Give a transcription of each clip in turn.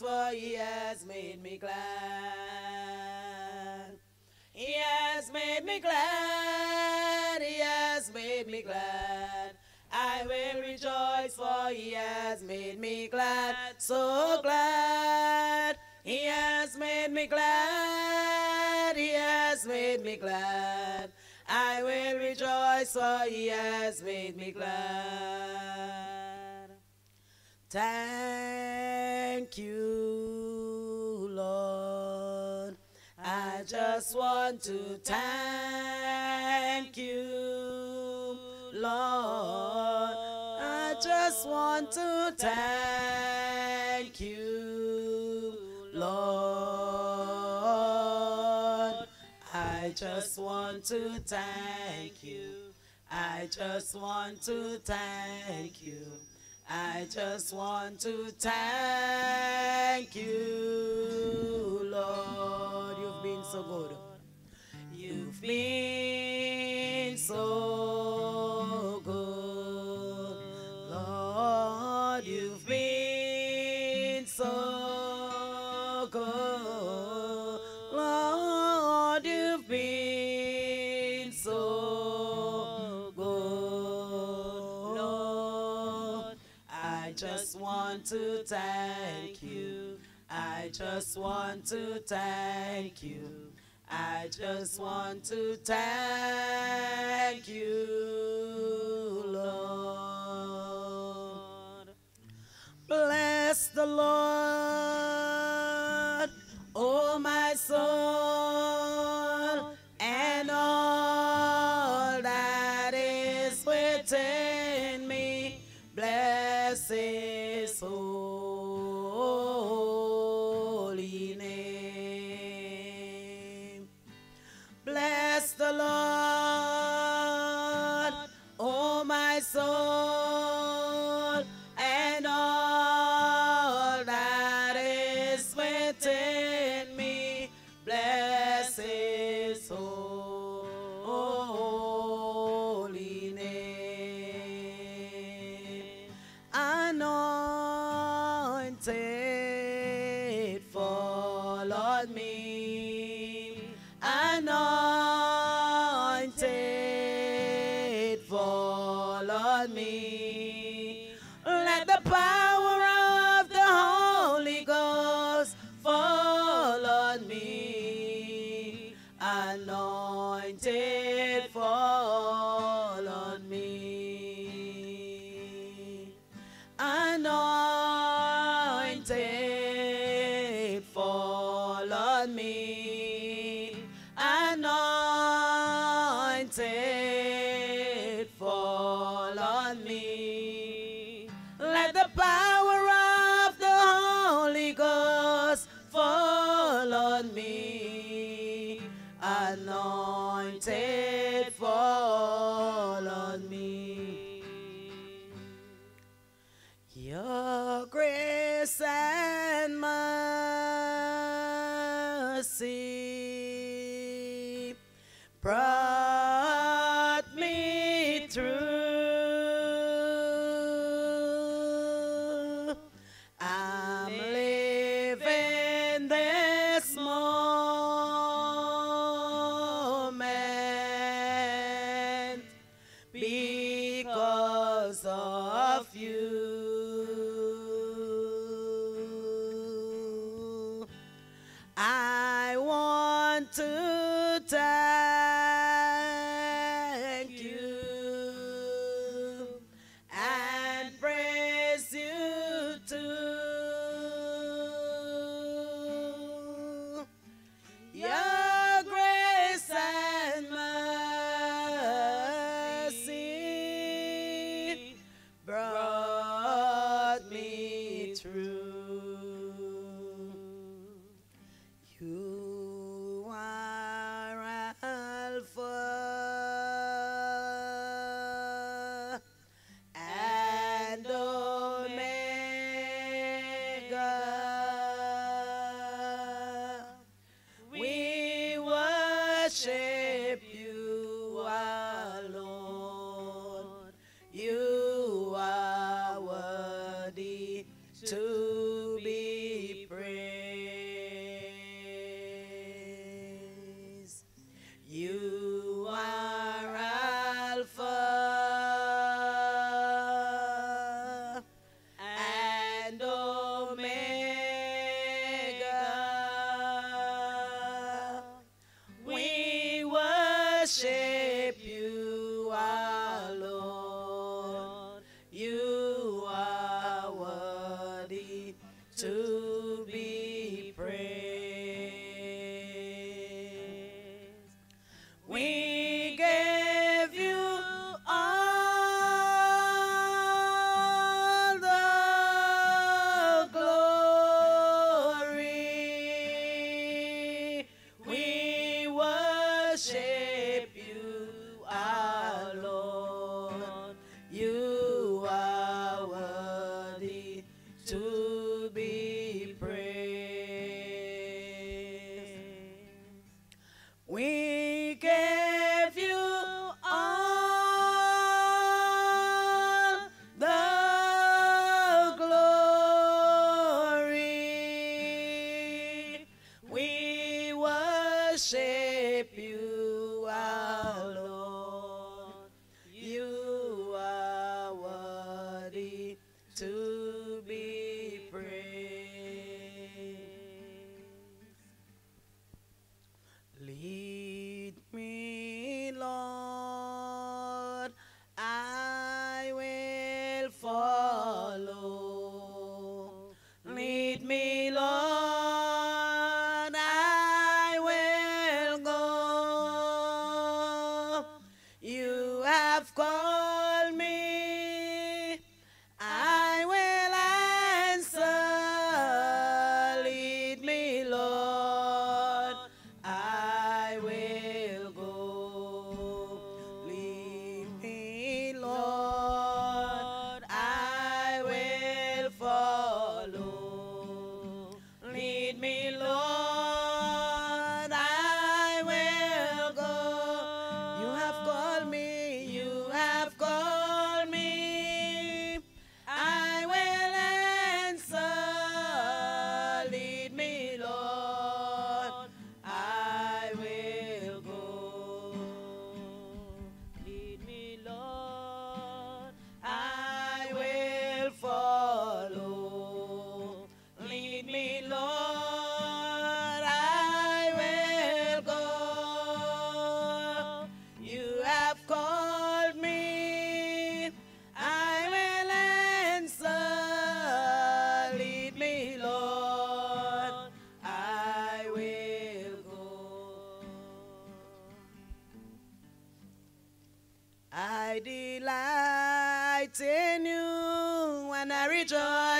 for he has made me glad. He has made me glad. He has made me glad. I will rejoice, for he has made me glad. So glad. He has made me glad. He has made me glad. I will rejoice, for he has made me glad. Thank you, Lord. I just want to thank you, Lord. I just want to thank you, Lord. I just want to thank you. I just want to thank you. I just want to thank you, Lord. You've been so good. You've been so to thank you. I just want to thank you. I just want to thank you, Lord. Bless the Lord, oh my soul, Anointed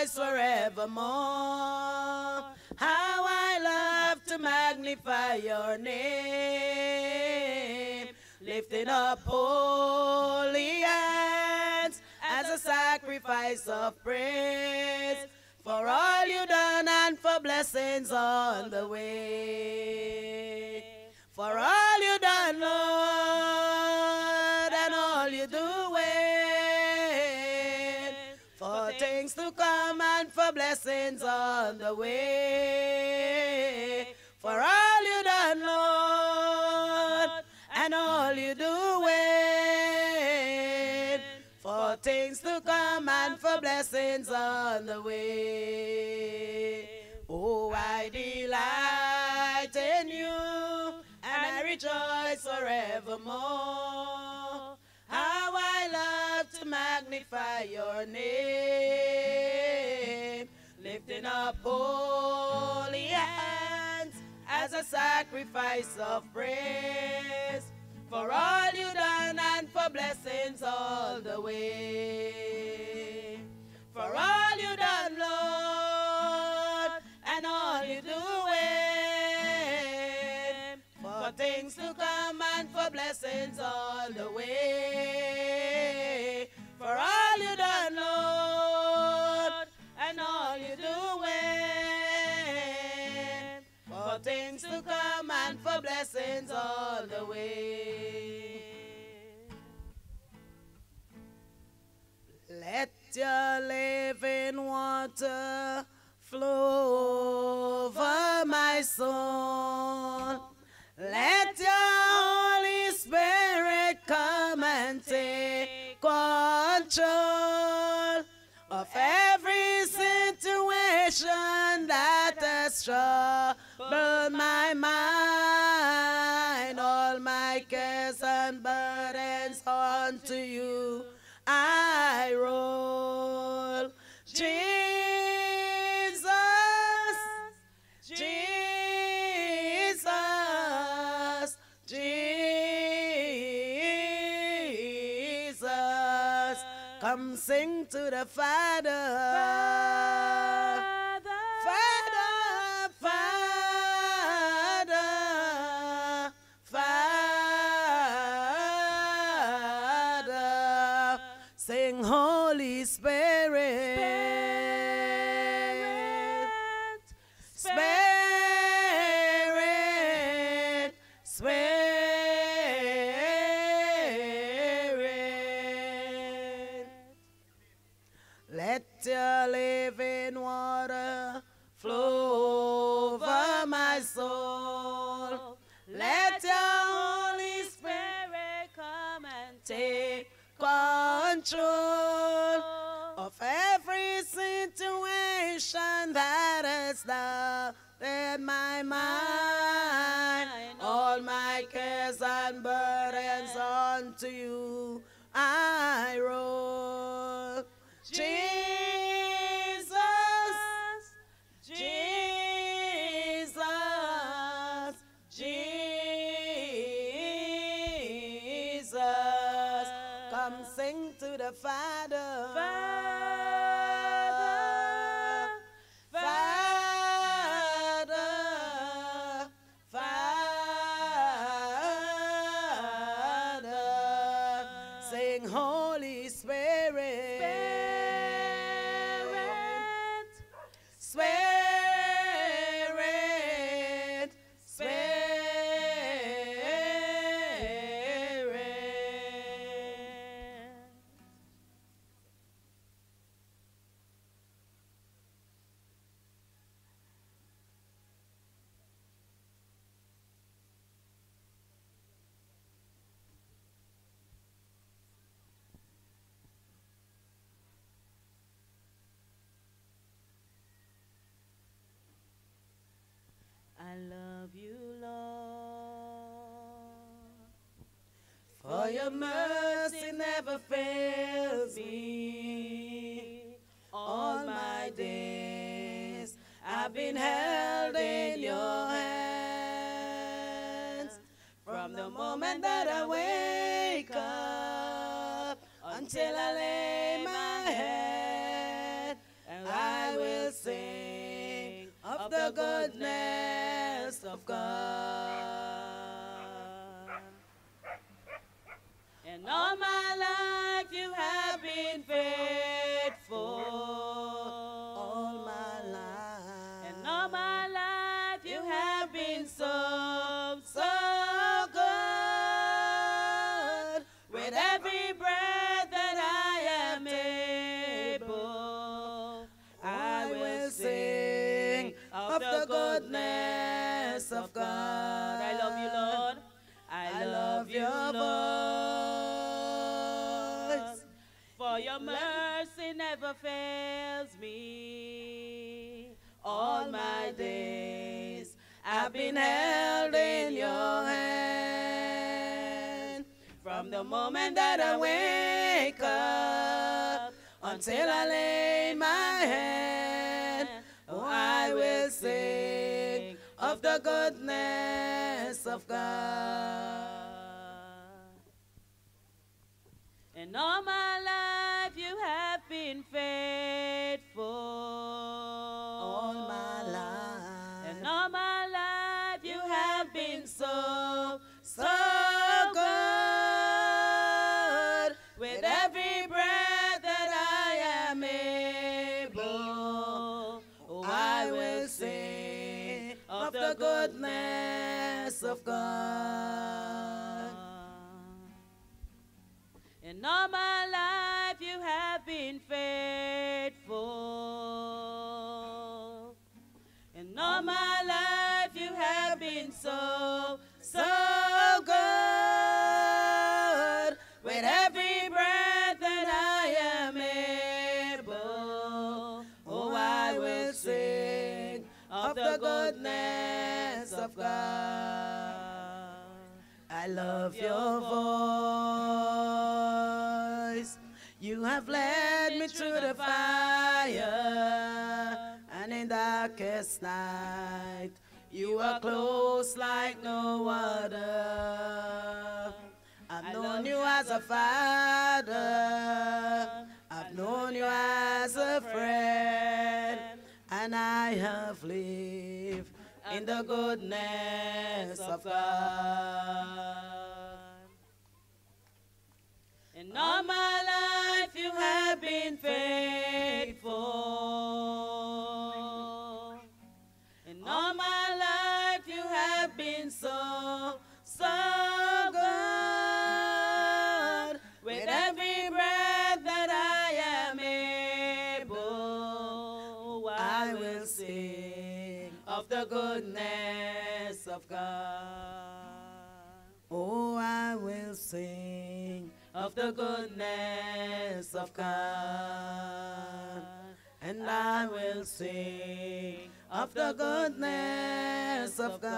forevermore. How I love to magnify your name, lifting up holy hands as a sacrifice of praise for all You've done and for blessings on the way. For all You've done, Lord, for blessings on the way. For all you done, Lord, and all you doing. For things to come and for blessings on the way. Oh, I delight in you and I rejoice forevermore. How I love to magnify your name, up holy hands as a sacrifice of praise for all you done and for blessings all the way. For all you done, Lord, and all you doing. For things to come and for blessings all the way. Blessings all the way. Let your living water flow over my soul. Let your Holy Spirit come and take control of every situation that has troubled my mind. All my cares and burdens onto you I roll. Jesus, Jesus, Jesus. Come sing to the. Father, that has doubted my mind. been held in your hands. From the moment that I wake up until I lay my head, and I will sing of the goodness of God. And all my life you have been faithful. Fails me. All my days I've been held in your hand. From the moment that I wake up until I lay my head, oh, I will sing of the goodness of God. And all my life you have been faithful. All my life. And all my life you have been so, so good. With every breath that I am able, oh, I will sing of the goodness of God. And all my life been faithful. And all my life you have been so, so good. With every breath that I am able, oh, I will sing of the goodness of God. I love your voice. Have led me through the fire and in darkest night. You are close like no other. I've known you as a father. I've known you as a friend. And I have lived in the goodness of God. And all my life you have been faithful. In all my life you have been so, so good. With every breath that I am able, I will sing of the goodness of God. Oh, I will sing of the goodness of God. And I will sing of the goodness of God.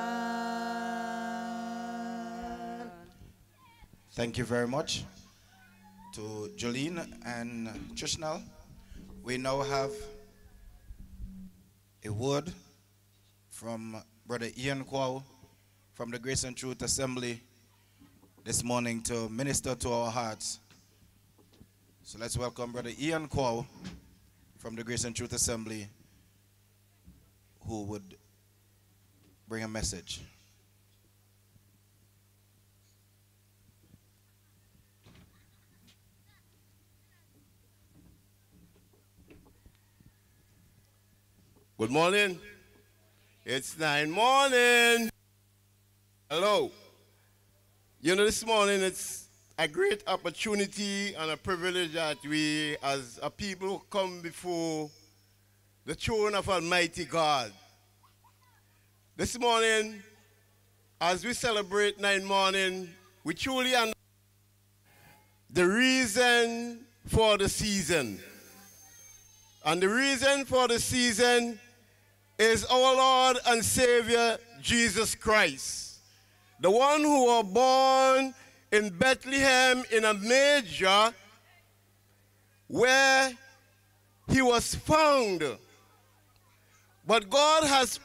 Thank you very much to Jolene and Trishnell. We now have a word from Brother Ian Kwao from the Grace and Truth Assembly this morning to minister to our hearts. So let's welcome Brother Ian Kwao from the Grace and Truth Assembly who would bring a message. Good morning. It's nine morning. Hello. You know, this morning it's a great opportunity and a privilege that we, as a people, come before the throne of Almighty God. This morning, as we celebrate nine morning, we truly understand the reason for the season. And the reason for the season is our Lord and Savior Jesus Christ, the one who was born in Bethlehem in a manger where he was found. But God has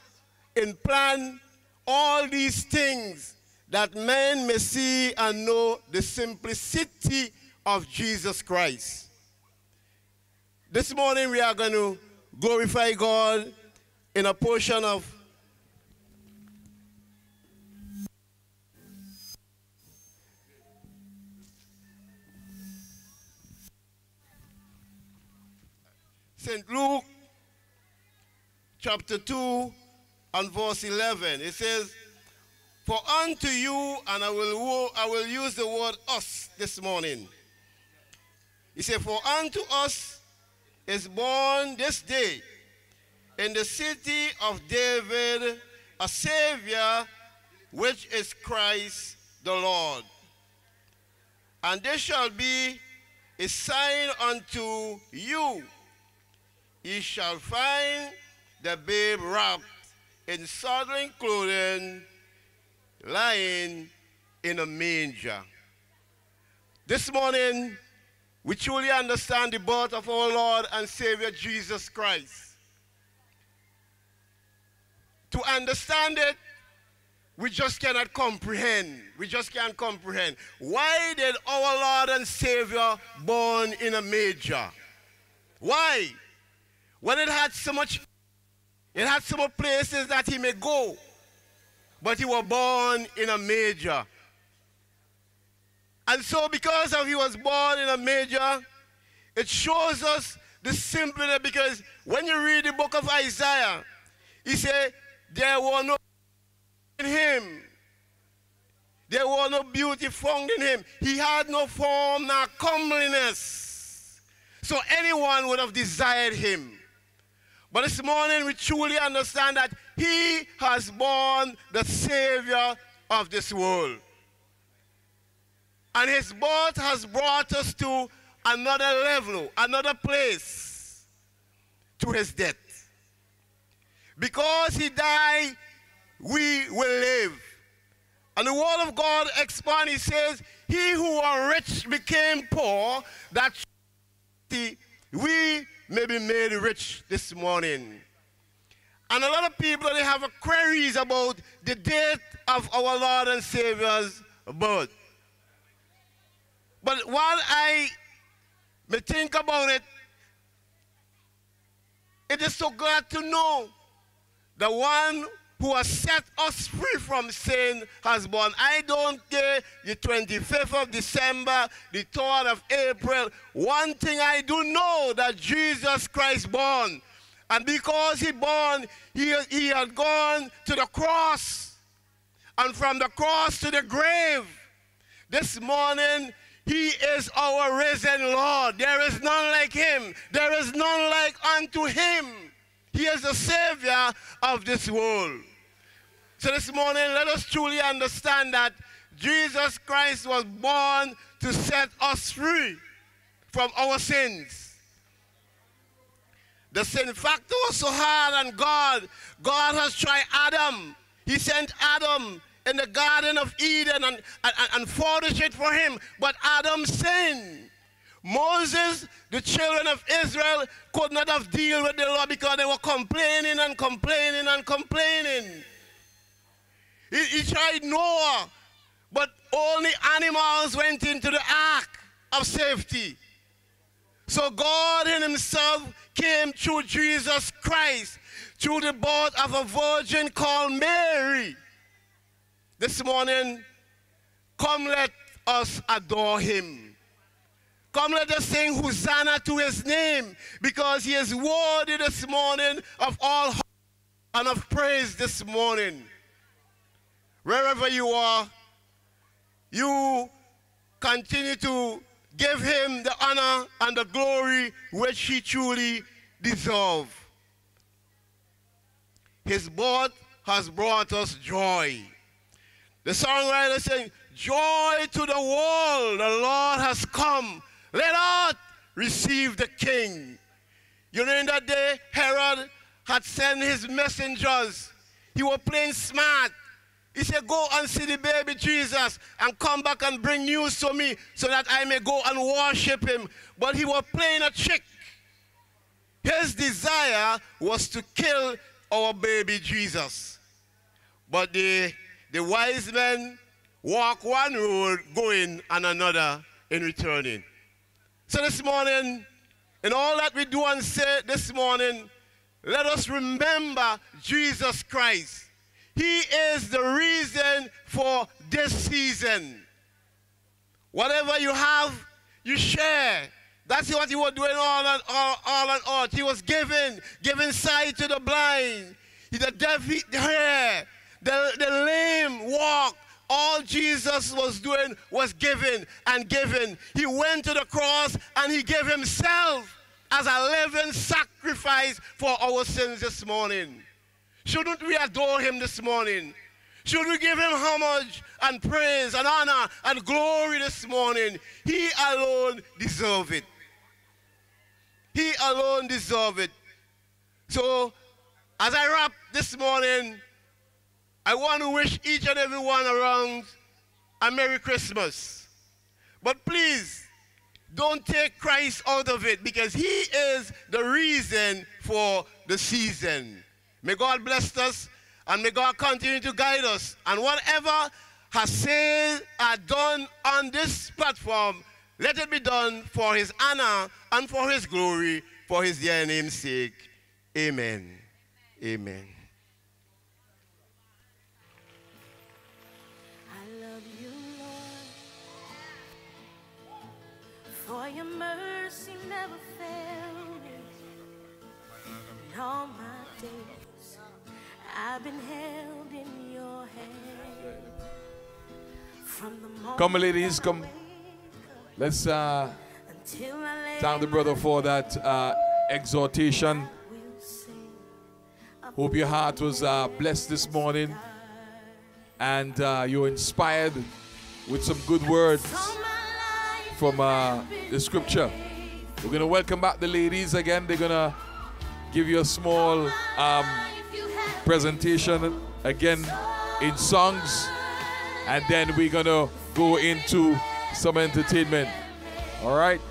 in plan all these things that men may see and know the simplicity of Jesus Christ. This morning we are going to glorify God in a portion of St. Luke chapter 2 and verse 11. It says, For unto you, and I will, I will use the word us this morning. He said, For unto us is born this day in the city of David a Savior, which is Christ the Lord. And there shall be a sign unto you. Ye shall find the babe wrapped in swaddling clothing, lying in a manger. This morning, we truly understand the birth of our Lord and Savior Jesus Christ. To understand it, we just cannot comprehend. We just can't comprehend. Why did our Lord and Savior born in a manger? Why? When it had so much, it had so many places that he may go, but he was born in a major. And so because of he was born in a major, it shows us the simplicity because when you read the book of Isaiah, he said, there was no in him. There was no beauty found in him. He had no form nor comeliness. So anyone would have desired him. But this morning we truly understand that he has born the Savior of this world. And his birth has brought us to another level, another place, to his death. Because he died, we will live. And the word of God expands, he says, He who are rich became poor, that we may be made rich this morning. And a lot of people, they have queries about the date of our Lord and Savior's birth. But while I may think about it, it is so glad to know the one who has set us free from sin has born. I don't care the 25th of December, the 3rd of April. One thing I do know that Jesus Christ born. And because he born, he, he had gone to the cross. And from the cross to the grave. This morning, he is our risen Lord. There is none like him. There is none like unto him. He is the Savior of this world. So this morning, let us truly understand that Jesus Christ was born to set us free from our sins. The sin factor was so hard on God. God has tried Adam. He sent Adam in the Garden of Eden and, and, and forged it for him. But Adam sinned. Moses, the children of Israel, could not have dealt with the law because they were complaining and complaining and complaining. He, he tried Noah, but only animals went into the ark of safety. So God in himself came through Jesus Christ, through the birth of a virgin called Mary. This morning, come let us adore him. Come, let us sing Hosanna to his name because he is worthy this morning of all and of praise this morning. Wherever you are, you continue to give him the honor and the glory which he truly deserves. His birth has brought us joy. The songwriter saying, Joy to the world, the Lord has come let us receive the king. You know, in that day, Herod had sent his messengers. He was playing smart. He said, Go and see the baby Jesus and come back and bring news to me so that I may go and worship him. But he was playing a trick. His desire was to kill our baby Jesus. But the, the wise men walk one road, going and another in returning. So this morning, in all that we do and say this morning, let us remember Jesus Christ. He is the reason for this season. Whatever you have, you share. That's what he was doing all on, all, all on earth. He was giving, giving sight to the blind. The deaf hear, the, the lame walk. All Jesus was doing was giving and giving. He went to the cross and he gave himself as a living sacrifice for our sins this morning. Shouldn't we adore him this morning? Should we give him homage and praise and honor and glory this morning? He alone deserves it. He alone deserves it. So, as I wrap this morning, I want to wish each and every one around a Merry Christmas. But please, don't take Christ out of it because he is the reason for the season. May God bless us and may God continue to guide us. And whatever has said or done on this platform, let it be done for his honor and for his glory, for his dear name's sake. Amen. Amen. I for your mercy never failed me. In all my days, I've been held in your hand. From the moment Come, ladies, come. Let's uh, up until I lay thank the brother for that uh, exhortation. my will sing of Hope your heart was uh, blessed this morning and uh, you're inspired with some good words all my life. From uh, the scripture. We're going to welcome back the ladies again. They're going to give you a small um, presentation again in songs. And then we're going to go into some entertainment. All right?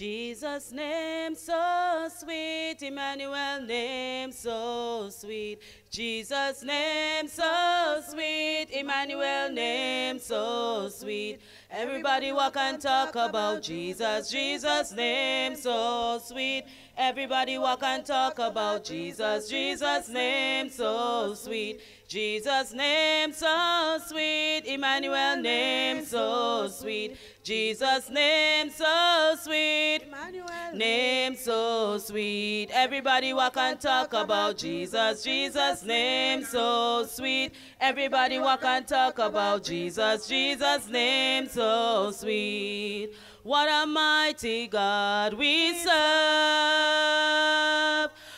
Jesus' name so sweet, Emmanuel name so sweet. Jesus' name so sweet, Emmanuel name so sweet. Everybody walk and talk about Jesus, Jesus' name so sweet. Everybody walk and talk about Jesus, Jesus' name so sweet. Jesus' name so sweet, Emmanuel name so sweet. Jesus' name so sweet, Emmanuel name so sweet. Everybody walk and talk about Jesus, Jesus' name so sweet. Everybody walk and talk about Jesus, Jesus' name so sweet. What a mighty God we serve.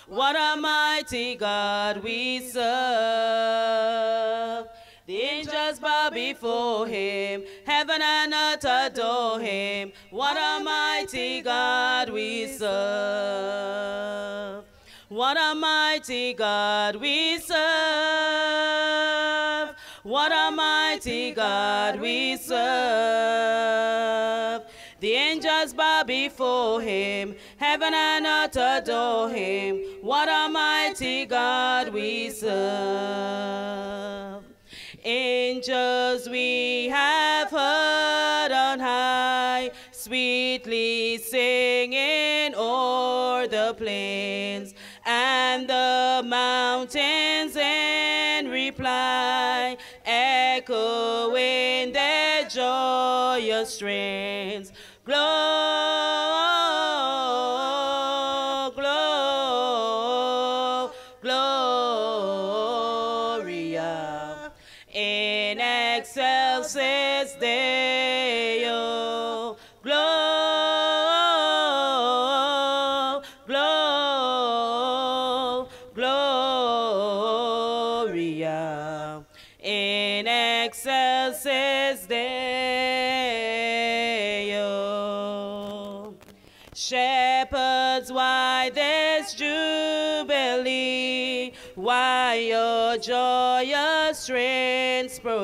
What a mighty God we serve. The angels bow before him, heaven and earth adore him. What a mighty God we serve. What a mighty God we serve. What a mighty God we serve. The bow before him, heaven and earth adore him. What a mighty God we serve. Angels we have heard on high, sweetly singing o'er the plains and the mountains in reply, echoing their joyous strains.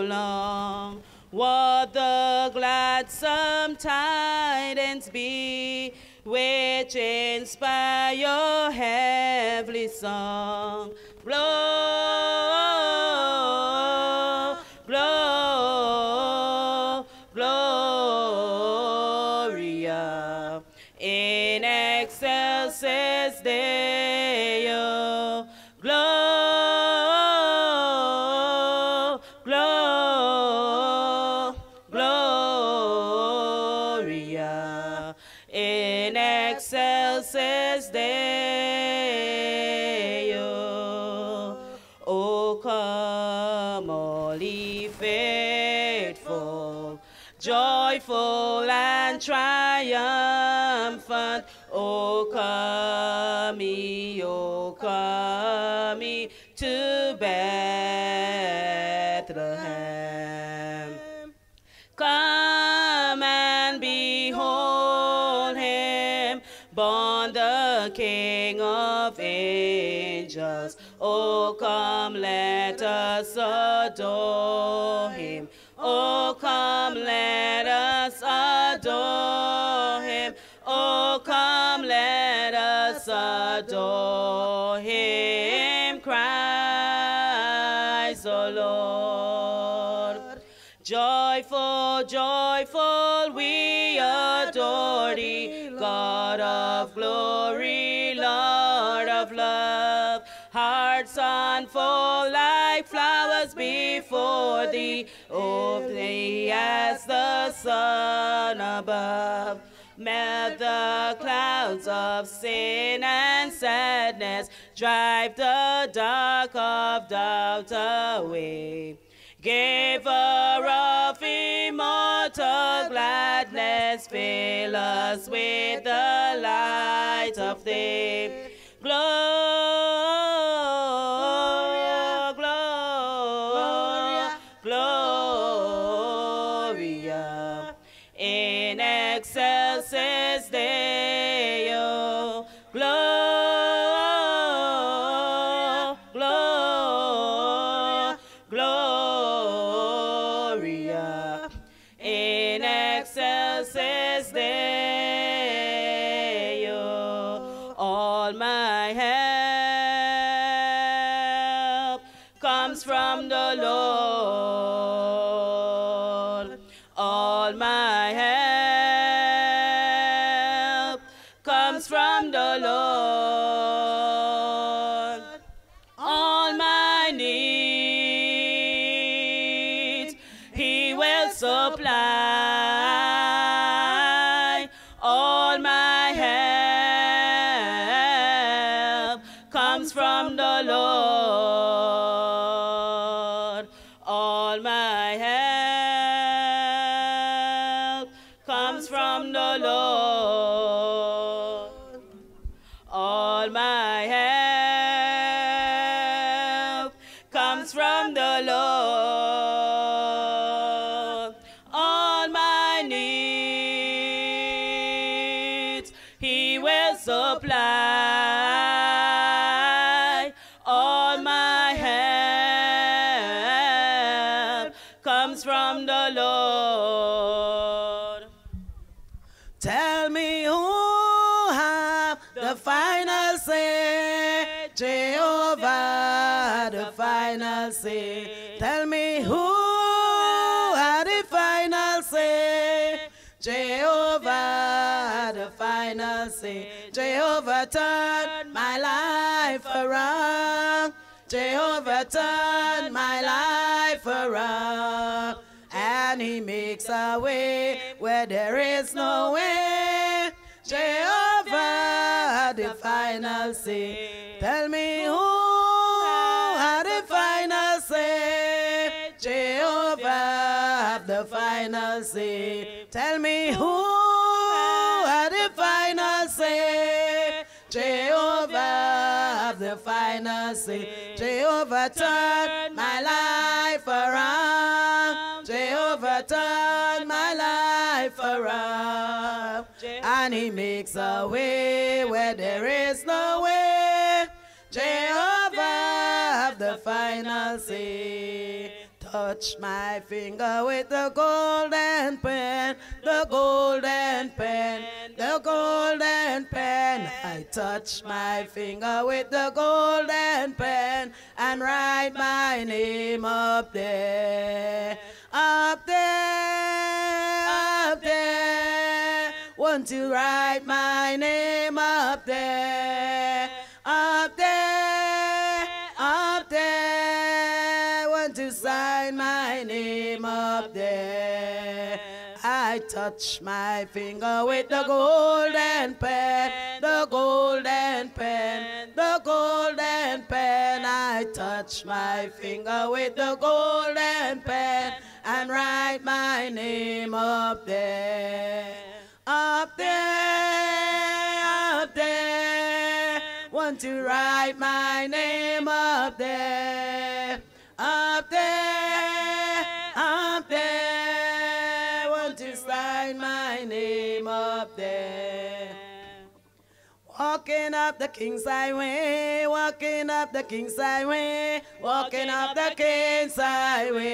Prolong? What the gladsome tidings be? which inspire your heavenly song. Blow, thee, God of glory, Lord of love. Hearts unfold like flowers before thee, thee as the sun above. Melt the clouds of sin and sadness, drive the dark of doubt away. Giver of immortal gladness, fill us with the light of day. Gloria, turn my life around. Jehovah turn my life around. And he makes a way where there is no way. Jehovah, the final say. Tell me who had the final say. Jehovah, the final say. Tell me who say. Jehovah, turn my life around. Jehovah, turn my life around. And he makes a way where there is no way. Jehovah, have the final say. Touch my finger with the golden pen, the golden pen, golden pen. I touch my finger with the golden pen and write my name up there. Up there, up there. Want to write my name up there. Up there, up there. Want to sign my name up there. Touch my finger with the golden pen, the golden pen, the golden pen. I touch my finger with the golden pen and write my name up there. Up there, up there. Want to write my name up there. Walking up the King's Highway, walking up the King's Highway, walking up the King's Highway.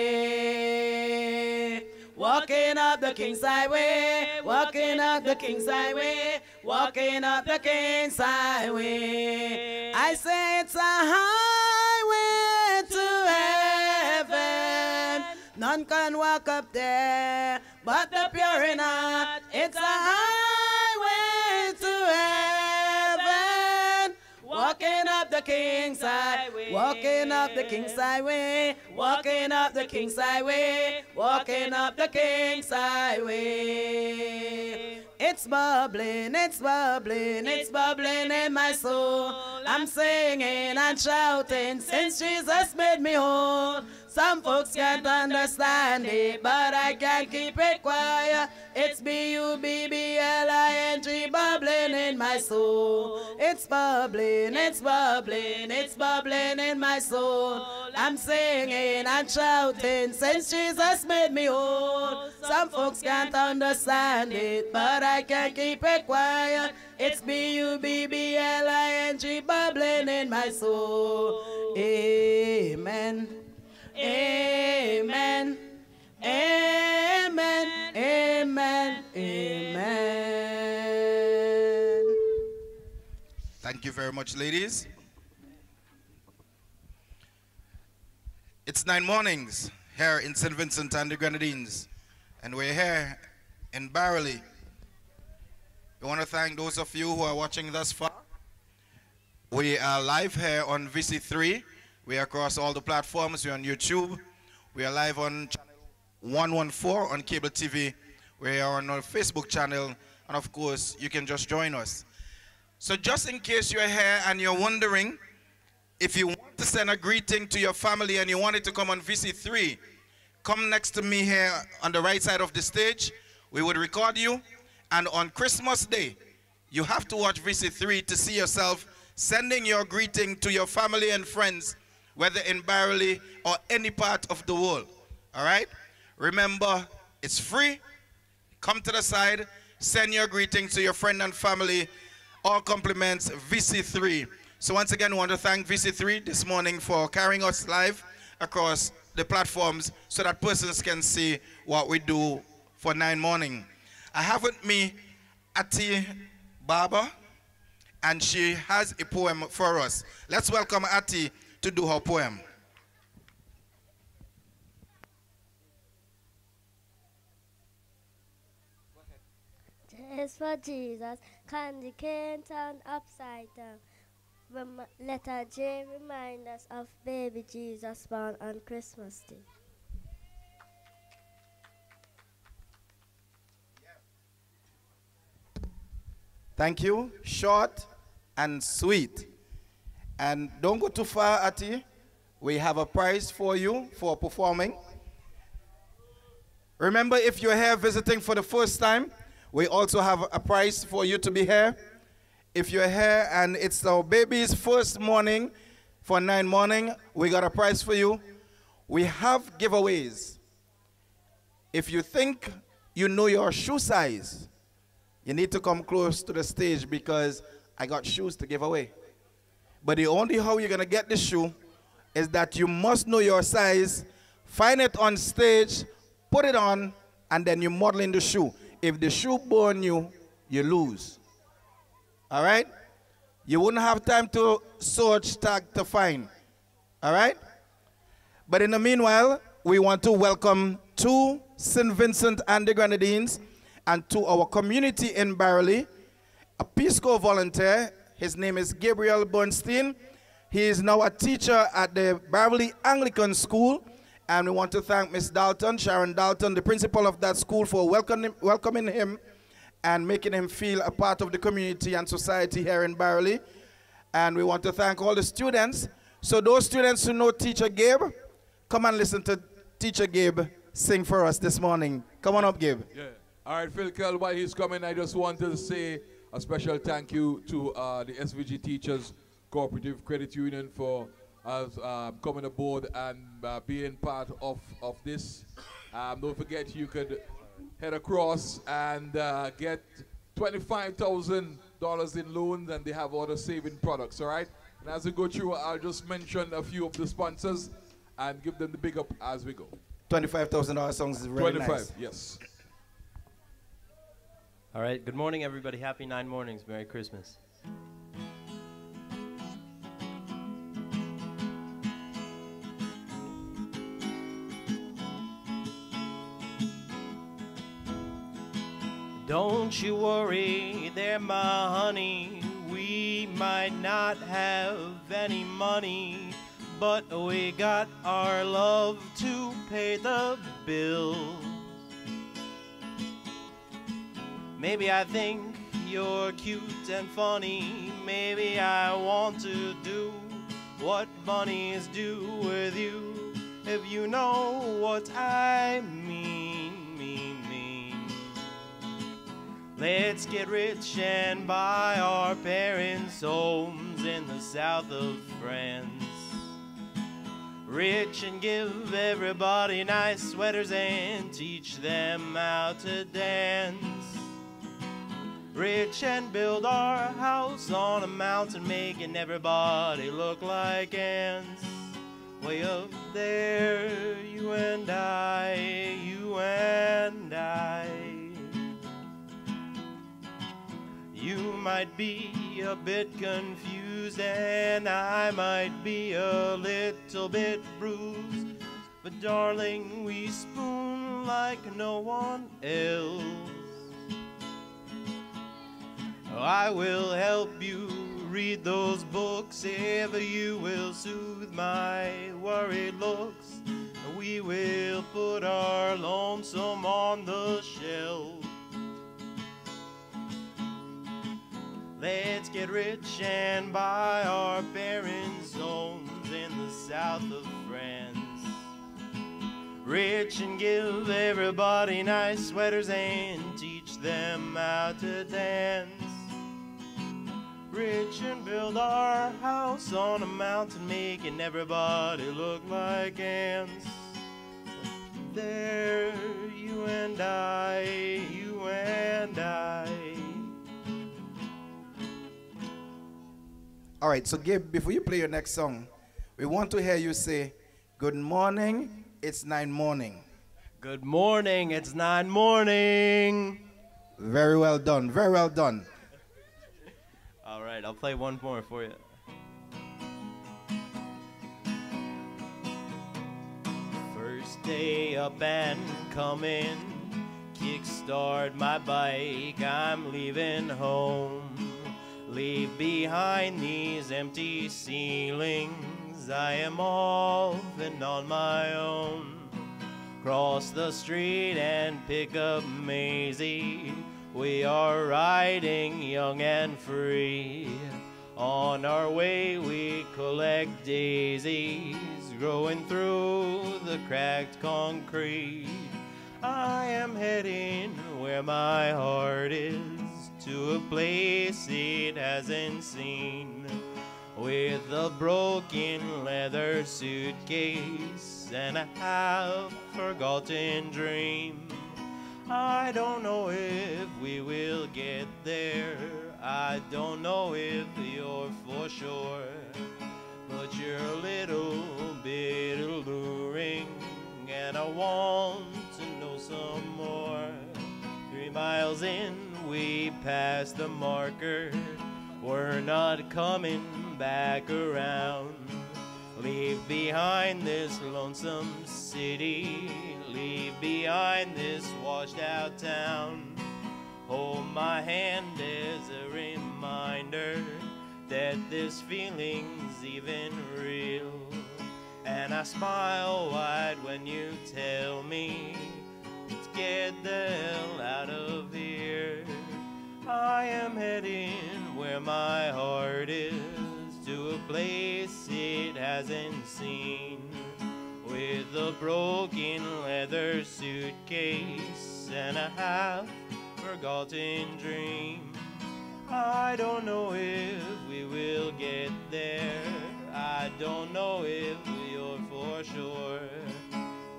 Walking up the King's Highway, walking up the King's Highway, walking up the King's Highway. I say it's a highway to heaven. None can walk up there, but the pure in heart. It's a highway to heaven. Walking up the King's Highway, walking up the King's Highway, walking up the King's Highway, walking up the King's Highway. It's bubbling, it's bubbling, it's bubbling in my soul. I'm singing and shouting since Jesus made me whole. Some folks can't understand it, but I can't keep it quiet. It's B-U-B-B-L-I-N-G bubbling in my soul. It's bubbling, it's bubbling, it's bubbling in my soul. I'm singing and shouting since Jesus made me whole. Some folks can't understand it, but I can't keep it quiet. It's B-U-B-B-L-I-N-G bubbling in my soul. Amen. Amen. Amen. Amen. Amen. Thank you very much, ladies. It's nine mornings here in St. Vincent and the Grenadines, and we're here in Barrouallie. We want to thank those of you who are watching thus far. We are live here on VC3. We are across all the platforms. We're on YouTube. We are live on channel 114 on cable TV. We are on our Facebook channel. And of course, you can just join us. So just in case you're here and you're wondering if you want to send a greeting to your family and you want it to come on VC3, come next to me here on the right side of the stage. We would record you. And on Christmas Day, you have to watch VC3 to see yourself sending your greeting to your family and friends, whether in Barrouallie or any part of the world. All right? Remember, it's free. Come to the side, send your greeting to your friend and family. All compliments VC3. So once again, we want to thank VC3 this morning for carrying us live across the platforms so that persons can see what we do for nine morning. I have with me Ati Baba, and she has a poem for us. Let's welcome Ati to do her poem. Just for Jesus, candy cane turn upside down. Rem- letter J remind us of baby Jesus born on Christmas Day. Thank you. Short and sweet. And don't go too far, Ati. We have a prize for you for performing. Remember, if you're here visiting for the first time, we also have a prize for you to be here. If you're here and it's our baby's first morning for nine morning, we got a prize for you. We have giveaways. If you think you know your shoe size, you need to come close to the stage because I got shoes to give away. But the only how you're gonna get the shoe is that you must know your size, find it on stage, put it on, and then you model in the shoe. If the shoe burn you, you lose. All right? You wouldn't have time to search, tag to find. All right? But in the meanwhile, we want to welcome two St. Vincent and the Grenadines and to our community in Barrouallie, a Peace Corps volunteer. His name is Gabriel Bernstein. He is now a teacher at the Beverly Anglican School. And we want to thank Miss Dalton, Sharon Dalton, the principal of that school, for welcoming, welcoming him and making him feel a part of the community and society here in Barrouallie. And we want to thank all the students. So those students who know Teacher Gabe, come and listen to Teacher Gabe sing for us this morning. Come on up, Gabe. Yeah. All right, Phil Kell, while he's coming, I just wanted to say a special thank you to uh, the SVG Teachers Cooperative Credit Union for us um, coming aboard and uh, being part of, of this. Um, don't forget, you could head across and uh, get $25,000 in loans, and they have other saving products, all right? And as we go through, I'll just mention a few of the sponsors and give them the big up as we go. $25,000 songs is really 25, nice. yes. All right. Good morning, everybody. Happy nine mornings. Merry Christmas. Don't you worry there, my honey. We might not have any money, but we got our love to pay the bills. Maybe I think you're cute and funny. Maybe I want to do what bunnies do with you. If you know what I mean, mean, mean. Let's get rich and buy our parents' homes in the south of France. Rich and give everybody nice sweaters and teach them how to dance. Rich and build our house on a mountain, making everybody look like ants. Way up there, you and I, you and I. You might be a bit confused, and I might be a little bit bruised. But darling, we spoon like no one else. I will help you read those books if you will soothe my worried looks. We will put our lonesome on the shelf. Let's get rich and buy our parents' homes in the south of France. Rich and give everybody nice sweaters and teach them how to dance. Rich and build our house on a mountain, making everybody look like ants. There, you and I, you and I. All right, so Gabe, before you play your next song, we want to hear you say, Good morning, it's nine morning. Good morning, it's nine morning. Very well done, very well done. I'll play one more for you. First day up and coming, kickstart my bike, I'm leaving home. Leave behind these empty ceilings, I am off and on my own. Cross the street and pick up Maisie. We are riding young and free. On our way, we collect daisies, growing through the cracked concrete. I am heading where my heart is, to a place it hasn't seen. With a broken leather suitcase and a half forgotten dream. I don't know if we will get there. I don't know if you're for sure. But you're a little bit alluring, and I want to know some more. Three miles in, we passed the marker. We're not coming back around. Leave behind this lonesome city. Leave behind this washed out town. Hold my hand as a reminder that this feeling's even real. And I smile wide when you tell me to get the hell out of here. I am heading where my heart is to a place it hasn't seen. With a broken leather suitcase and a half forgotten dream. I don't know if we will get there. I don't know if you're for sure.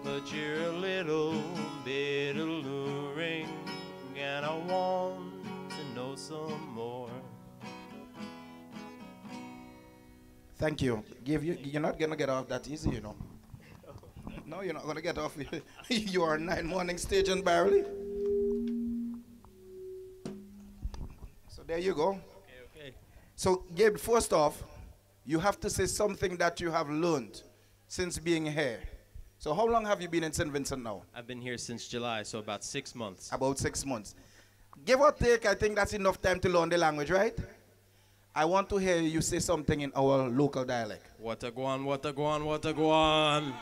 But you're a little bit alluring, and I want to know some more. Thank you. Give you. You're not gonna get off that easy, you know. No, you're not gonna get off. you are nine morning stage in Barrouallie. So there you go. Okay, okay. So, Gabe, first off, you have to say something that you have learned since being here. So, how long have you been in St. Vincent now? I've been here since July, so about six months. About six months. Give or take, I think that's enough time to learn the language, right? I want to hear you say something in our local dialect. What a guan, what a guan, what a guan.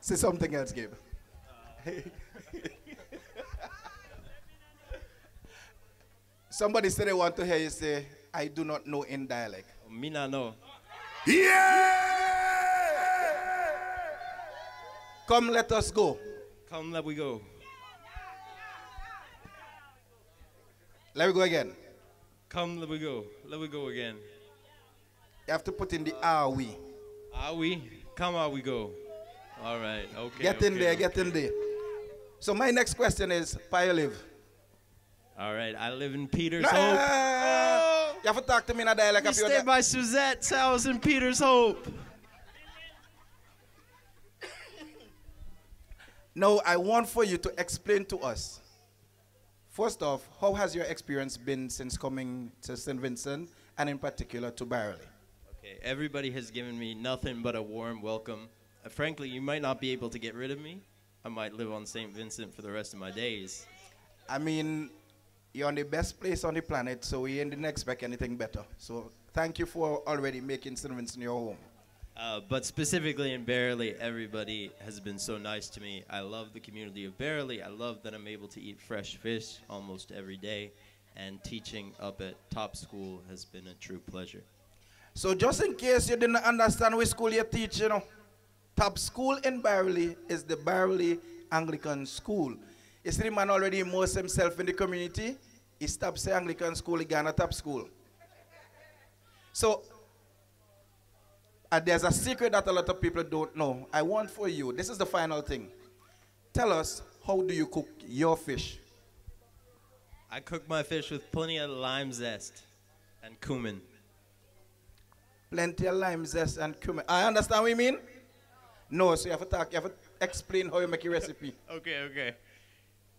Say something else, Gabe. Somebody said they want to hear you say, I do not know in dialect. Me not know. Come, let us go. Come, let we go. Let me go again. Come, let we go. Let we go again. You have to put in the are we. Are we? Come, are we go. All right. Okay. Get in there, okay. get in there. So my next question is, where you live? All right. I live in Peters Nah, Hope. You have to talk to me in a dialect. We stay by Suzette's house in Peters Hope. Now, I want for you to explain to us. First off, how has your experience been since coming to St. Vincent and in particular to Barrouallie? Okay, everybody has given me nothing but a warm welcome. Uh, frankly, you might not be able to get rid of me. I might live on St. Vincent for the rest of my days. I mean, you're on the best place on the planet, so we didn't expect anything better. So thank you for already making St. Vincent your home. Uh, but specifically in Barrouallie, everybody has been so nice to me. I love the community of Barrouallie. I love that I'm able to eat fresh fish almost every day. And teaching up at Top School has been a true pleasure. So just in case you didn't understand which school you teach, you know, top school in Barrouallie is the Barrouallie Anglican School. You see the man already immersed himself in the community. He stopped saying Anglican school, he gone to top school. So uh, there's a secret that a lot of people don't know. I want for you, this is the final thing. Tell us, how do you cook your fish? I cook my fish with plenty of lime zest and cumin. Plenty of lime zest and cumin. I understand what you mean? No, so you have to talk, you have to explain how you make your recipe. Okay, okay.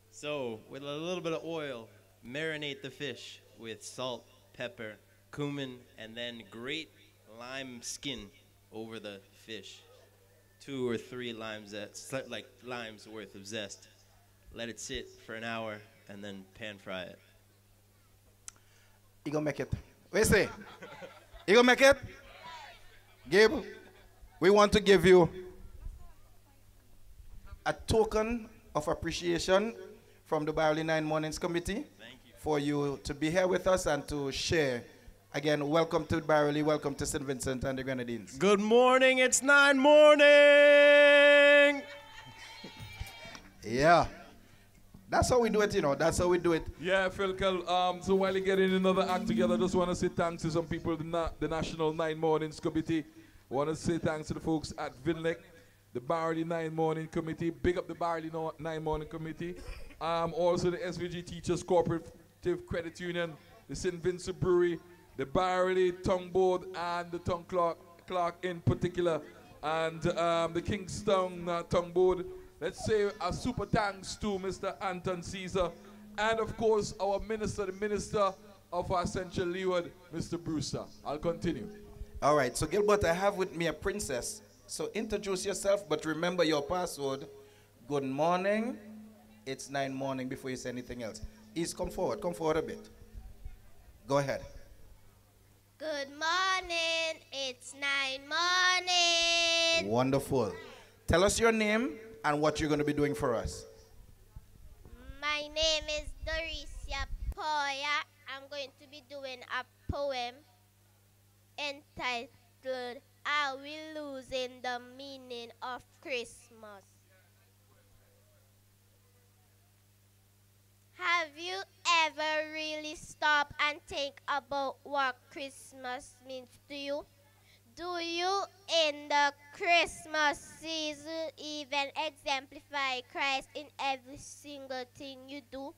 So, with a little bit of oil, marinate the fish with salt, pepper, cumin, and then grate lime skin over the fish. Two or three lime zest, like limes worth of zest. Let it sit for an hour and then pan fry it. You gonna make it. What you say? You gonna make it? Gabe, we want to give you a token of appreciation from the Barrouallie Nine Mornings Committee Thank you. for you to be here with us and to share. Again, welcome to Barrouallie, welcome to St. Vincent and the Grenadines. Good morning, it's nine morning! Yeah. That's how we do it, you know. That's how we do it. Yeah, Philkel. Um, so while you're getting another act together, I just want to say thanks to some people, the, na- the National Nine Mornings Committee. Want to say thanks to the folks at Vinlec, the Barrouallie Nine Morning Committee. Big up the Barrouallie no- Nine Morning Committee. Um, also the SVG Teachers Cooperative Credit Union, the St. Vincent Brewery, the Barrouallie Tongue Board, and the Tongue Clock, Clock in particular. and um, the Kingston uh, Tongue Board. Let's say a super thanks to Mr. Anton Caesar, and of course our minister, the minister of our Central Leeward, Mr. Brewster. I'll continue. All right, so Gilbert, I have with me a princess. So introduce yourself, but remember your password. Good morning. It's nine morning before you say anything else. Ease, come forward. Come forward a bit. Go ahead. Good morning. It's nine morning. Wonderful. Tell us your name and what you're going to be doing for us. My name is Doricia Poya. I'm going to be doing a poem entitled Are We Losing the Meaning of Christmas? Have you ever really stopped and think about what Christmas means to you? Do you, in the Christmas season, even exemplify Christ in every single thing you do?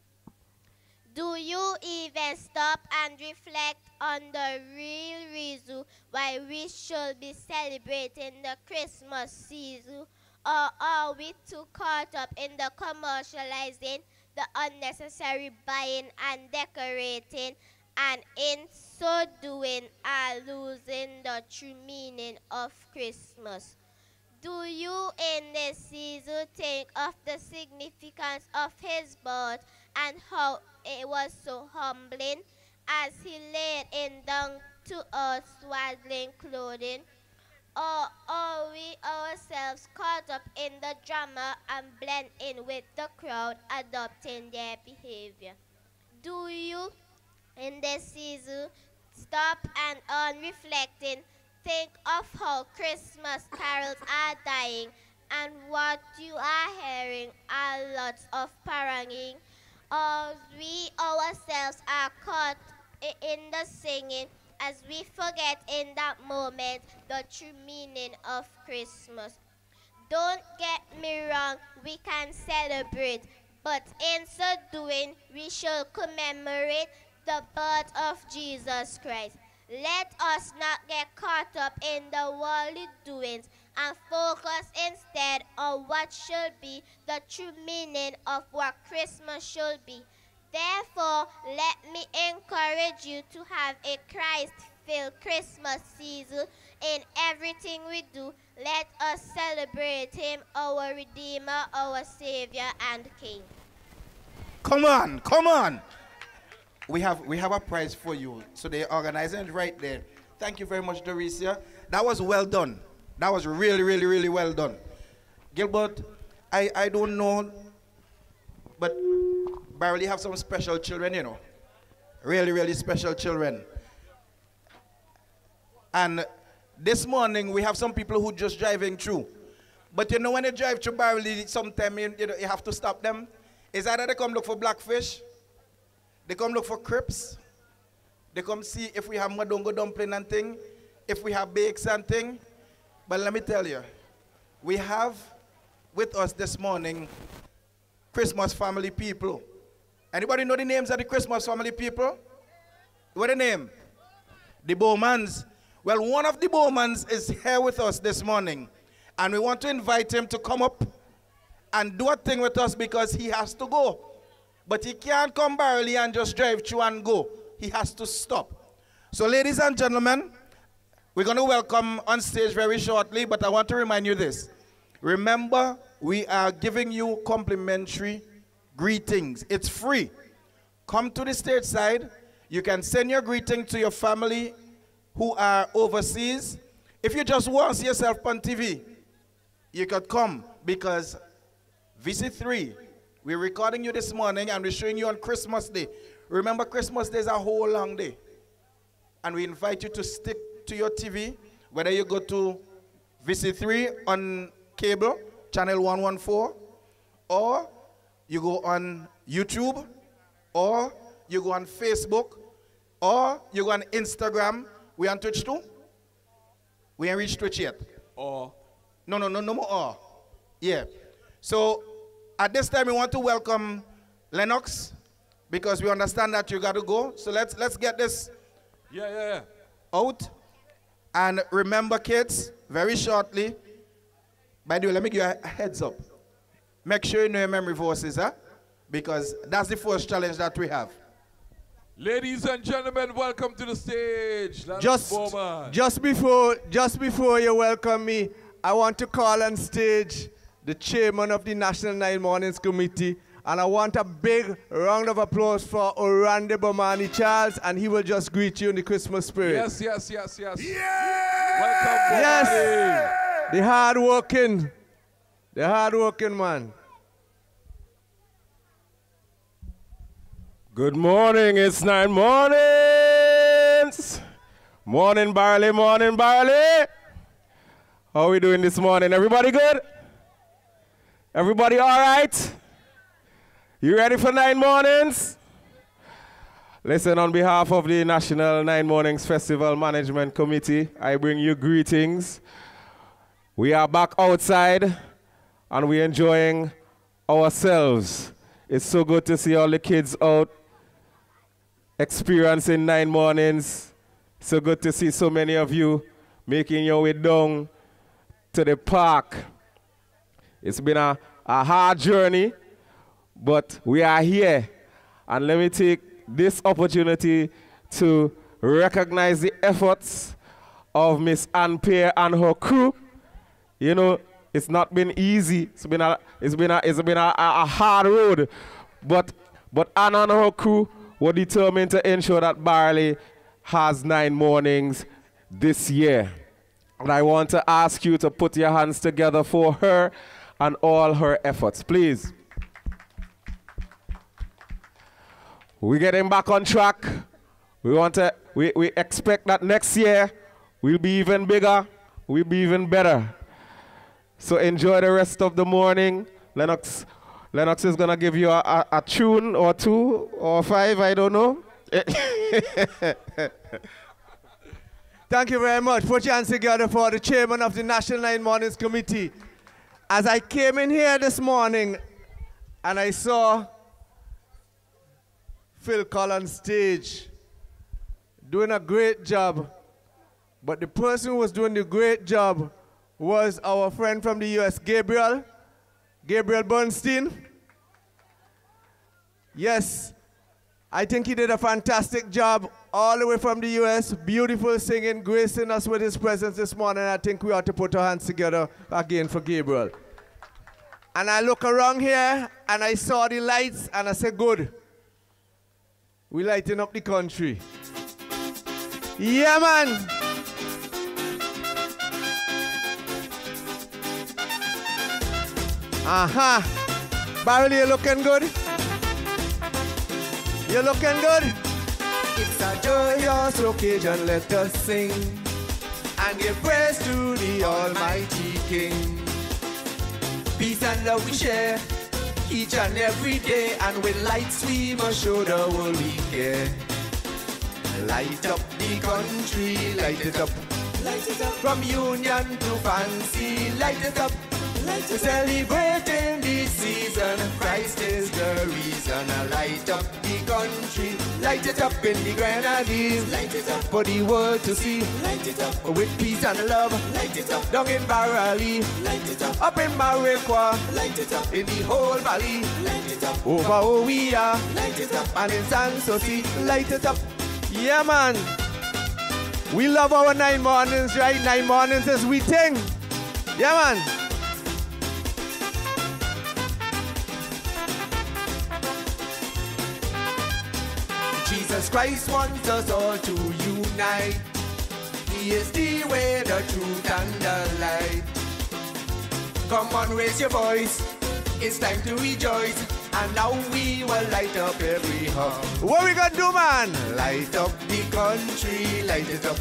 Do you even stop and reflect on the real reason why we should be celebrating the Christmas season? Or are we too caught up in the commercializing, the unnecessary buying and decorating, and in so doing are losing the true meaning of Christmas? Do you in this season think of the significance of his birth and how it was so humbling as he laid in down to us swaddling clothing? Or are we ourselves caught up in the drama and blend in with the crowd, adopting their behavior? Do you in this season stop and on reflecting think of how Christmas carols are dying and what you are hearing are lots of paranging as we ourselves are caught in the singing as we forget in that moment the true meaning of Christmas. Don't get me wrong, we can celebrate, but in so doing, we shall commemorate the birth of Jesus Christ. Let us not get caught up in the worldly doings and focus instead on what should be the true meaning of what Christmas should be. Therefore, let me encourage you to have a Christ filled Christmas season in everything we do. Let us celebrate Him, our Redeemer, our Savior, and King. Come on, come on. We have we have a prize for you. So the organizing it right there. Thank you very much, Dorisia. That was well done. That was really, really, really well done. Gilbert, I, I don't know, but Barrouallie have some special children, you know. Really, really special children. And this morning we have some people who just driving through. But you know when they drive through Barrouallie, sometimes you, you have to stop them. Is either they come look for blackfish, they come look for crips, they come see if we have madongo dumpling and thing, if we have bakes and thing. But let me tell you, we have with us this morning Christmas family people. Anybody know the names of the Christmas family people? What the name? The Bowmans. Well, one of the Bowmans is here with us this morning, and we want to invite him to come up and do a thing with us because he has to go. But he can't come Barrouallie and just drive through and go. He has to stop. So, ladies and gentlemen, we're going to welcome on stage very shortly, but I want to remind you this. Remember, we are giving you complimentary greetings. It's free. Come to the stateside. You can send your greeting to your family who are overseas. If you just want to see yourself on TV, you could come because VC3, we're recording you this morning and we're showing you on Christmas Day. Remember, Christmas Day is a whole long day. And we invite you to stick to your TV, whether you go to VC3 on cable, channel 114, or you go on YouTube, or you go on Facebook, or you go on Instagram. We on Twitch too? We ain't reached Twitch yet. Or No, no, no, no more. or. Yeah. So at this time, we want to welcome Lennox because we understand that you got to go. So let's let's get this yeah, yeah, yeah. out. And remember, kids, very shortly, By the way, let me give you a heads up. Make sure you know your memory verses, huh? Because that's the first challenge that we have. Ladies and gentlemen, welcome to the stage. Just, just before, just before you welcome me, I want to call on stage the chairman of the National Nine Mornings Committee, and I want a big round of applause for Orande Bomani Charles, and he will just greet you in the Christmas spirit. Yes, yes, yes, yes. Yeah! Welcome, Bomani. Yes, the hard working, the hard working man. Good morning, it's nine mornings. Morning, Barrouallie, morning, Barrouallie. How are we doing this morning? Everybody good? Everybody all right? You ready for nine mornings? Listen, on behalf of the National Nine Mornings Festival Management Committee, I bring you greetings. We are back outside and we're enjoying ourselves. It's so good to see all the kids out experiencing nine mornings. So good to see so many of you making your way down to the park. It's been a, a hard journey, but we are here. And let me take this opportunity to recognize the efforts of Miss Ann Pierre and her crew. You know, it's not been easy. It's been a, it's been a, it's been a, a hard road, but but Ann and her crew were determined to ensure that Barrouallie has nine mornings this year. And I want to ask you to put your hands together for her and all her efforts, please. We're getting back on track. We want to, we, we expect that next year we'll be even bigger, we'll be even better. So enjoy the rest of the morning. Lennox, Lennox is gonna give you a, a, a tune or two or five, I don't know. Thank you very much. Put your hands together for the chairman of the National Nine Mornings Committee. As I came in here this morning and I saw Phil Collins stage doing a great job, but the person who was doing the great job was our friend from the US, Gabriel, Gabriel Bernstein. Yes, I think he did a fantastic job all the way from the US. Beautiful singing, gracing us with his presence this morning. I think we ought to put our hands together again for Gabriel. And I look around here and I saw the lights and I said, good. We lighting up the country. Yeah, man. Uh-huh. Barry, you looking good? You're looking good? It's a joyous occasion, let us sing and give praise to the Almighty King. Peace and love we share each and every day, and with lights we must show the world we care. Light up the country, light it up. Light it up. From Union to Fancy, light it up. It Celebrating this season, Christ is the reason. I Light up the country, light it up in the Grenadines. Light it up for the world to see. Light it up with peace and love. Light it up down in Barrouallie. Light it up up in Marriaqua. Light it up in the whole valley. Light it up over Owia. Light it up and in Sans Souci. Light it up. Yeah, man. We love our nine mornings, right? Nine mornings is we thing. Yeah, man. Jesus Christ wants us all to unite. He is the way, the truth, and the light. Come on, raise your voice. It's time to rejoice. And now we will light up every heart. What we gonna do, man? Light up the country, light it up.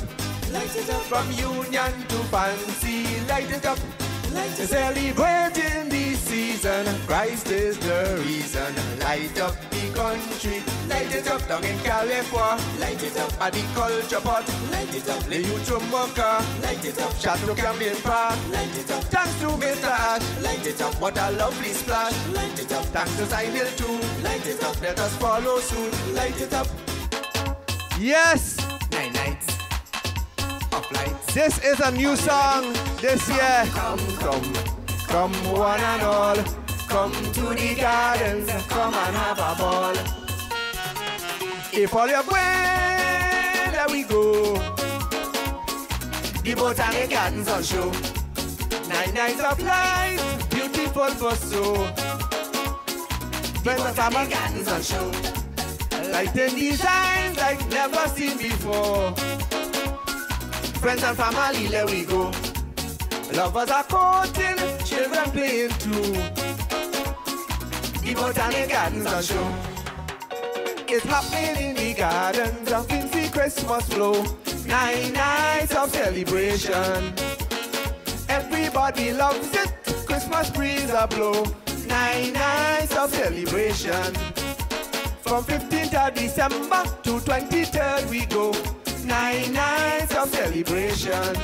Light it up from Union to Fancy, light it up. Celebrating this season, Christ is the reason. Light up the country, light it up down in California, light it up at the culture pot, light it up. Le Utromoka, light it up. Chateau Camden Park, light it up. Thanks to Mr. Ash, light it up. What a lovely splash, light it up. Thanks to Zynil too, light it up. Let us follow soon, light it up. Yes! Nine nights. This is a new song this year. Come, come, Come one and all, come to the gardens, come and have a ball. If all you're there we go. The botanic gardens on show. Nine nights of life, beautiful for so. When the family gardens on show. Lighting designs like never seen before. Friends and family, there we go. Lovers are courting, children playing too. The botanic gardens on show. It's happening in the gardens of Quincy Christmas flow. Nine nights of celebration. Everybody loves it. Christmas breeze a blow. Nine nights of celebration. From 15th of December to 23rd we go. Nine nights of celebration.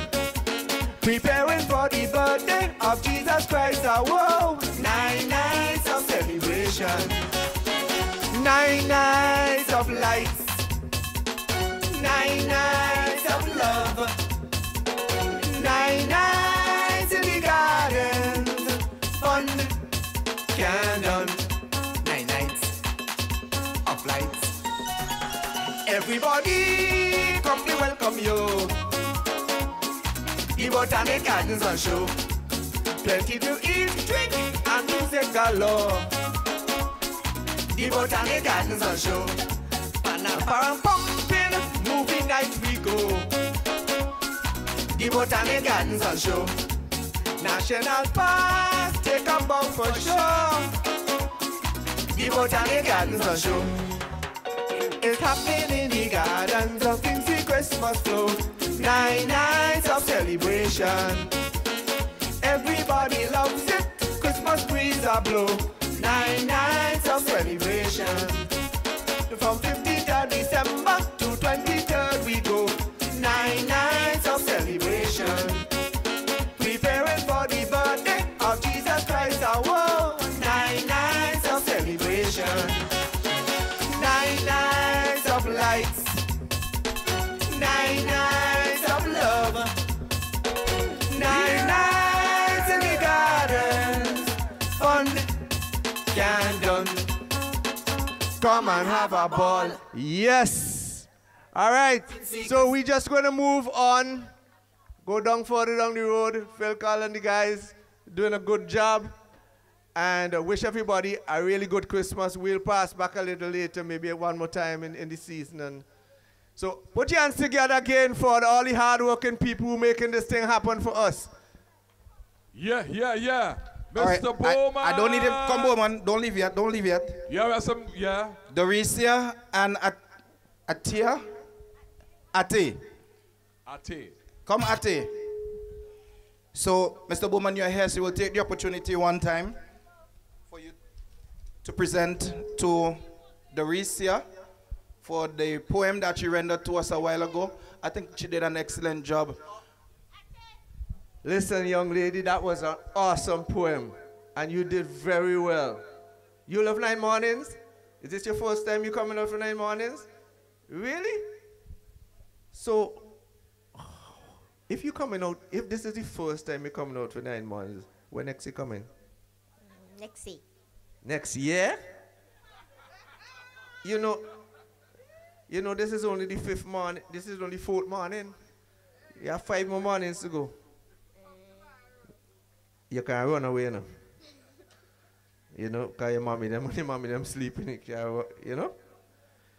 Preparing for the birthday of Jesus Christ. Oh, whoa. Nine nights of celebration. Nine nights of lights. Nine nights of love. Nine nights welcome you. The botanic gardens on show. Plenty to eat, drink, and music galore. The botanic gardens on show. Panam pumping, movie night we go. The botanic gardens on show. National Park, take a bow for sure. The botanic gardens on show. It's happening in the gardens of Quincy Christmas flow. Nine nights of celebration. Everybody loves it. Christmas breeze a blow. Nine nights of celebration. From 15th Come and have a ball. Yes. All right. So we just gonna move on. Go down further down the road. Phil Carl and the guys doing a good job. And uh, wish everybody a really good Christmas. We'll pass back a little later, maybe one more time in, in the season. And so put your hands together again for all the hardworking people who making this thing happen for us. Yeah, yeah, yeah. Mr. Right, Bowman. I, I don't need him. Come, Bowman. Don't leave yet. Don't leave yet. Yeah, we have some, yeah. Doricia and At- Atia. Ate. Ate. Come, Ate. So, Mr. Bowman, you're here, so we'll take the opportunity one time for you to present to Doricia for the poem that she rendered to us a while ago. I think she did an excellent job. Listen, young lady, that was an awesome poem. And you did very well. You love nine mornings? Is this your first time you coming out for nine mornings? Really? So, if you coming out, if this is the first time you're coming out for nine mornings, when next you coming? Next year. Next year? You know, you know, this is only the fifth morning. This is only fourth morning. You have five more mornings to go. You can't run away now. You know, because your mommy them, your mommy them sleeping, you, can't ru- you know.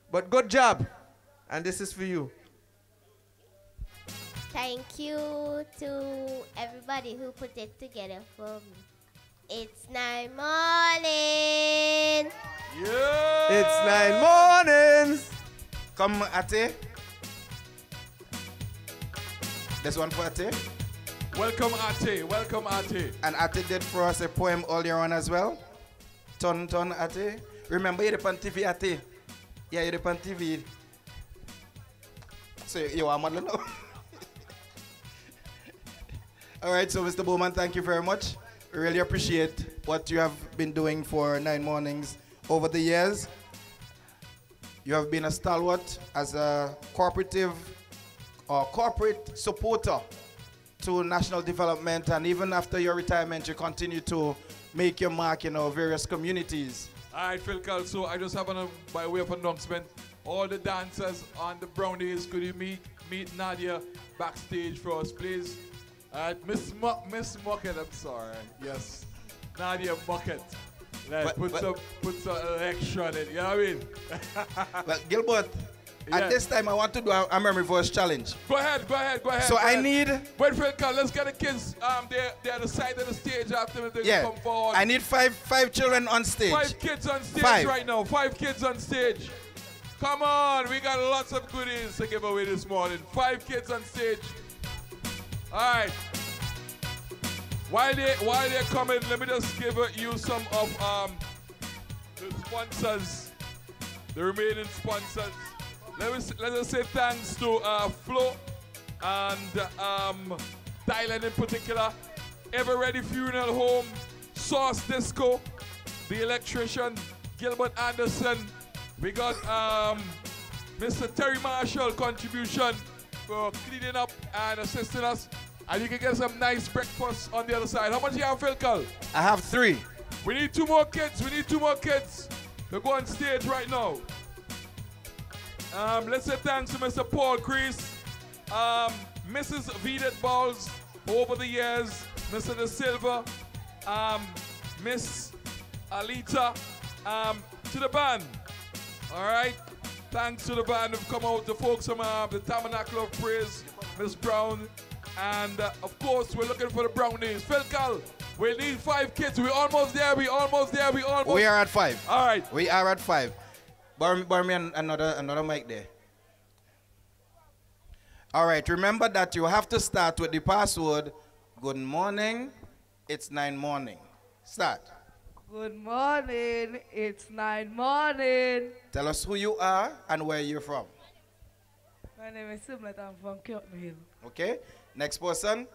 But good job. And this is for you. Thank you to everybody who put it together for me. It's nine morning. Yeah. It's nine mornings. Come, Ate. This one for Ate. Welcome, Ate. Welcome, Ate. And Ate did for us a poem earlier on as well. Ton Ton Ate. Remember, you're the on TV, Ate. Yeah, you're on TV. So you are model now. All right, so Mr. Bowman, thank you very much. We really appreciate what you have been doing for Nine Mornings over the years. You have been a stalwart as a cooperative or corporate supporter to national development, and even after your retirement, you continue to make your mark in our various communities. All right, Phil so I just have an, by way of announcement, all the dancers on the brownies, could you meet meet Nadia backstage for us, please? Miss Muck, Miss Muckett, I'm sorry. Yes, Nadia Muckett. Like, But- put but- some put some election in, you know what I mean? Well, Gilbert, Yeah. at this time, I want to do a, a memory verse challenge. Go ahead, go ahead, go ahead. So go I ahead. need- Wait, Phil Cal, let's get the kids. Um, they're, they're at the side of the stage after they Yeah, come forward. I need five five children on stage. Five kids on stage Five. right now. Five kids on stage. Come on, we got lots of goodies to give away this morning. Five kids on stage. All right. While they while they're coming, let me just give you some of um the sponsors, the remaining sponsors. Let me let us say thanks to uh, Flow and um, Thailand in particular, Ever Ready Funeral Home, Sauce Disco, the electrician Gilbert Anderson. We got um, Mr. Terry Marshall contribution for cleaning up and assisting us. And you can get some nice breakfast on the other side. How much you have, Phil Cull? I have three. We need two more kids. We need two more kids to go on stage right now. Um, let's say thanks to Mr. Paul Crease, um, Mrs. Vedet Balls over the years, Mr. De Silva, um, Miss Alita, um, to the band. All right. Thanks to the band who've come out, the folks from uh, the Tabernacle of Praise, Miss Brown, and uh, of course we're looking for the brownies. Phil Cal, we need five kids. We're almost there. We're almost there. We're almost. We are at five. All right. We are at five. Borrow, me- borrow me another another mic there. All right. Remember that you have to start with the password. Good morning. It's nine morning. Start. Good morning. It's nine morning. Tell us who you are and where you're from. My name is Simlet. I'm from Kilton Hill. Okay. Next person.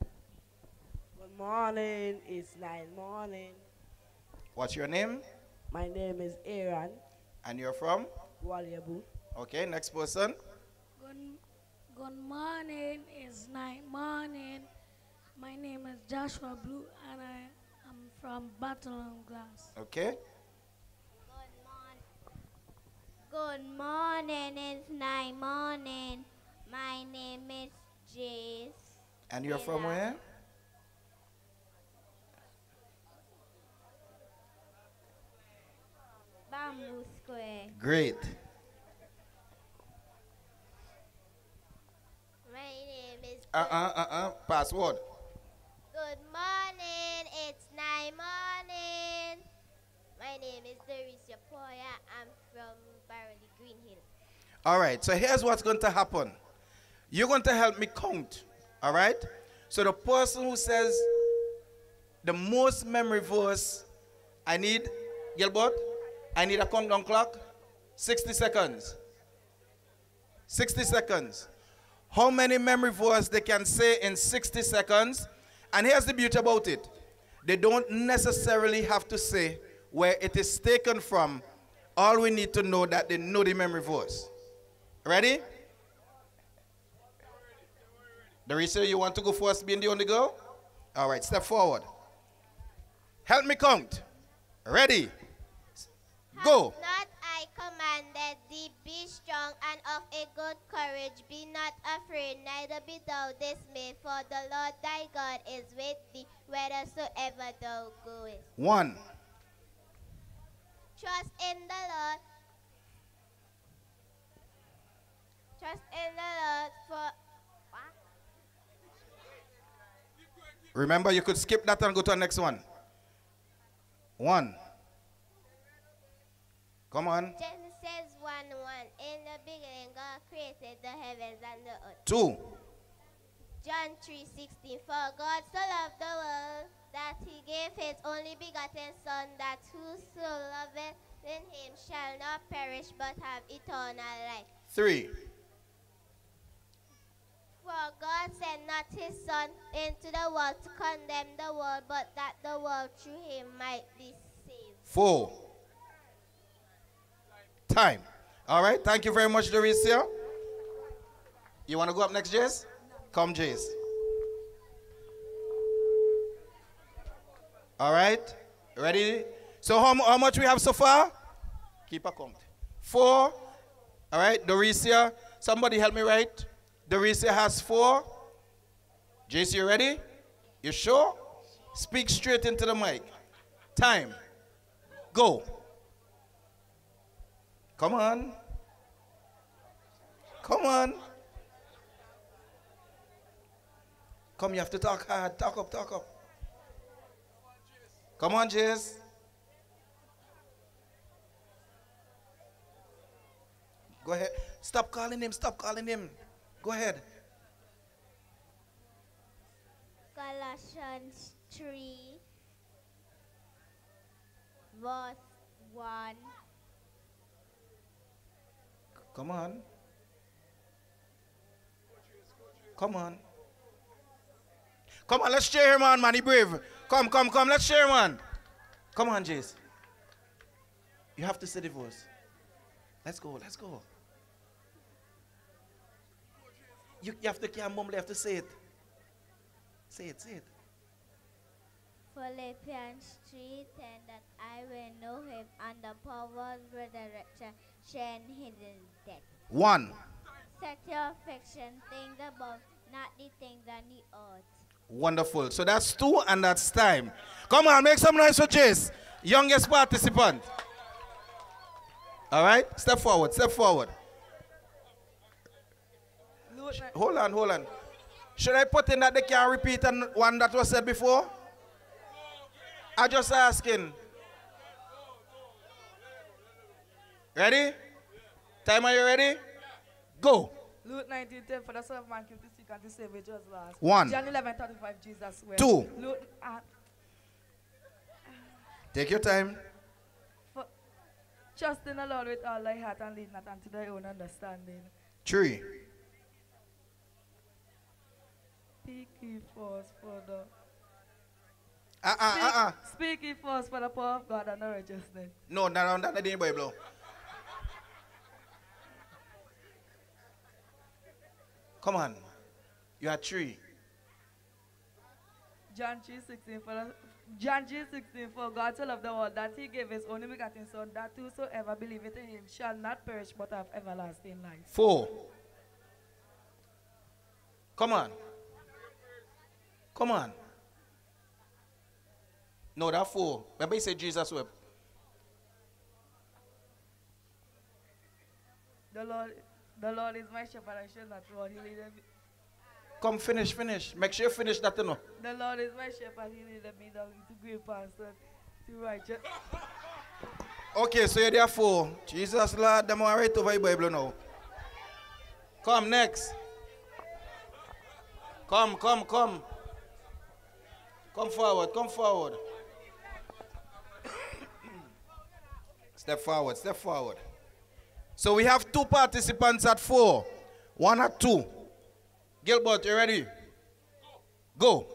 Good morning. It's nine morning. What's your name? My name is Aaron And you're from? Wallibou. Okay. Next person. Good, good morning. It's night morning. My name is Joshua Blue, and I am from Bottle and Glass. Okay. Good morning, it's nine morning. My name is Jace. And you're from where? Bamboo Square. Great. My name is. Uh uh uh uh. Password. Good morning, it's nine morning. My name is Doris Yapoya. I'm from Barley Green Hill. All right, so here's what's going to happen. You're going to help me count, all right? So the person who says the most memory verse, I need, Gilbert, I need a countdown clock, 60 seconds. 60 seconds. How many memory verse they can say in 60 seconds? And here's the beauty about it. They don't necessarily have to say where it is taken from. All we need to know that they know the memory verse. Ready? Darisa, you want to go first, being the only girl? All right, step forward. Help me count. Ready? Go. Not I commanded thee, be strong and of a good courage. Be not afraid, neither be thou dismayed, for the Lord thy God is with thee, whithersoever thou goest. One. Trust in the Lord. Trust in the Lord for. What? Remember, you could skip that and go to the next one. One. Come on. Genesis 1 1. In the beginning, God created the heavens and the earth. Two. John 3 16. For God so loved the world that he gave his only begotten Son, that whoso loveth in him shall not perish but have eternal life. Three. For God sent not his Son into the world to condemn the world, but that the world through him might be saved. Four. Time. All right. Thank you very much, Doricia. You want to go up next, Jess? Come, Jace. All right. Ready? So how, how much we have so far? Keep a count. Four. All right. Doricia. Somebody help me write. Doricia has four. Jace, you ready? You sure? Speak straight into the mic. Time. Go. Come on. Come on. Come, you have to talk hard. Talk up, talk up. Come on, Jace. Go ahead. Stop calling him. Stop calling him. Go ahead. Colossians 3, verse 1. Come on. Come on. Come on, let's cheer him on, man. He brave. Come, come, come. Let's cheer him on. Come on, Jace. You have to say the voice. Let's go, let's go. You, you have to can't mumble, you have to say it. Say it, say it. Philippians 3 10 that I will know him and the power of resurrection shine hidden death. One. Set your affection things above, not the things on the earth. Wonderful. So that's two and that's time. Come on, make some noise for Jace, youngest participant. All right, step forward, step forward. Sh- Hold on, hold on. Should I put in that they can repeat an- one that was said before? I just asking. Ready? Time, are you ready? Go. Luke 19, 10, for the Son of Man came to seek and to save which was lost. One. John 11, 35, Jesus wept. Two. Luke, uh, Take your time. for, trust in the Lord with all thy heart and lean not unto thy own understanding. Three. Speak ye first for the... Uh, uh, speak, uh, uh. speak ye first for the power of God and the righteousness. No, no, no, that didn't blow. Come on. You are three. John 3, 16, for the, John 3, 16, for God so loved the world that he gave his only begotten Son, that whosoever believeth in him shall not perish but have everlasting life. Four. Come on. Come on. No, that four. Remember he said Jesus wept. The Lord, the Lord is my shepherd, I shall not want. He leadeth me. Come finish, finish. Make sure you finish that, you know. The Lord is my shepherd, he leadeth me down into green pastures, to righteous. Okay, so you're there four. Jesus, Lord, them are right over your Bible now. Come, next. Come, come, come. Come forward, come forward. step forward, step forward. So we have two participants at four. One at two. Gilbert, you ready? Go.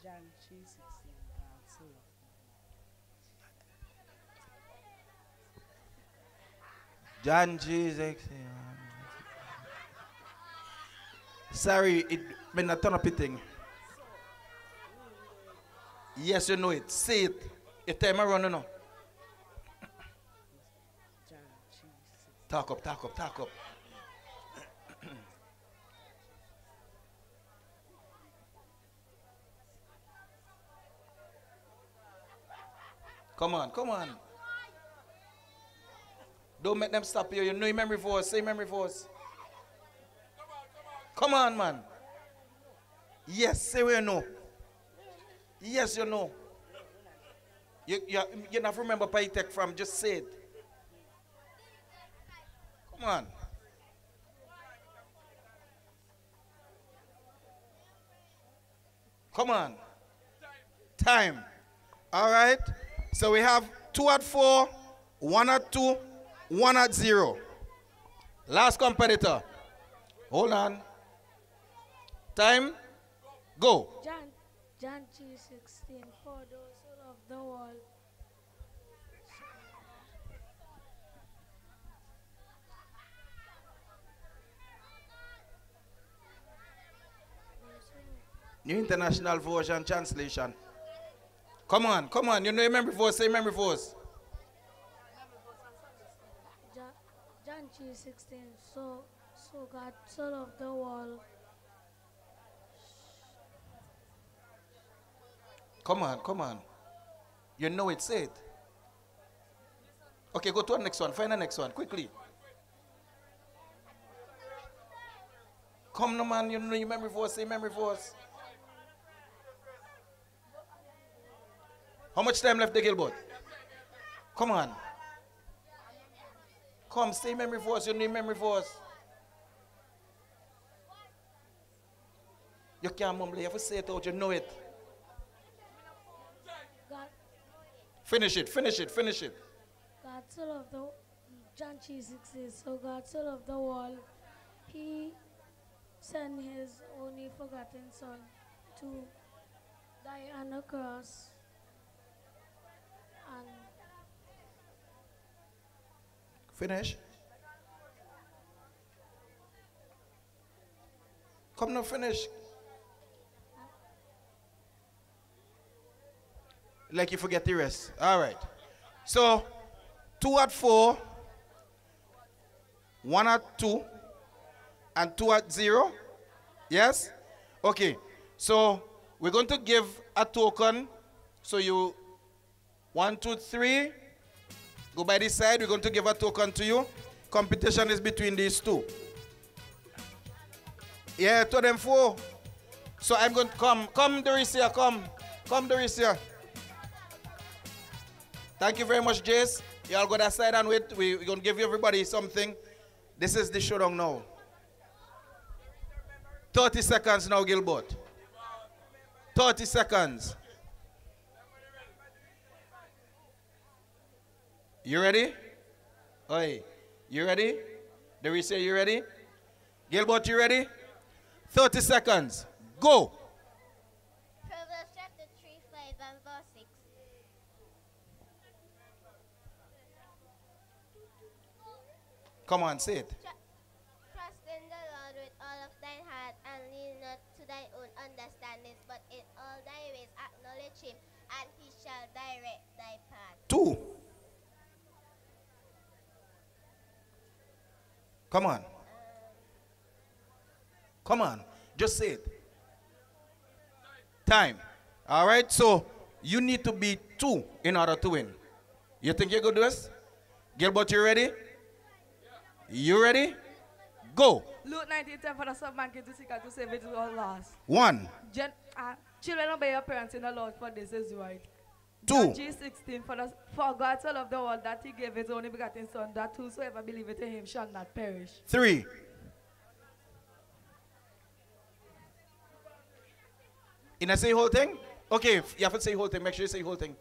John 3 16, God so loved John Jesus. Sorry, it been a ton of thing. Yes, you know it. Say it. Your time around, you know. Talk up, talk up, talk up. come on, come on. Don't make them stop you. You know your memory force. Say memory force. Come on, man. Yes, say we know. Yes, you know. You, you, you not remember Pytech from, just say it. Come on. Come on. Time. All right. So we have two at four, one at two, one at zero. Last competitor. Hold on. Time. Go. John, John 3 16, for those who the world. New International Version Translation. Come on, come on. You know your memory verse. Say memory verse. John, John 3:16. So, so God so loved the world. Come on, come on. You know it. Say it. Okay, go to the next one. Find the next one quickly. Come no man, you know your memory verse. Say memory verse. How much time left, the Gilbert? Come on. Come, say memory verse. Your memory verse. You can't mumble. You have to say it out. You know it. Finish it. Finish it. Finish it. God so loved the John 3:16. So God so loved the world, He sent His only forgotten Son to die on the cross. Finish. Come now, finish. Like you forget the rest. All right. So, two at four, one at two, and two at zero. Yes? Okay. So, we're going to give a token. So, you, one, two, three. Go by this side. We're going to give a token to you. Competition is between these two. Yeah, to them four. So I'm going to come. Come, Dorisia, come. Come, Dorisia. Thank you very much, Jace. Y'all go that side and wait. We, we're going to give everybody something. This is the showdown now. 30 seconds now, Gilbert. 30 seconds. You ready? Oi, you ready? Do we say you ready? Gilbert, you ready? 30 seconds. Go. Proverbs chapter 3, 5 and verse 6. Come on, say it. Trust in the Lord with all of thine heart and lean not to thy own understanding, but in all thy ways acknowledge him, and he shall direct thy path. Two. Come on. Come on. Just say it. Time. All right. So you need to be two in order to win. You think you could do this? Gilbert, you ready? You ready? Go. Luke 19, 10 for the son man came to seek and to save it all lost. One. Gen- uh, children obey your parents in the Lord, for this is right. Two. John G 16 for, the, for God so loved the world that he gave his only begotten son, that whosoever believeth in him shall not perish. Three. In a say whole thing? Okay, if you have to say whole thing. Make sure you say whole thing.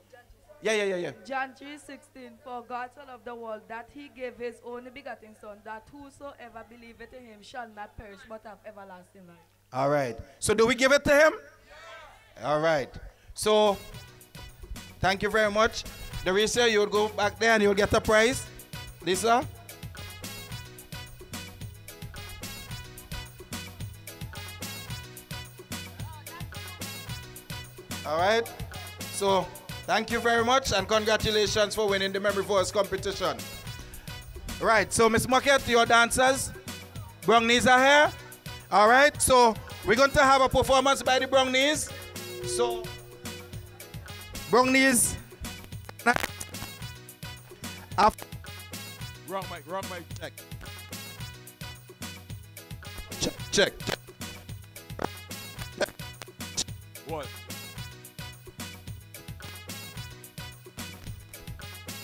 Yeah, yeah, yeah, yeah. John 3 16 for God so loved the world that he gave his only begotten son, that whosoever believeth in him shall not perish but have everlasting life. All right. So do we give it to him? All right. So thank you very much. Dorisia, you'll go back there and you'll get a prize. Lisa? All right. So thank you very much and congratulations for winning the Memory Force competition. Right. So Miss Muckett, your dancers, Brownies are here. All right. So we're going to have a performance by the Brownies. So Brownies. After Wrong mic, wrong mic. Check. check, check. One.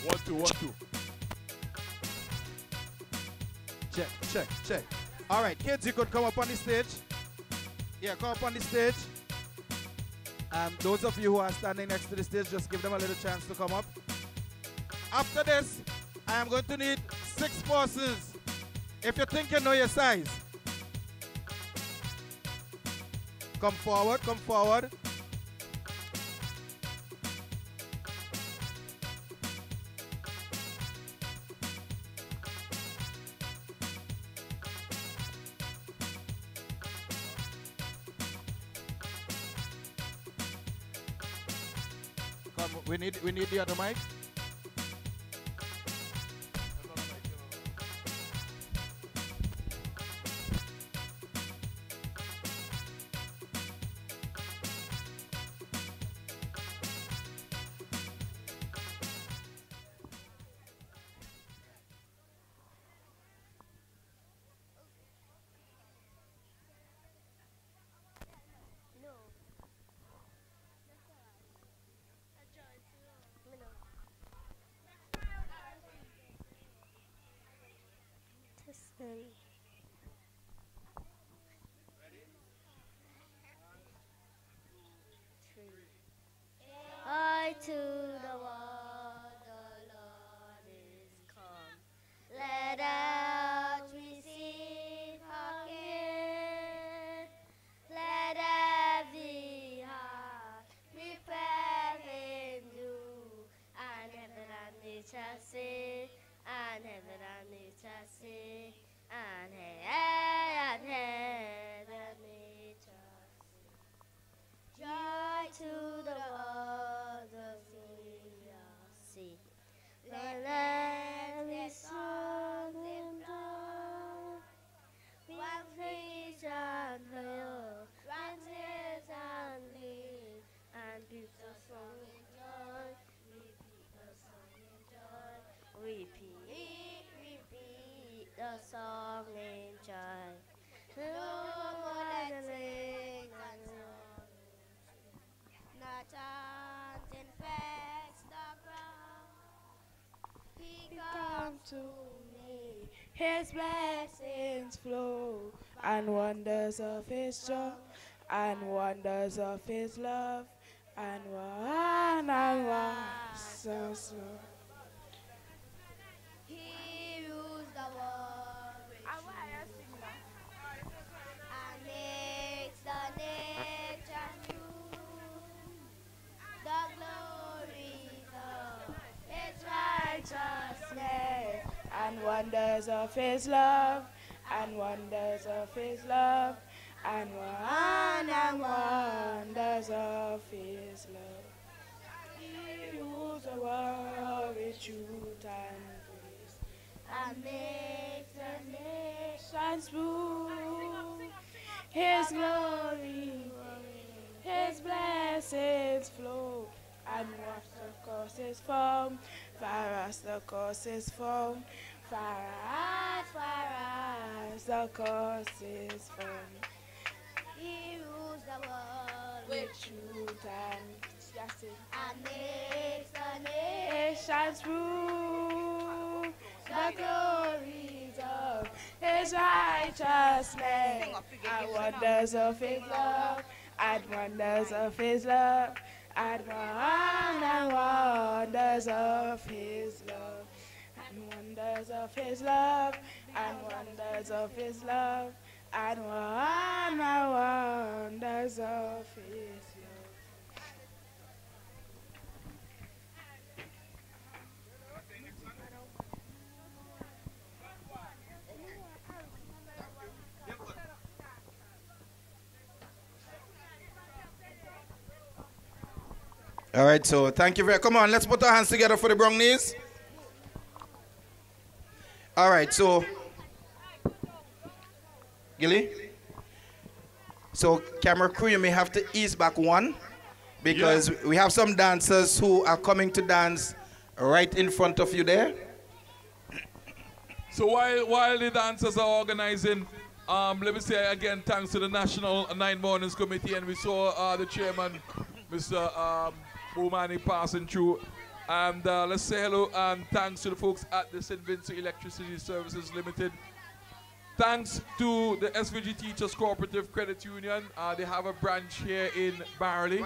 One, two, one, two. Check, check, check. All right, kids, you could come up on the stage. Yeah, come up on the stage. Um, those of you who are standing next to the stage, just give them a little chance to come up. After this, I am going to need six forces. If you think you know your size, come forward, come forward. We need we need the other mic. Testing. And wonders of His joy, and wonders of His love, and one and one so slow. He rules the world and makes the nature new. The glories of His righteousness and wonders of His love, and wonders of His love, and one and wonders of His love. He rules the world with truth and grace, and makes the nations move. His glory, His blessings flow, and what the course is far as the course is from, far as, far as the course is from. He rules the world With truth and justice, and makes the nations prove the glories of His righteousness, and wonders of His love, and wonders of His love, and wonders of His love, and wonders of His love, and wonders of His love, and wonders of His love. All right, so thank you very much. Come on, let's put our hands together for the Brownies. All right, so Gilly. So camera crew, you may have to ease back one because we have some dancers who are coming to dance right in front of you there. So while while the dancers are organizing, um, let me say again thanks to the National Nine Mornings Committee, and we saw uh, the chairman, Mr. Um, passing through. And uh, let's say hello and thanks to the folks at the St. Vincent Electricity Services Limited. Thanks to the SVG Teachers Cooperative Credit Union. Uh, they have a branch here in Barrouallie.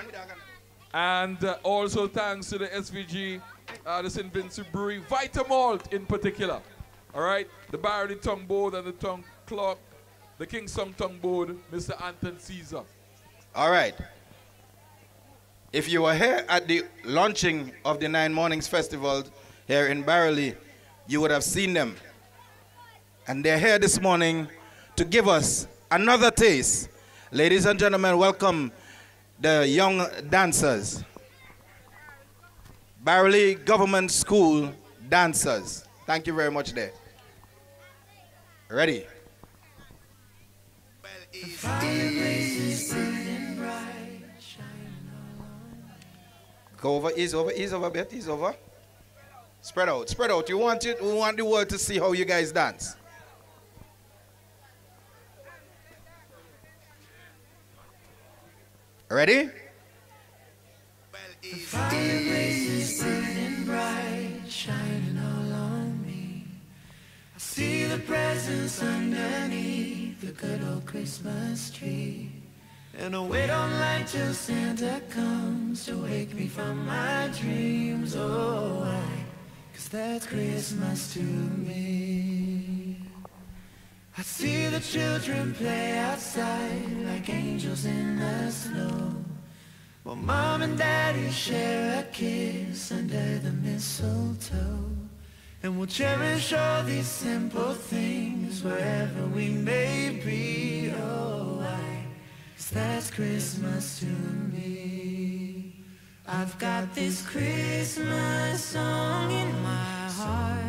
And uh, also thanks to the SVG, uh, the St. Vincent Brewery, Vitamalt in particular. All right, the Barrouallie Tongue Board and the Tongue Clock, the Kingstown Tongue Board, Mr. Anton Caesar. All right. If you were here at the launching of the Nine Mornings Festival here in Barrouallie, you would have seen them. And they're here this morning to give us another taste. Ladies and gentlemen, welcome the young dancers. Barrouallie Government School dancers. Thank you very much there. Ready? Go over, ease over, ease over a bit, ease over. Spread out, spread out. You want it, we want the world to see how you guys dance. Ready? the underneath the good old Christmas tree. And I wait on light till Santa comes to wake me from my dreams. Oh, why? Cause that's Christmas to me. I see the children play outside like angels in the snow. While mom and daddy share a kiss under the mistletoe. And we'll cherish all these simple things wherever we may be. Oh, that's Christmas to me. I've got this Christmas song in my heart.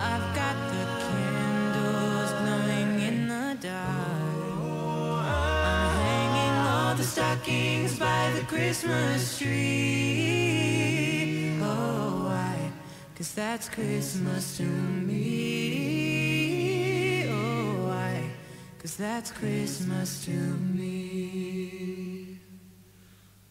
I've got the candles glowing in the dark. I'm hanging all the stockings by the Christmas tree. Oh, why? Cause that's Christmas to me. Cause that's Christmas to me.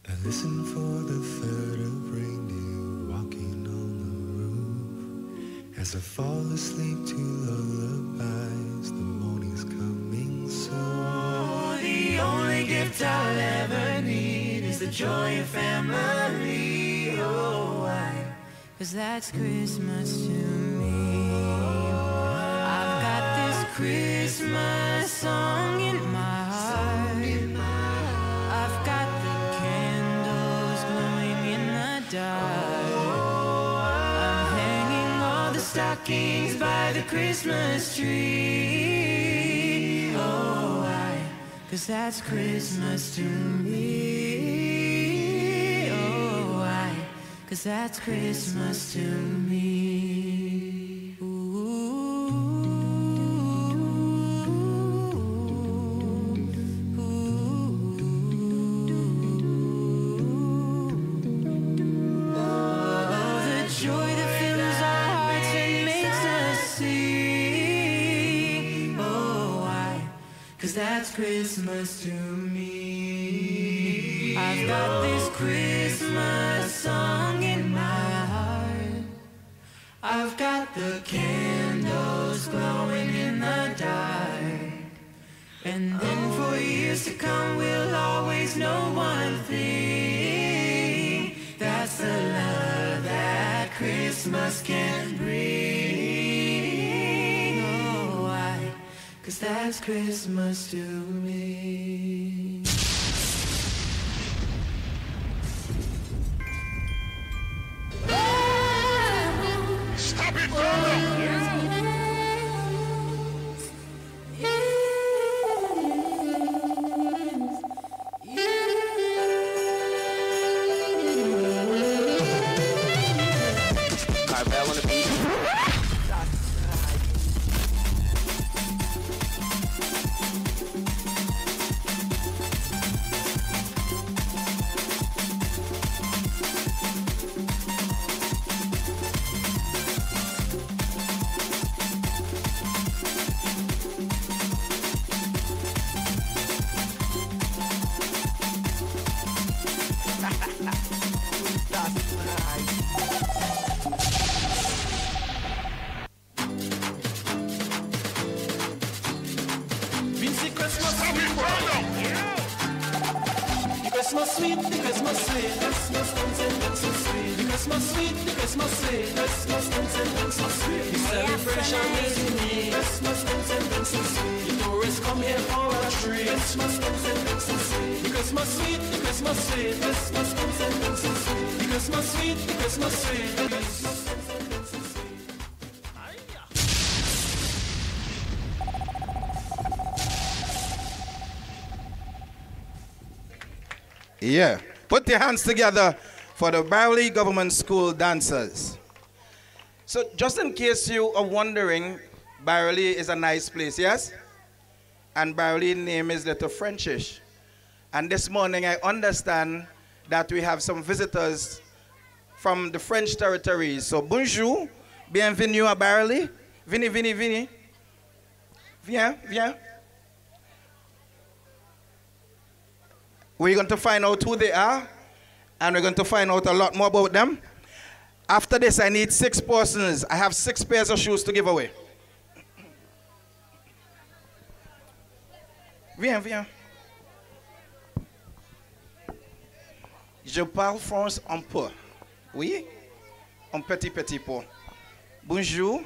I listen for the third of reindeer walking on the roof. As I fall asleep to lullabies, the morning's coming soon. Oh, the only gift I'll ever need is the joy of family. Oh, why? Cause that's Christmas to me. Christmas song in my heart. I've got the candles glowing in the dark. I'm hanging all the stockings by the Christmas tree. Oh, why? Cause that's Christmas to me. Oh? Cause that's Christmas to me. Christmas to me. I've got this Christmas song in my heart. I've got the candles glowing in the dark. And then for years to come, we'll always know one thing. That's the love that Christmas can that's Christmas to me. Stop it, Carvel sweet, the Christmas sweet, Christmas comes and looks so sweet. The Christmas sweet, the Christmas sweet, Christmas comes and looks so sweet. The celebration is near. Christmas comes and looks so sweet. The tourists come here for a treat. Christmas comes and looks so sweet. The Christmas sweet, the Christmas sweet, Christmas comes and looks so sweet. The Christmas sweet, the Christmas sweet, the Christmas Yeah. Put your hands together for the Barrouallie Government School dancers. So, just in case you are wondering, Barrouallie is a nice place, yes? And Barrouallie name is Little Frenchish. And this morning I understand that we have some visitors from the French territories. So, bonjour, bienvenue à Barrouallie. Vini, vini, vini. Viens, viens. We're going to find out who they are, and we're going to find out a lot more about them. After this, I need six persons. I have six pairs of shoes to give away. Viens, viens. Je parle France un peu. Oui? Un petit, petit peu. Bonjour.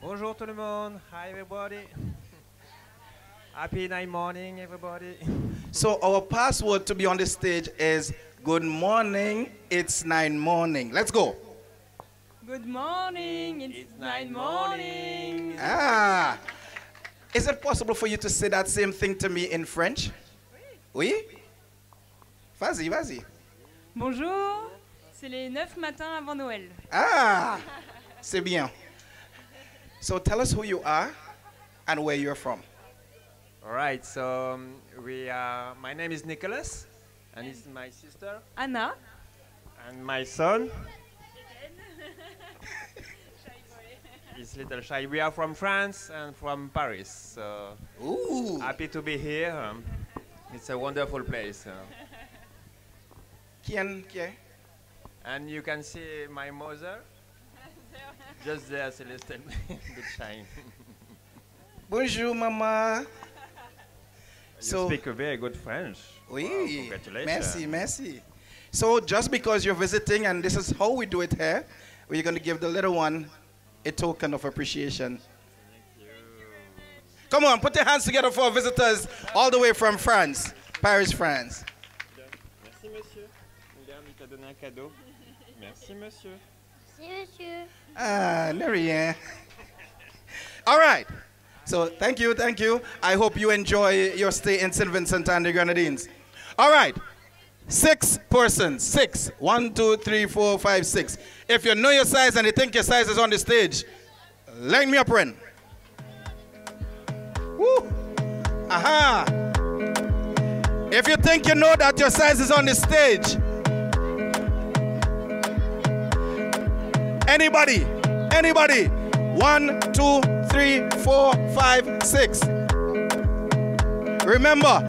Bonjour tout le monde. Hi everybody. Happy night morning everybody. So our password to be on the stage is good morning, it's nine morning. Let's go. Good morning, it's, nine morning. Ah. Is it possible for you to say that same thing to me in French? Oui? Vas-y, vas-y. Bonjour, c'est les 9 matins avant Noël. Ah, c'est bien. So tell us who you are and where you're from. All right, so um, we are, my name is Nicholas, and this is my sister. Anna. And my son. He's little shy. We are from France and from Paris. So Ooh. happy to be here. Um, it's a wonderful place. uh. Quién, quién? And you can see my mother. Just there, Celeste, bit shy. Bonjour, mama. You So- speak a very good French. Oui. Wow, congratulations. Merci, merci. So just because you're visiting and this is how we do it here, we're going to give the little one a token of appreciation. Come on, put your hands together for our visitors all the way from France, Paris, France. Merci, monsieur. Regarde, il t'a donné un cadeau. Merci, monsieur. Merci, monsieur. Ah, de rien. All right. So thank you, thank you. I hope you enjoy your stay in St. Vincent and the Grenadines. All right. Six persons. Six. One, two, three, four, five, six. If you know your size and you think your size is on the stage, line me up, Ren. Woo. Aha. If you think you know that your size is on the stage, Anybody? Anybody? One, two, three, four, five, six. Remember,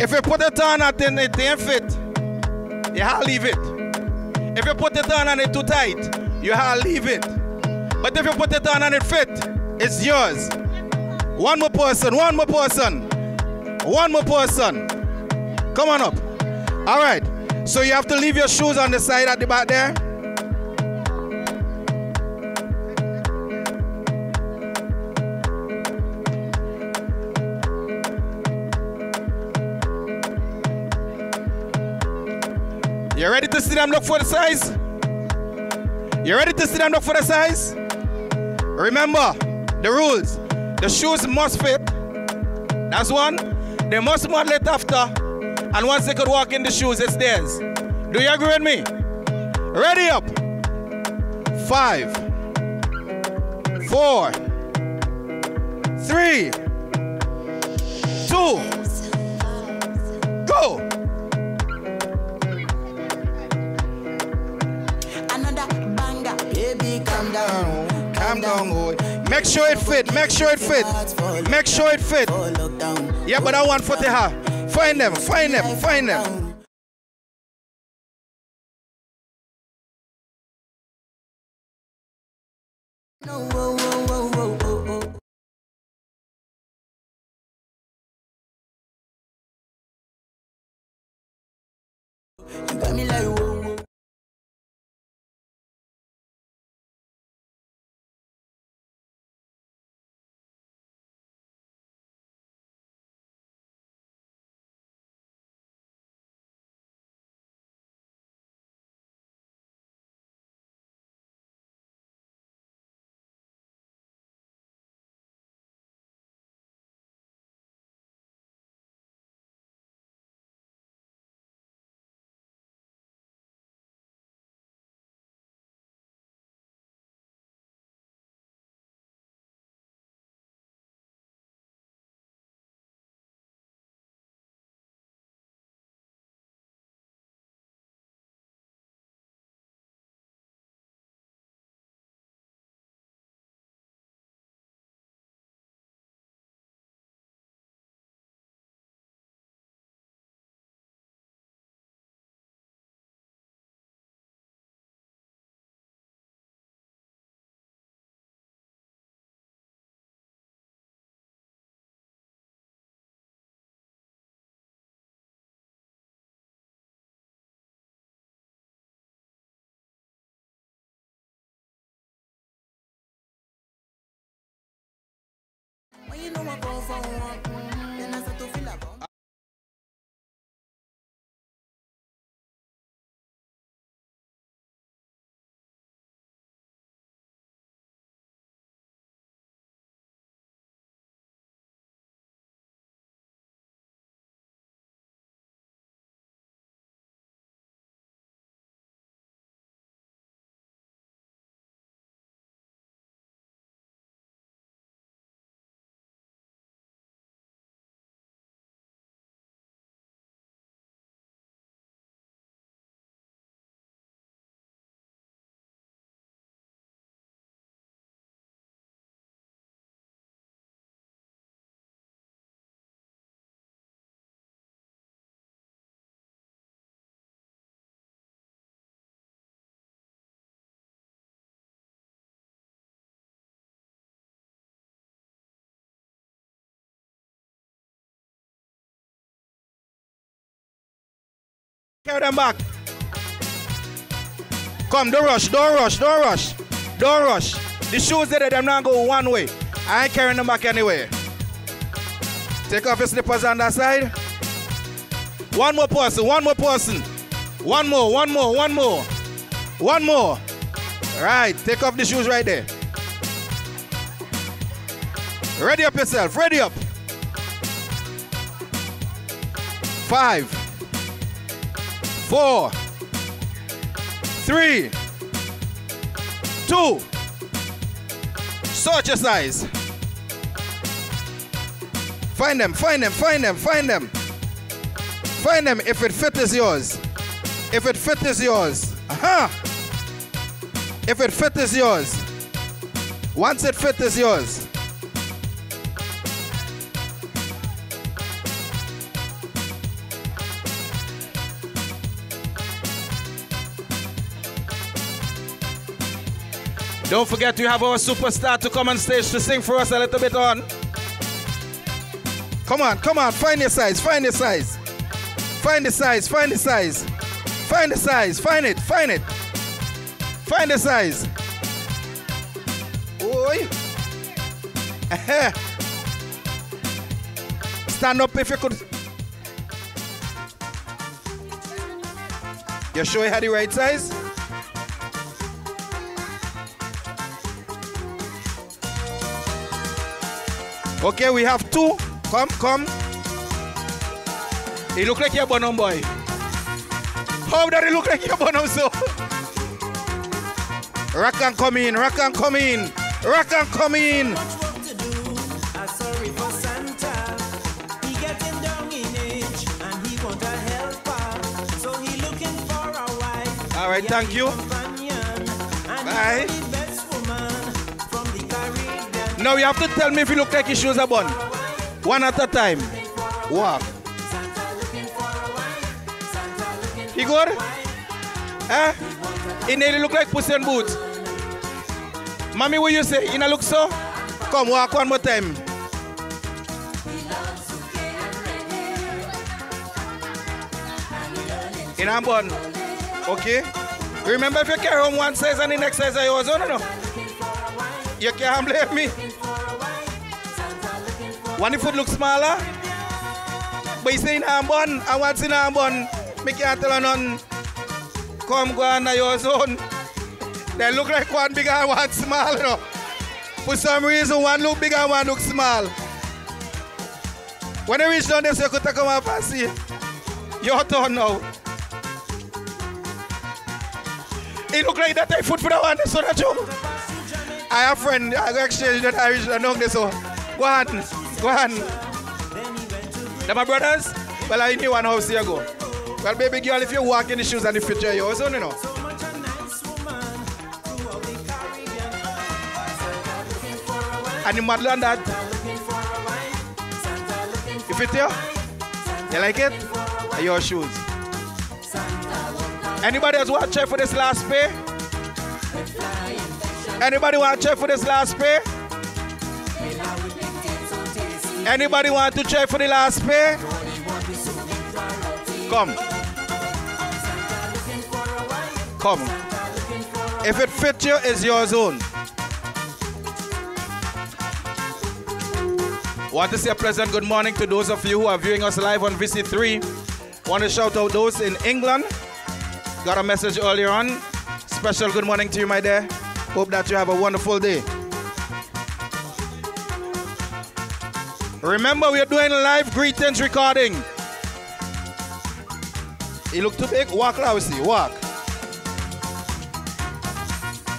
if you put it on and then it ain't fit, you have to leave it. If you put it on and it's too tight, you have to leave it. But if you put it on and it fit, it's yours. One more person, one more person, one more person. Come on up. All right. So you have to leave your shoes on the side at the back there. You ready to see them look for the size? You ready to see them look for the size? Remember the rules. The shoes must fit. That's one. They must model it after. And once they could walk in the shoes, it's theirs. Do you agree with me? Ready up. Five, four, three, two, go. Calm down. Calm down, boy. Make sure it fit. Make sure it fit. Make sure it fit. Yeah, but I want for the have. Find them. Find them. Find them. No, oh, wakovawa inazatofilapa Carry them back. Come, don't rush, don't rush, don't rush. Don't rush. The shoes there, them not go one way. I ain't carrying them back anyway. Take off your slippers on that side. One more person, one more person. One more, one more, one more. One more. Right, take off the shoes right there. Ready up yourself, ready up. Five, four, three, two. Search your size. Find them, find them, find them, find them. Find them if it fit is yours. If it fit is yours. Aha! If it fit is yours. Once it fit is yours. Don't forget to have our superstar to come on stage to sing for us a little bit on. Come on, come on, find your size, find your size. Find the size, find the size. Find the size, find it, find it. Find the size. Oi. Stand up if you could. You sure you had the right size? Okay, we have two. Come, come. He look like your bonum boy. How does he look like your bonum so? Rock and come in, rock and come in, rock and come in. I'm sorry for Santa. He Now you have to tell me if you look like your shoes are bun. One at a time. Walk. Good? Eh? He nearly look like pussy and boots. Mommy, what you say? You not look so? Come, walk one more time. In a bun. Okay? Remember if you carry home one size and the next size are yours, no no. You can't blame me. One the foot look smaller. But you say in a bun, and what's in a bun, me can't tell none. Come go on your zone. They look like one big and one small, you know. For some reason, one look big and one look small. When they reach down there, so you could come up and see. Your turn now. It look like that I foot for the one, so that you. I have a friend, I exchange that Irish and down there, so go on, go on. They're my brothers? Well, I knew one house here go. Well, baby girl, if you walk in the shoes and the future, you know. And you mad on that? You fit you? You like it? Are your shoes? Anybody else want to check for this last pay? Anybody want to check for this last pay? Anybody want to check for the last pay? Come. Come. If it fits you, it's your zone. Want to say a pleasant good morning to those of you who are viewing us live on VC3. Want to shout out those in England. Got a message earlier on. Special good morning to you, my dear. Hope that you have a wonderful day. Remember, we are doing live greetings recording. He look too big. Walk, see. Walk.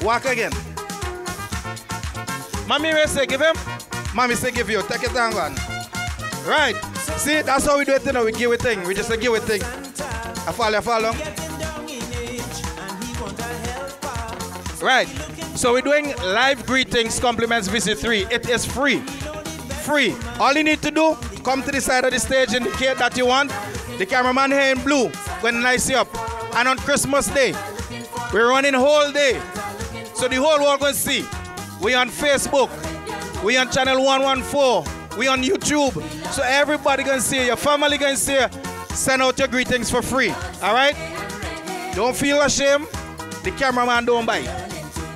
Walk again. Mommy will say give him. Mommy say give you. Take it down, one. Right. See, that's how we do it, you know. We give it thing. We just a give it thing. I follow, I follow. Right. So we're doing live greetings, compliments, VC3. It is free. Free. All you need to do, come to the side of the stage, indicate that you want. The cameraman here in blue, when nice you up. And on Christmas Day, we're running whole day. So the whole world to see. We on Facebook. We on channel 114. We on YouTube. So everybody to see Your family to see Send out your greetings for free. All right? Don't feel ashamed. The cameraman don't bite.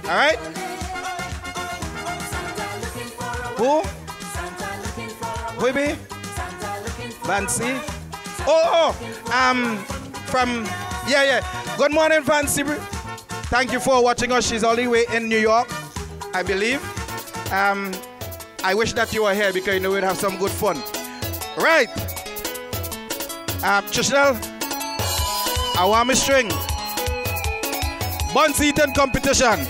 All right? Who? Be? Vancy? Oh, oh, um, from, yeah, yeah. Good morning, Vancy. Thank you for watching us. She's all the way in New York, I believe. Um, I wish that you were here because you know we'd have some good fun. Right. Um, Chishnell, I want me string. Buns eating competition.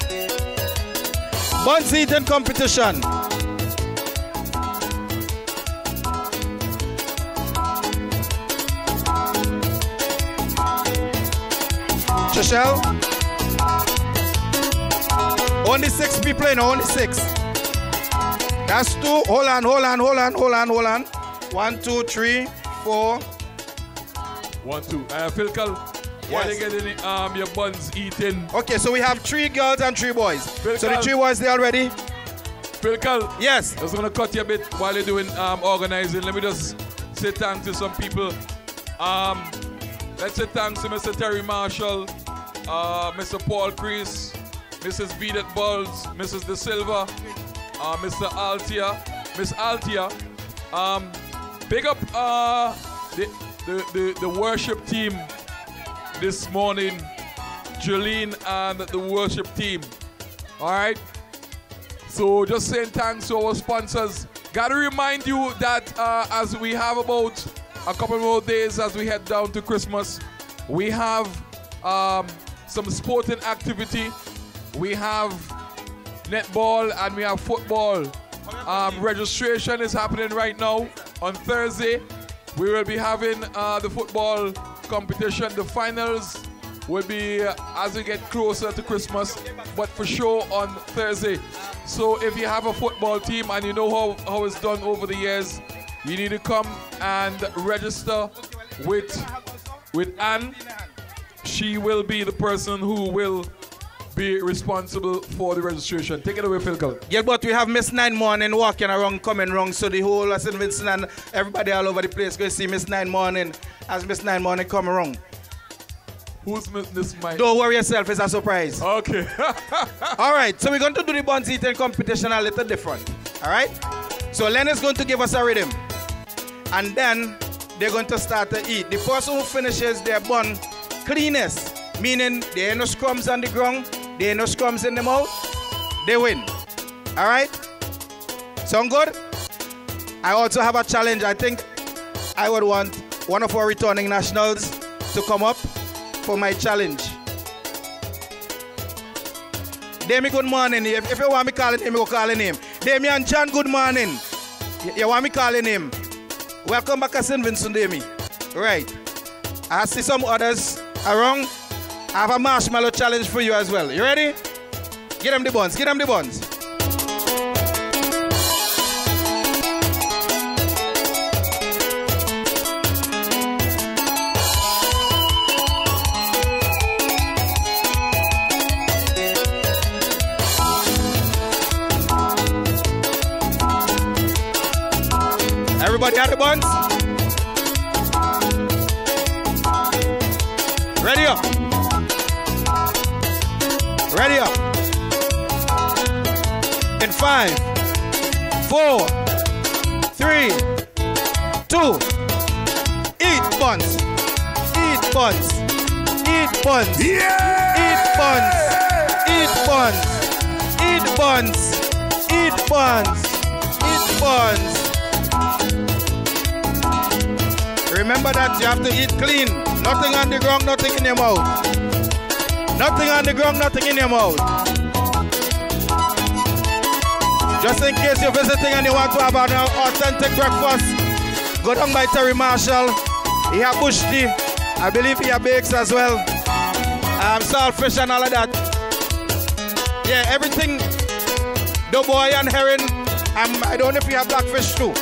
Buns eating competition. Only six people in, only six. That's two. Hold on, hold on, hold on, hold on, hold on. One, two, three, four. One, two. Uh, Phil Cal, while you getting um, your buns eaten. Okay, so we have three girls and three boys. Phil so the three boys, they already? Phil Cal. Yes. I was going to cut you a bit while you're doing um, organizing. Let me just say thanks to some people. Um, let's say thanks to Mr. Terry Marshall, uh, Mr. Paul Crease, Mrs. Vedet Bulls, Mrs. De Silva, uh, Mr. Altia, Miss Altia. Um, big up uh, the, the, the, the worship team this morning, Jolene and the worship team. All right. So just saying thanks to our sponsors. Gotta remind you that uh, as we have about a couple more days as we head down to Christmas, we have um, some sporting activity. We have netball and we have football. Um, registration is happening right now on Thursday. We will be having uh, the football competition. The finals will be uh, as we get closer to Christmas, but for sure on Thursday. So if you have a football team and you know how, how it's done over the years, you need to come and register with, with Anne. She will be the person who will be responsible for the registration. Take it away, Phil Cullen. Yeah, but we have Miss Nine Morning walking around, coming wrong, so the whole of St. Vincent and everybody all over the place going to see Miss Nine Morning as Miss Nine Morning come around. Who's Miss Mike? Don't worry yourself, it's a surprise. Okay. all right, so we're going to do the buns eating competition a little different. All right? So Len is going to give us a rhythm. And then they're going to start to eat. The person who finishes their bun cleanest, meaning there ain't no scrums on the ground, there ain't no scrums in the mouth, they win. All right? Sound good? I also have a challenge. I think I would want one of our returning nationals to come up for my challenge. Demi, good morning. If, if you want me calling him, you calling him. Damian John, good morning. You, you want me calling him? Welcome back to St. Vincent, Demi. Right. I see some others around. I have a marshmallow challenge for you as well. You ready? Get them the buns. Get them the buns. Everybody had the buns? Ready up. Ready up. In five, four, three, two, eat buns. Eat buns. Eat buns. Yeah! Eat buns. Eat buns. Eat buns. Eat buns. Eat buns. Remember that you have to eat clean. Nothing on the ground, nothing in your mouth. Nothing on the ground, nothing in your mouth. Just in case you're visiting and you want to have an authentic breakfast, go down by Terry Marshall. He have bush tea. I believe he have bakes as well. Um, saltfish and all of that. Yeah, everything. Doughboy and herring. Um, I don't know if you have blackfish too.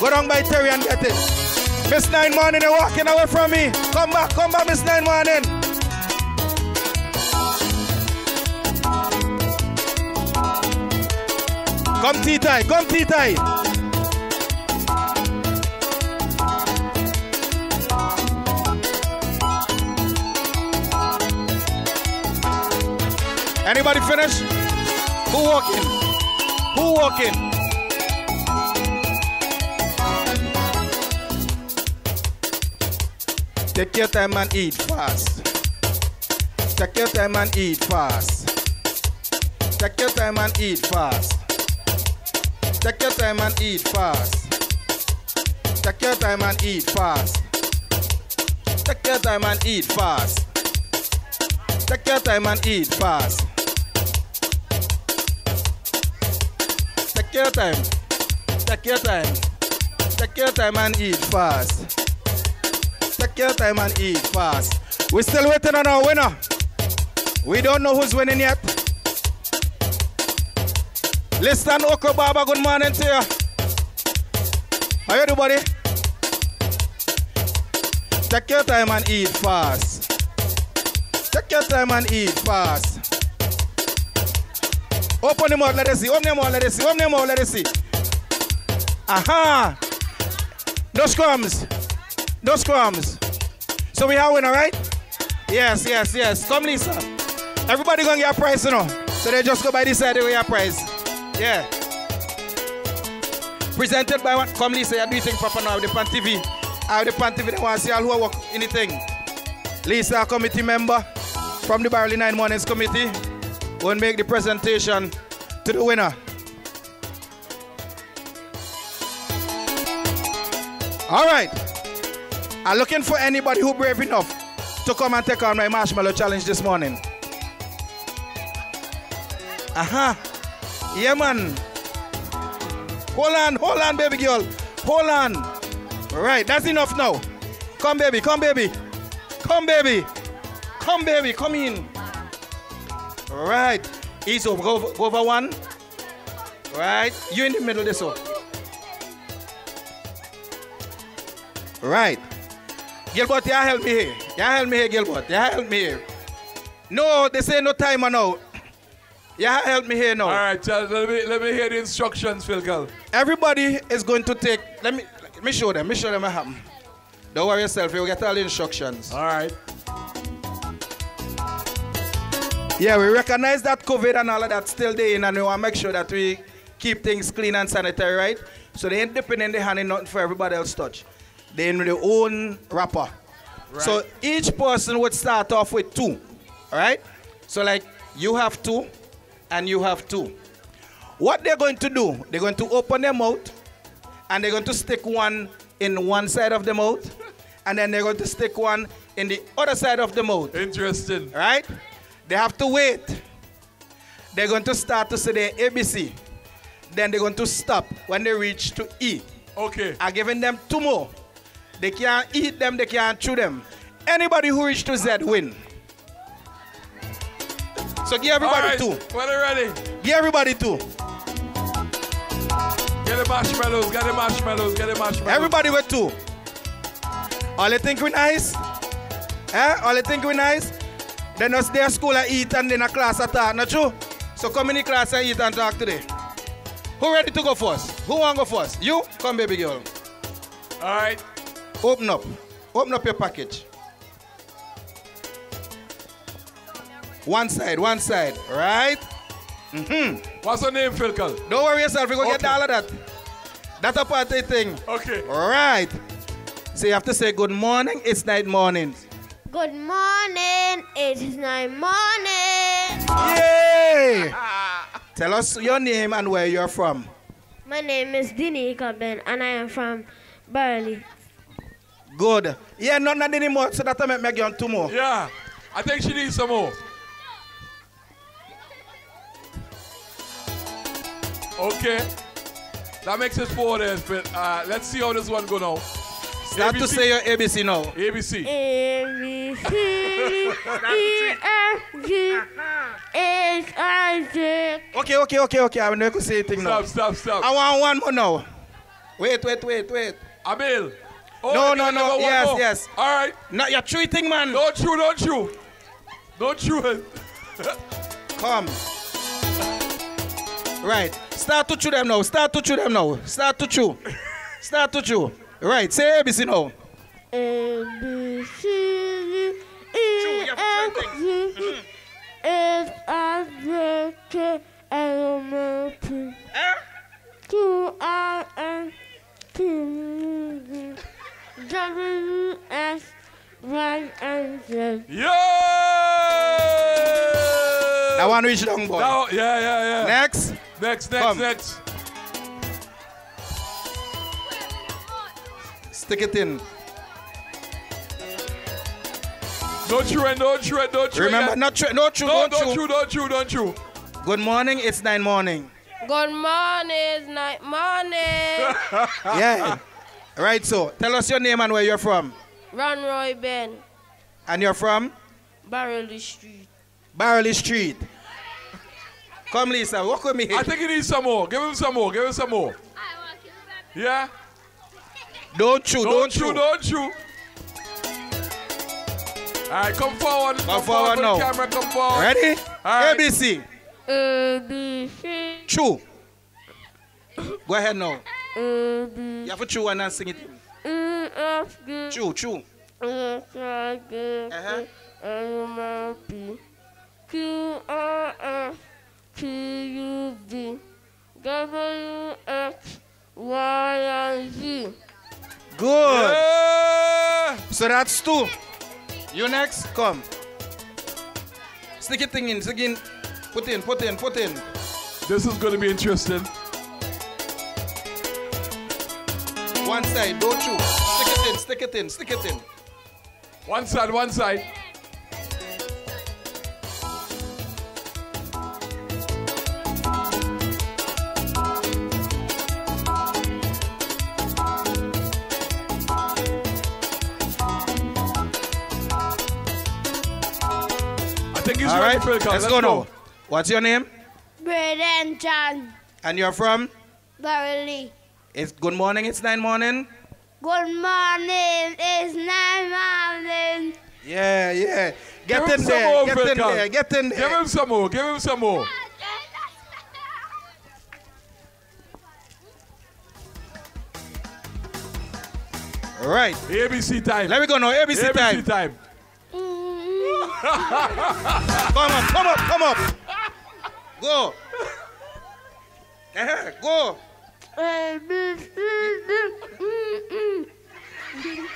Go down by Terry and get it. Miss Nine Morning, you're walking away from me. Come back, come back, Miss Nine Morning. Come T-Tie, come T-Tie. Anybody finish? Who walking? Who walking? Take your time and eat fast. Take your time and eat fast. Take your time and eat fast. Take your time and eat fast. Take your time and eat fast. Take your time and eat fast. Take your time and eat fast. Take your time. Take your time. Take your time and eat fast. Take your time and eat fast. We're still waiting on our winner. We don't know who's winning yet. Listen, Oko Baba, good morning to you. How you buddy? Take your time and eat fast. Take your time and eat fast. Open them out, let us see. Open them out, let us see. Open them out, let us see. Aha! No scrums. No scrums. So we have winner, right? Yes, yes, yes. Come, Lisa. Everybody gonna get a prize, you know. So they just go by this side, they get a prize. Yeah. Presented by one. Come, Lisa, you're doing proper now. The Pan TV. I have the Pan TV. They want to see all who work anything. Lisa, committee member from the Barrouallie Nine Mornings Committee, will make the presentation to the winner. All right. I'm looking for anybody who brave enough to come and take on my marshmallow challenge this morning. Aha. Uh-huh. Yeah, man. Hold on, hold on, baby girl. Hold on. All right, that's enough now. Come, baby, come, baby. Come, baby. Come, baby, come in. All right. Ease over, go, over, over one. All right. You in the middle, this one. Right. Gilbert, y'all help me here. Y'all help me here, Gilbert. Y'all help me here. No, they say no timer now. Y'all help me here now. All right, Charles, let me let me hear the instructions, Phil Cal. Everybody is going to take. Let me let me show them. Let me show them what happened. Don't worry yourself. You'll get all the instructions. All right. Yeah, we recognize that COVID and all of that still there, and we want to make sure that we keep things clean and sanitary, right? So they ain't dipping in the hand in nothing for everybody else touch. They in their own wrapper. Right. So each person would start off with two, right? So like you have two, and you have two. What they're going to do, they're going to open their mouth, and they're going to stick one in one side of the mouth, and then they're going to stick one in the other side of the mouth. Interesting. Right? They have to wait. They're going to start to say their ABC. Then they're going to stop when they reach to E. Okay. I'm giving them two more. They can't eat them, they can't chew them. Anybody who reach to Z win. So give everybody right, two. When they're ready. Give everybody two. Get the marshmallows, get the marshmallows, get the marshmallows. Everybody with two. All you think we nice? Eh? All you think we nice? Then us there school and eat and then a class attack, not true? So come in the class and eat and talk today. Who ready to go first? Who want to go first? You? Come baby girl. All right. Open up. Open up your package. One side, one side. Right? Mm-hmm. What's your name, Phil Cal? Don't worry yourself, we're going to Okay. get all of that. That's a party thing. Okay. All right. So you have to say good morning, it's night morning. Good morning. It is night morning. Yay! Tell us your name and where you're from. My name is Dinika Ben and I am from Barrouallie. Good. Yeah, not not anymore, so that I make me give you two more. Yeah. I think she needs some more. Okay. That makes it four then, but uh, let's see how this one go now. Start to say your ABC now. ABC. A B C D E F G H I J. Okay, okay, okay, okay. I'm not going to say anything now. Stop, stop, stop. I want one more now. Wait, wait, wait, wait. Abil. Oh, no, no, no. one Yes, more. yes. All right. No, you're treating, man. Don't chew, don't chew. Don't chew it. Come. Right. Start to chew them now. Start to chew them now. Start to chew. Start to chew. Right. Say ABC now. A B C D E F G mm-hmm. H I J K L M N P eh? Q R S T U V W X Y and Z. Yeah! That one reach down, boy. Now, yeah, yeah, yeah. Next. Next, next, Come. next. Stick it in. Don't chew it, don't chew it, don't chew Remember, it. not chew, no chew, No, don't, don't chew. chew, don't chew, don't chew. Good morning. It's nine morning. Good morning, night morning. yeah. Right. So, tell us your name and where you're from. Ron Roy Ben, And you're from Barrouallie Street. Barrouallie Street. Come, Lisa. Walk with me. I think he needs some more. Give him some more. Give him some more. Yeah? Don't chew. Don't, Don't, chew, chew. don't chew. All right, come forward. Come, forward for now. The camera, come forward. Ready? All right. ABC. A B C Chew. Go ahead now. B You have to chew one and sing it. Chew, chew. H I J K L M N P Q R S T U V W X Y and Z. Good. So that's two. You next. Come. Stick it thing in. Stick in. Put in. Put in. Put in. This is going to be interesting. One side. Don't chew. Stick it in. Stick it in. Stick it in. One side, one side. I think he's All ready right. for the call. Let's go now. What's your name? Braden John And you're from? Barrouallie. It's good morning. It's nine morning. Good morning. It's nine morning. Yeah, yeah. Get Give him in some there. more, Get Phil in Carl. there. Get in there. Give him some more. Give him some more. All right. ABC time. Let me go now. ABC, time. ABC time. come up, come up, come up. Go. Uh-huh, go.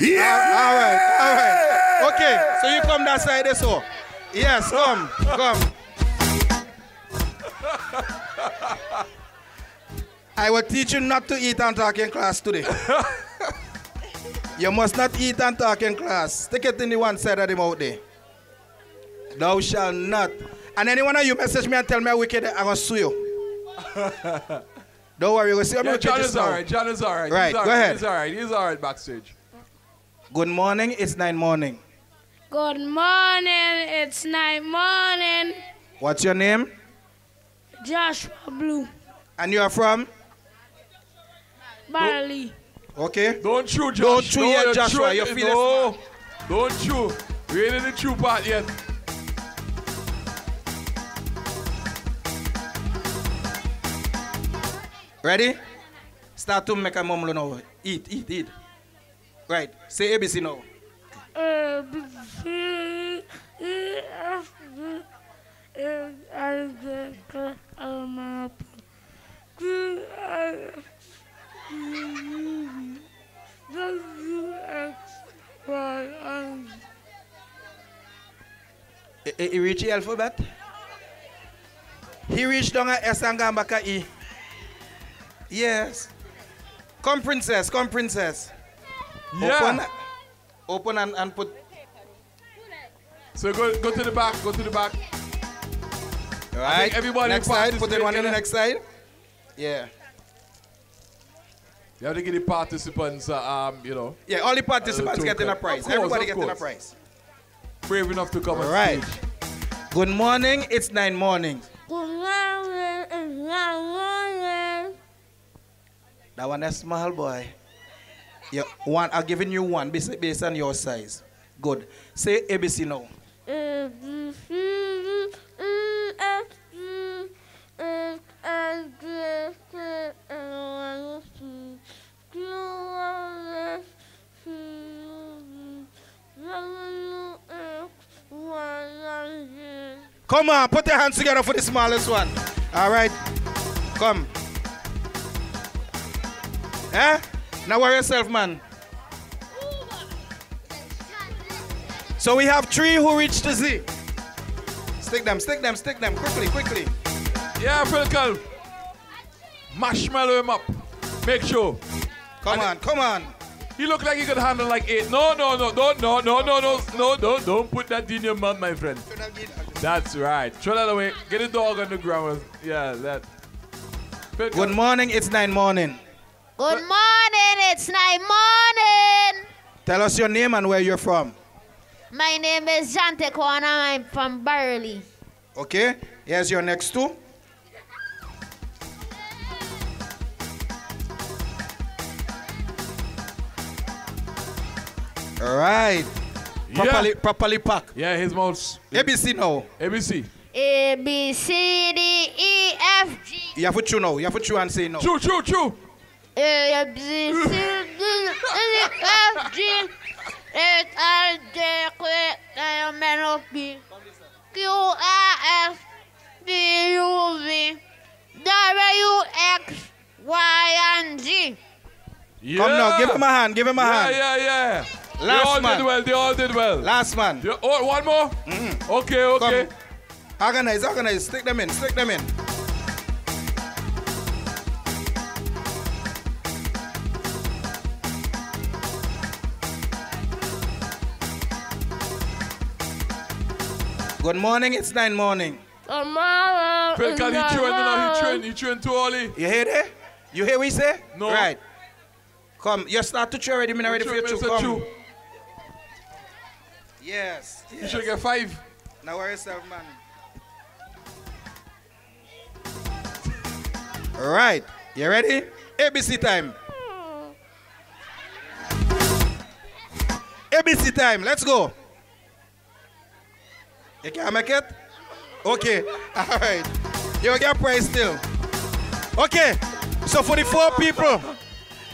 Yeah. All right, all right. Okay, so you come that side, so. Yes, come, come. I will teach you not to eat and talk in class today. you must not eat and talk in class. Stick it in the one side of the mouth there. Thou shalt not. And anyone of you message me and tell me I'm wicked, going to sue you. Don't worry, we'll see how Yeah, wicked John just is now. all right. John is all right. Right, all go ahead. He's all right. He's all right backstage. Good morning, it's nine morning. Good morning, it's nine morning. What's your name? Joshua Blue, And you are from? Barrouallie. Okay. Don't chew, Josh. Don't chew No, yet, you're Joshua. chewing- You no. Don't chew. We ain't in the true part yet. Ready? Start to make a mumble now. Eat, eat, eat. Right. Say ABC now. A, B, C, E, F, G, H, I, J, K, L, M, N, P, Q, R, S, T, U, V, W, X, Y, and Z. He reached alphabet? He reached down a S and Gamba back a E. Yes. Come, princess. Come, princess. Yeah. Open, open and, and put. So go go to the back. Go to the back. All I think everybody next side. Put in one in the next side. Yeah. You have to give the participants, uh, um, you know. Yeah, all the participants little getting a prize. Course, Everybody of getting a prize. Brave enough to come All on right. stage. Good morning. It's nine mornings. Good morning, it's not morning. That one is small boy. Yeah, one. I'm giving you one based, based on your size. Good. Say ABC now. Come on, put your hands together for the smallest one. All right. Come. Eh? Now worry yourself, man. So we have three who reached the Z. Stick them, stick them, stick them. Quickly, quickly. Yeah, Philkel. Marshmallow him up. Make sure. Come and on, come on. He looked like he could handle like eight. No, no, no, don't, no, no, no, no, no, no, don't put that in your mouth, my friend. That's right. Throw that away. Get the dog on the ground. Yeah, that. Good morning. It's nine morning. Good morning, it's nine morning. Tell us your name and where you're from. My name is Jante Kwana. I'm from Barrouallie. Okay? Here's your next two. All right. Properly, properly packed. Yeah, his mouth. ABC now. ABC. A B C D E F G You have to chew now. You have to chew and say no. Chew, chew, chew. A B C D E F G H I J K L M N O P Q R S T U V W X Y and Z. Yeah. Come now, give him a hand. Give him a yeah, hand. Yeah, yeah, They Last all man. did well. They all did well. Last man. They- oh, one more? Mm-hmm. Okay, okay. Come. Organize, organize. Stick them in. Stick them in. Good morning, it's nine morning. Tomorrow Phil, is can he train? You know, he train. He train too early. You hear that? You hear what he say? No. Right. Come, you start to chew already. Me not ready for you Chew, to Mr. come. Chew. Yes. You should get five. Now worry yourself, man. All right. You ready? ABC time. ABC time. Let's go. You can't make it? Okay. All right. You get prize still. Okay. So for the four people,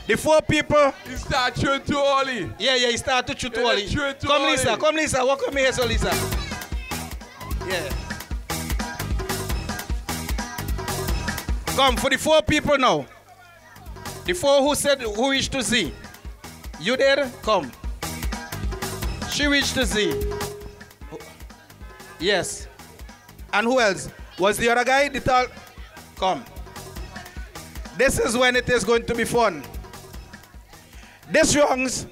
the four people. You start chewing too early. Yeah, yeah, you start to chew too Yeah, early. chew too Come, early. Lisa. Come, Lisa. welcome me here, so Lisa. Yeah. Come for the four people now. The four who said who wish to see. You there? Come. She wish to Z. Yes. And who else? Was the other guy? The tall. Come. This is when it is going to be fun. These youngs,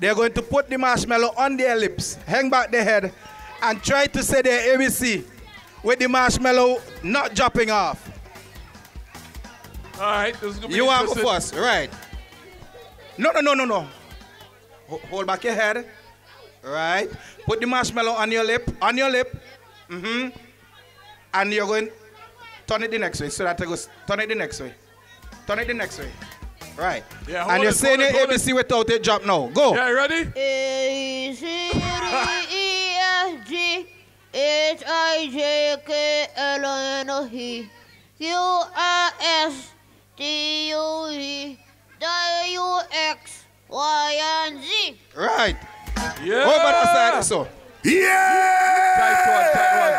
they're going to put the marshmallow on their lips, hang back their head, and try to say their ABC with the marshmallow not dropping off. All right. This is gonna be You are to go interesting. first, right? No, no, no, no, no. Hold back your head. Right. Put the marshmallow on your lip, on your lip. Mm-hmm. And you're going turn it the next way so that it goes. Turn it the next way. Turn it the next way. Right. Yeah, and you're it, saying it, your hold it. ABC without a drop now. Go. Yeah, ready? A C D E F G H I J K L M N O P Q R S T U V W X Y and Z. Right. Yeah. Over that side so. Tight one, tight one.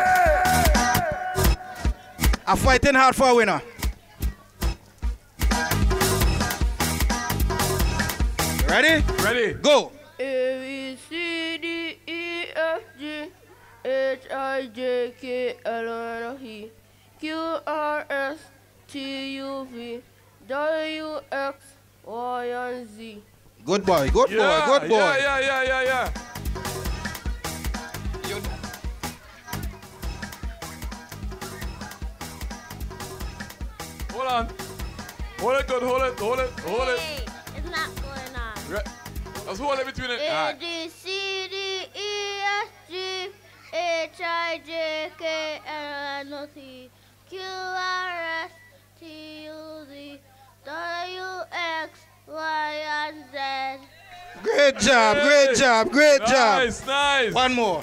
I'm fighting hard for a winner. Ready? Ready? Go. A B C D E F G H I J K L M N O P Q R S T U V W X Y and Z. Good boy, good Yeah, boy, good boy. Yeah, yeah, yeah, yeah, yeah. Hold on. Hold it good, hold it, hold it, hold it. Hey, It's not going on. Right. Let's hold it between it. A Alright. D C D E F G H I J K L M N O P Q R S T U V W X Y and Great job, great job, great job. Nice, nice. One more.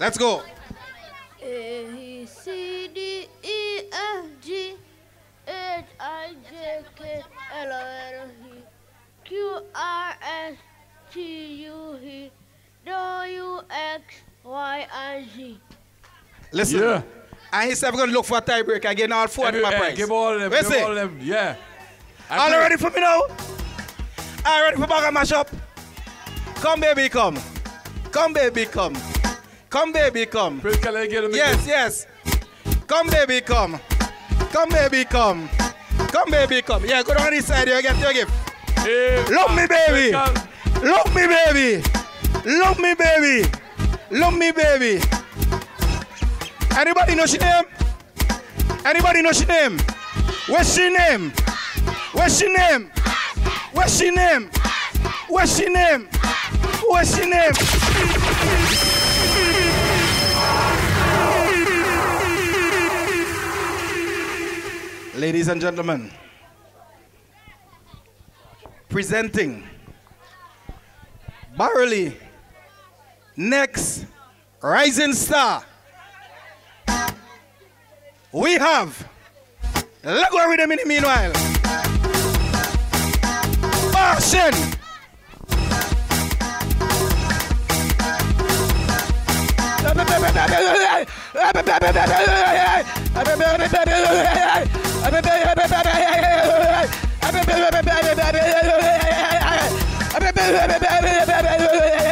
Let's go. A B C D E F G H I J K L M N O P Q R S T U V W X Y and Z. Listen. Yeah. And he said we're gonna look for a tiebreaker again. All four of Every- them are eh, prize. Give all of them, Where's give it? all of them, yeah. All Agree. ready for me now? All ready for bag and mash up? Come, baby, come. Come, baby, come. Come, baby, come. Yes, yes. Come, baby, come. Come, baby, come. Come, baby, come. Yeah, go down this side. You get your gift. Love me, baby. Love me, baby. Love me, baby. Love me, baby. Anybody know she name? Anybody know she name? What's she name? What's she name? What's she name? What's she name? What's she name? Ladies and gentlemen, presenting Barrouallie next rising star. We have Lego Rhythm in the meanwhile. Passion.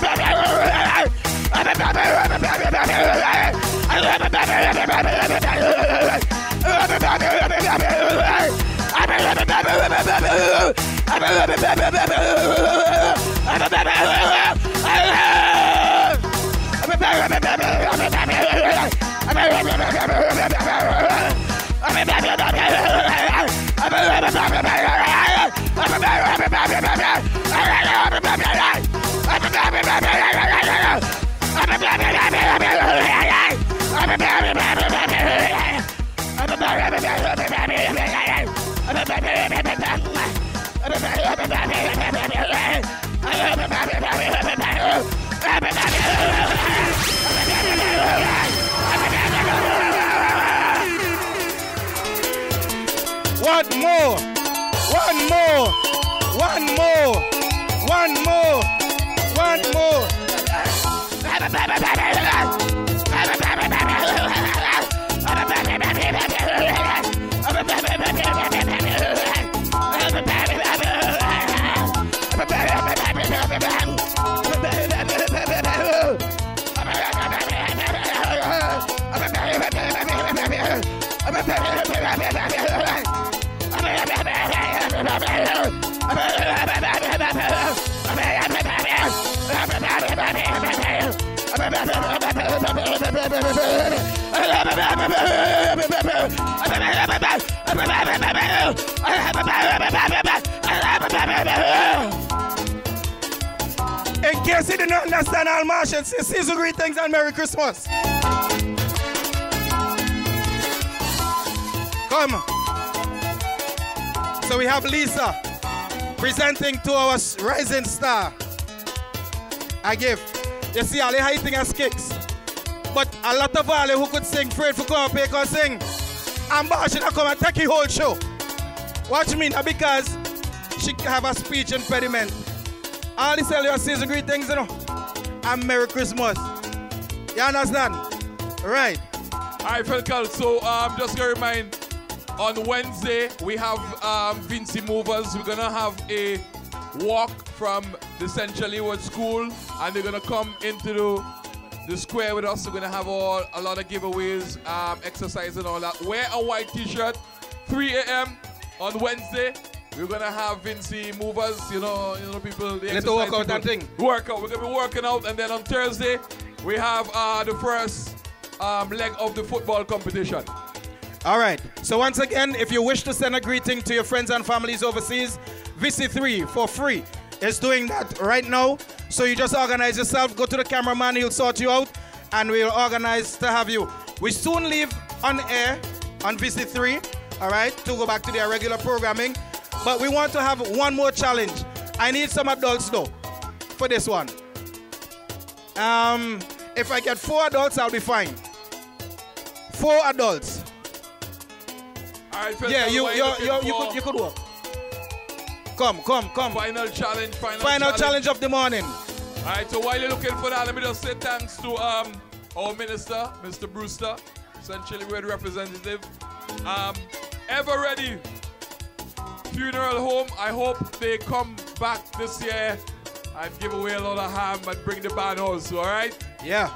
I'm One more. One more. One more. One more. One more. I'm In case you didn't understand all Martians, say season greetings and Merry Christmas. Come. So we have Lisa. Presenting to our rising star. I give. You see, all the high thing as kicks. But a lot of all who could sing, afraid for come up here can sing. And Bosh should come and take the whole show. Watch me now because she have a speech impediment. All this tell season greetings, you know. And Merry Christmas. You understand? Right. All right, Felcal. So um, just to remind, on Wednesday we have um, Vincy Movers. We're gonna have a walk from the Central Leeward School, and they're gonna come into the, the square with us. We're gonna have all a lot of giveaways, um, exercise and all that. Wear a white T-shirt. 3 a.m. on Wednesday. We're gonna have Vincy Movers. You know, you know people. the exercise workout people. thing. Workout. We're gonna be working out, and then on Thursday we have uh, the first um, leg of the football competition. All right. So once again, if you wish to send a greeting to your friends and families overseas, VC3 for free is doing that right now. So you just organize yourself, go to the cameraman, he'll sort you out, and we'll organize to have you. We soon leave on air on VC3, all right, to go back to their regular programming. But we want to have one more challenge. I need some adults though for this one. Um, if I get four adults, I'll be fine. Four adults. All right, Yeah, you you you, you could you could walk. Come, come, come. Final challenge, final, Final challenge of the morning. All right, so while you're looking for that, let me just say thanks to um, our minister, Mr. Brewster, essentially we're the representative. Um, Ever Ready Funeral Home, I hope they come back this year and give away a lot of ham and bring the band also, all right? Yeah.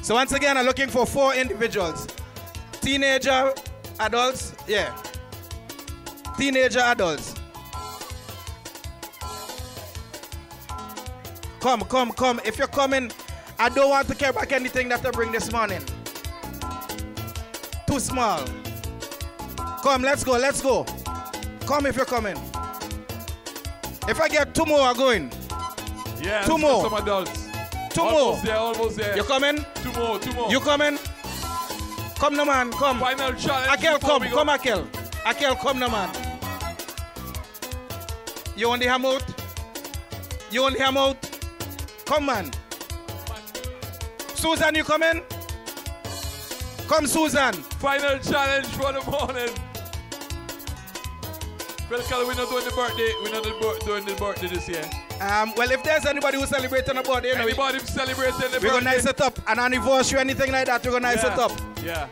So once again, I'm looking for four individuals. Teenager, adults, yeah. Teenager, adults. Come, come, come. If you're coming, I don't want to care back anything that I bring this morning. Too small. Come, let's go, let's go. Come if you're coming. If I get two more, I'm going. Yeah, Two more. Some adults. Two almost more. there, almost there. You coming? Two more, two more. You coming? Come no man, come. Final challenge. Akel, come, come Akel. Akel, come no man. You want the ham out? You want the ham out? Come man. Susan, you coming? Come Susan. Final challenge for the morning. Well, Kelly, we're not doing the birthday. We're not doing the birthday this year. Um, well, if there's anybody who's celebrating a birthday, you know, we- Anybody celebrating the we're gonna nice it up. An anniversary, anything like that, we're gonna nice Yeah, it up. Yeah.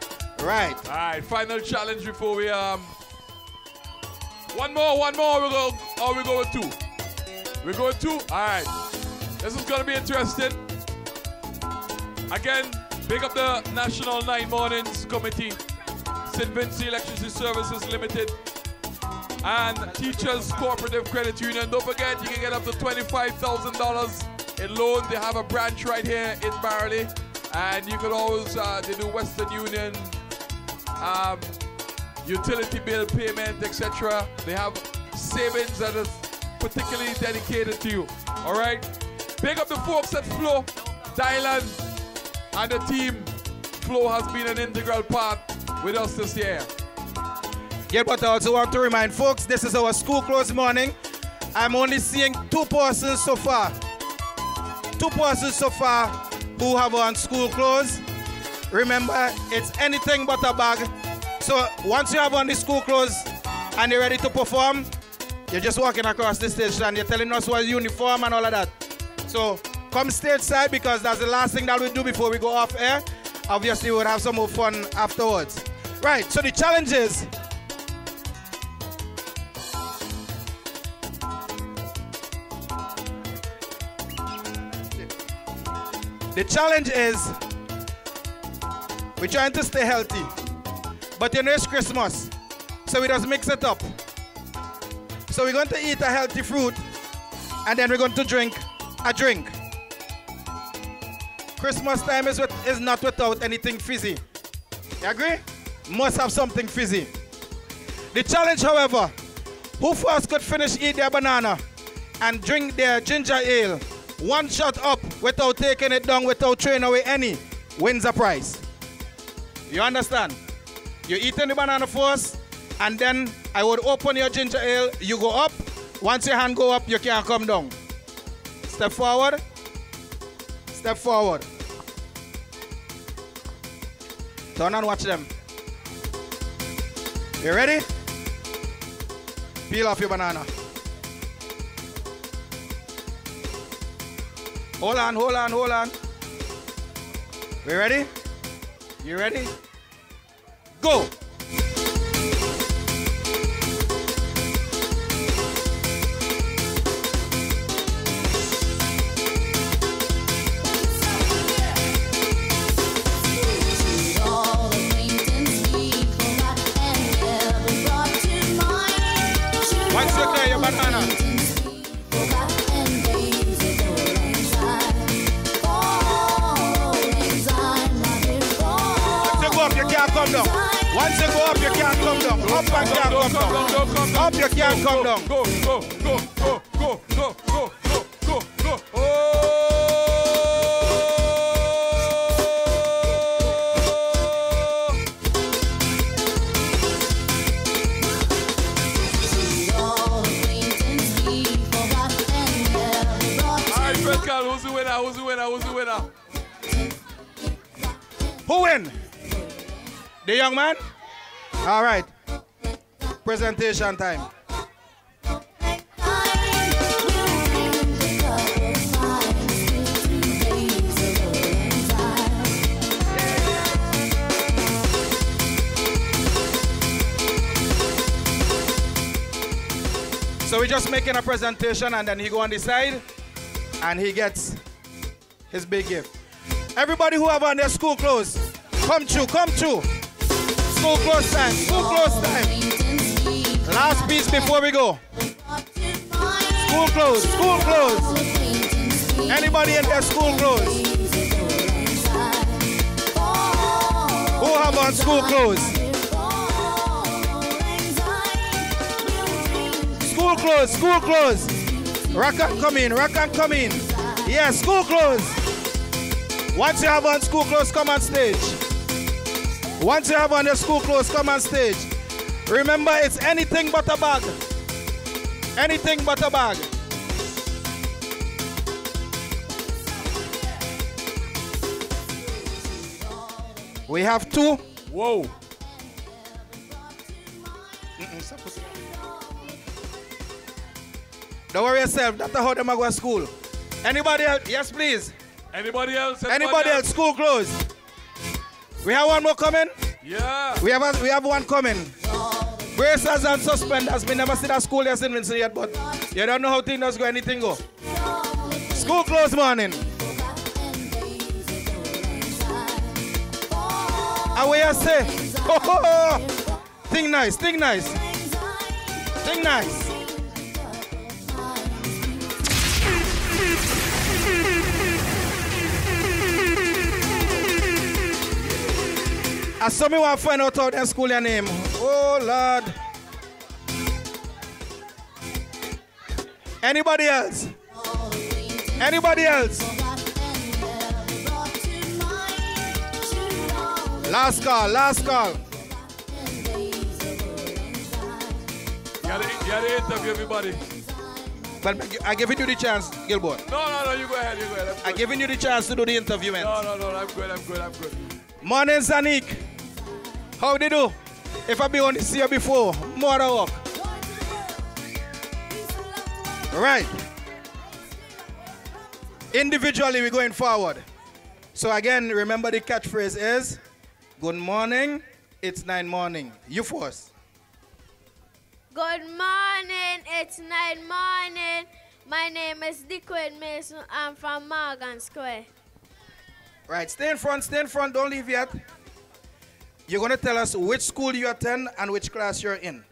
Right. All right. Final challenge before we um. One more, one more. We go. Oh, we go with two. We go with two. All right. This is gonna be interesting. Again, big up the National Nine Mornings Committee, St. Vincent Electricity Services Limited, and Teachers Cooperative Credit Union. Don't forget, you can get up to $25,000 in loan. They have a branch right here in Barrouallie. And you can always, uh, they do Western Union, um, utility bill payment, etc. They have savings that is particularly dedicated to you. All right? Big up the folks at Flow, Dylan, and the team. Flow has been an integral part with us this year. Yeah, but I also want to remind folks this is our school close morning. I'm only seeing two persons so far. Two persons so far who have on school clothes. Remember, it's anything but a bag. So once you have on the school clothes and you're ready to perform, you're just walking across the stage and you're telling us what uniform and all of that. So come stage side because that's the last thing that we do before we go off air. Obviously, we'll have some more fun afterwards. Right, so the challenge is The challenge is we're trying to stay healthy, but you know it's Christmas, so we just mix it up. So we're going to eat a healthy fruit, and then we're going to drink a drink. Christmas time is, with, is not without anything fizzy. You agree? Must have something fizzy. The challenge, however, who first could finish eat their banana and drink their ginger ale one shot up without taking it down, without throwing away any, wins a prize. You understand? You're eating the banana first, and then I would open your ginger ale, you go up, Once your hand go up, you can't come down. Step forward. Step forward. Turn and watch them. You ready? Peel off your banana. Hold on, hold on, hold on. We ready? You ready? Go! All right. Presentation time. So we're just making a presentation and then he go on the side and he gets his big gift. Everybody who have on their school clothes, come through, come through. School clothes time, school clothes time. Last piece before we go. School clothes, school clothes. Anybody in their school clothes? Who have on school clothes? School clothes, school clothes. Rock and come in, rock and come in. Yeah, school clothes. Once you have on school clothes, come on stage. Once you have on your school clothes, come on stage. Remember, it's anything but a bag. Anything but a bag. We have two. Whoa. Don't worry yourself. That's how them going to school. Anybody else? Yes, please. Anybody else? Anybody else? School clothes. We have one more coming. Yeah. We have a, we have one coming. Braces and suspenders. We never see that school in Vincent yet, but you don't know how things go. Anything go. School close morning. And what you say? Oh, oh, oh. Think nice, think nice. Think nice. I saw me want to find out how they school your name. Oh Lord. Anybody else? Anybody else? Last call, last call. You gotta, interview everybody. But I giving you the chance, Gilbert. No, no, no, you go ahead, you go ahead. I giving you the chance to do the interview, man. No, no, no, I'm good, I'm good, I'm good. Morning, Zanik. How they do? If I be on this here before, more than work. Right. Individually, we're going forward. So again, remember the catchphrase is, good morning, it's nine morning. You first. Good morning, it's nine morning. My name is Dickwood Mason. I'm from Morgan Square. Right, stay in front, stay in front, don't leave yet. You're going to tell us which school you attend and which class you're in.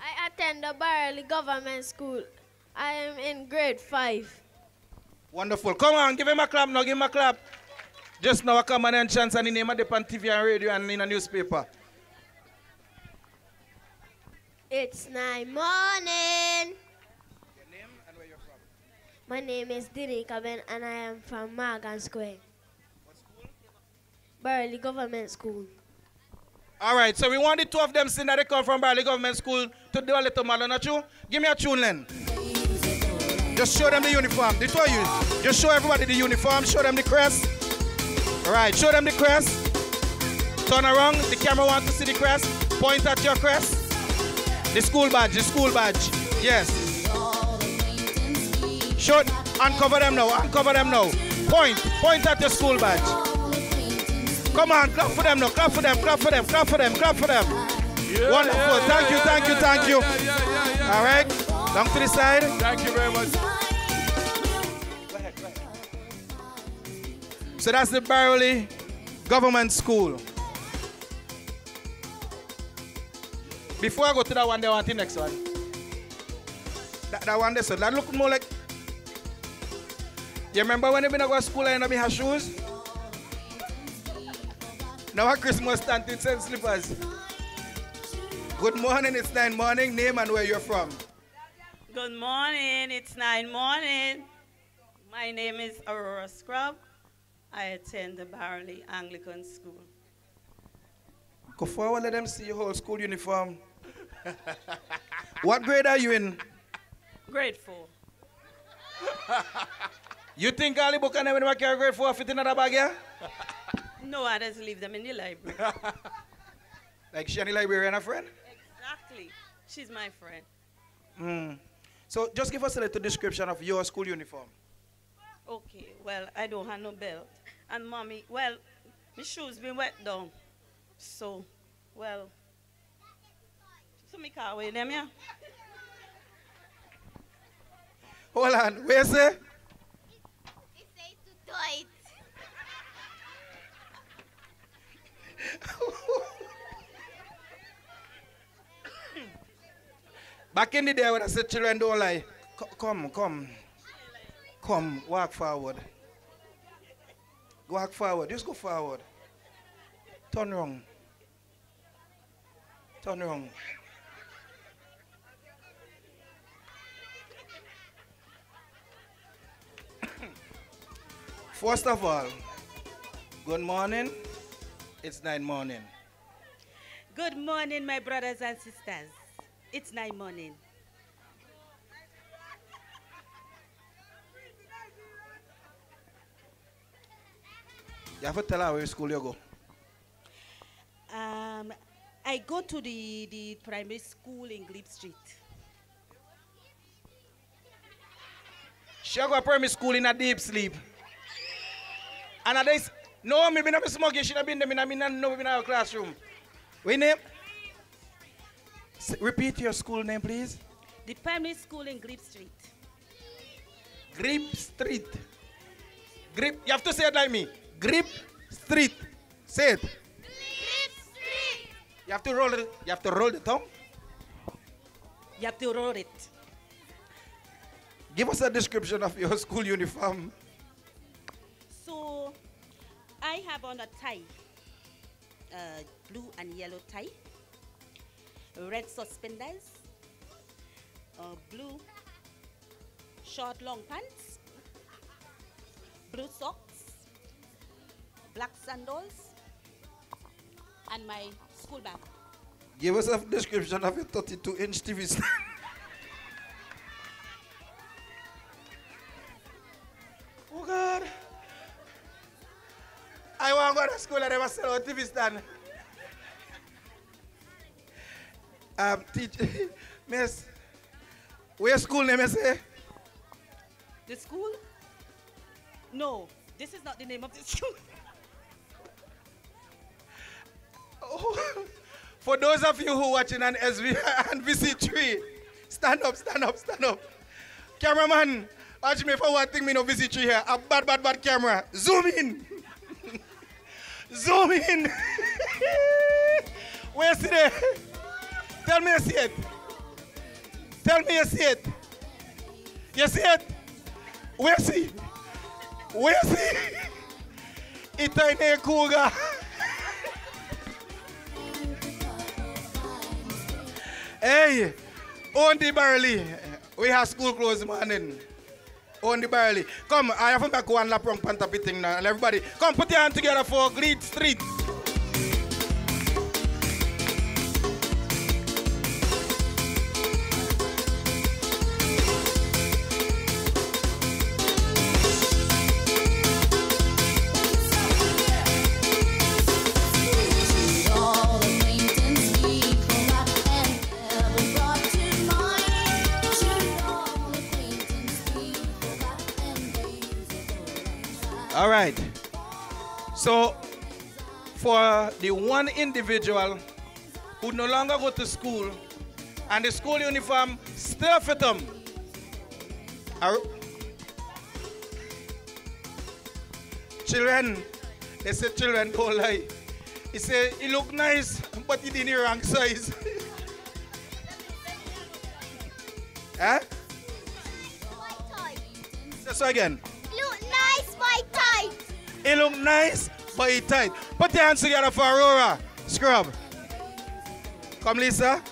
I attend the Barrouallie Government School. I am in grade 5. Wonderful. Come on, give him a clap now, give him a clap. Just now, come and chance and name of the on TV and radio and in a newspaper. It's nine morning. My name is Dini Ben and I am from Morgan Square. What school? Barrouallie Government School. All right, so we want the two of them saying that they come from Barrouallie Government School to do a little matter, not you? Give me a tune, Len. Just show them the uniform. The two of you, just show everybody the uniform, show them the crest. All right, show them the crest. Turn around, the camera wants to see the crest. Point at your crest. The school badge, the school badge. Yes. Show, uncover them now, uncover them now. Point. Point, at your school badge. Come on, clap for them now, clap for them, clap for them, clap for them, clap for them. Wonderful. thank you, thank you, thank you. All right, down to the side. Thank you very much. So that's the Barrouallie Government School. Before I go to that one, they want the next one. That, that one, there, so that look more like. You remember when you been to school and you have shoes? Now at Christmas stand to send slippers. Good morning, it's nine morning. Name and where you're from. Good morning, it's nine morning. My name is Aurora Scrub. I attend the Barrouallie Anglican School. Go forward, let them see your whole school uniform. what grade are you in? Grade four. You think book and everyone carry grade four fit in that bag, yeah? No, I just leave them in the library. Like she and the librarian a friend? exactly. She's my friend. Hmm. So just give us a little description of your school uniform. Okay, well, I don't have no belt. And mommy, well, my shoes been wet down. So, well, so me car with them, yeah? Hold on, where say? Do it. Back in the day when I said children don't lie. Co- Come, come. Come, walk forward. Walk forward. Just go forward. Turn wrong. Turn wrong. First of all, good morning. It's nine morning. Good morning, my brothers and sisters. It's nine morning. You have to tell her where school you go. Um, I go to the, the primary school in Glebe Street. She go to primary school in a deep sleep. And at this, no, me been up smoking. She not been there. Me not been no, me been in our classroom. What name? S- repeat your school name, please. The primary school in Grip Street. Grip Street. Grip. You have to say it like me. Grip Street. Say it. You have to roll it. You have to roll the tongue. You have to roll it. Give us a description of your school uniform. So, I have on a tie, uh, blue and yellow tie, red suspenders, uh, blue short long pants, blue socks, black sandals, and my school bag. Give us a description of your 32 inch TV stand. oh God. I want to go to school and never sell a TV stand. Um, teach, miss, where school name is eh? The school? No, this is not the name of the school. Oh, For those of you who are watching on SV and VC3, stand up, stand up, stand up. Cameraman, watch me for one thing, me no VC3 here. A bad, bad, bad camera. Zoom in. Zoom in. Where's it? Tell me you see it. Tell me you see it. You see it? Where see? Where see? Ito ina kuga. Hey, on the barley. We have school closed morning. On the barley. Come, I have back one lap wrong panta pitting now. And everybody, come put your hand together for Great Street. The one individual who no longer go to school and the school uniform still fit them, are- children, they say children don't lie. He say he look nice, but he didn't rank size. huh? Say so again. Look nice, my tight. He look nice, but he tight. Put your hands together for Aurora. Scrub. Come, Lisa.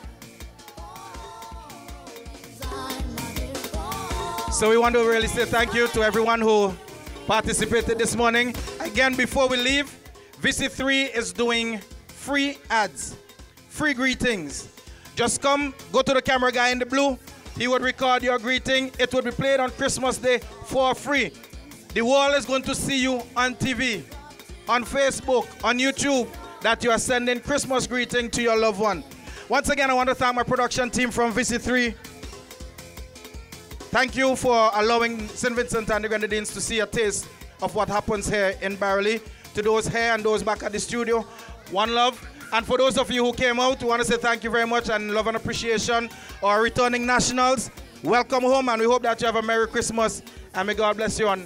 So we want to really say thank you to everyone who participated this morning. Again, before we leave, VC3 is doing free ads, free greetings. Just come, go to the camera guy in the blue. He would record your greeting. It will be played on Christmas Day for free. The world is going to see you on TV, on Facebook, on YouTube, that you are sending Christmas greeting to your loved one. Once again, I want to thank my production team from VC3. Thank you for allowing St. Vincent and the Grenadines to see a taste of what happens here in Barrouallie. To those here and those back at the studio, one love. And for those of you who came out, we want to say thank you very much and love and appreciation. Our returning nationals, welcome home and we hope that you have a Merry Christmas and may God bless you on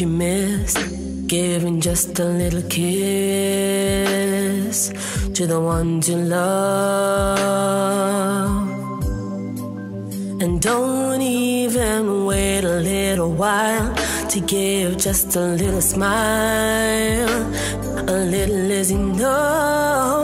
you miss giving just a little kiss to the ones you love. And don't even wait a little while to give just a little smile. A little is enough.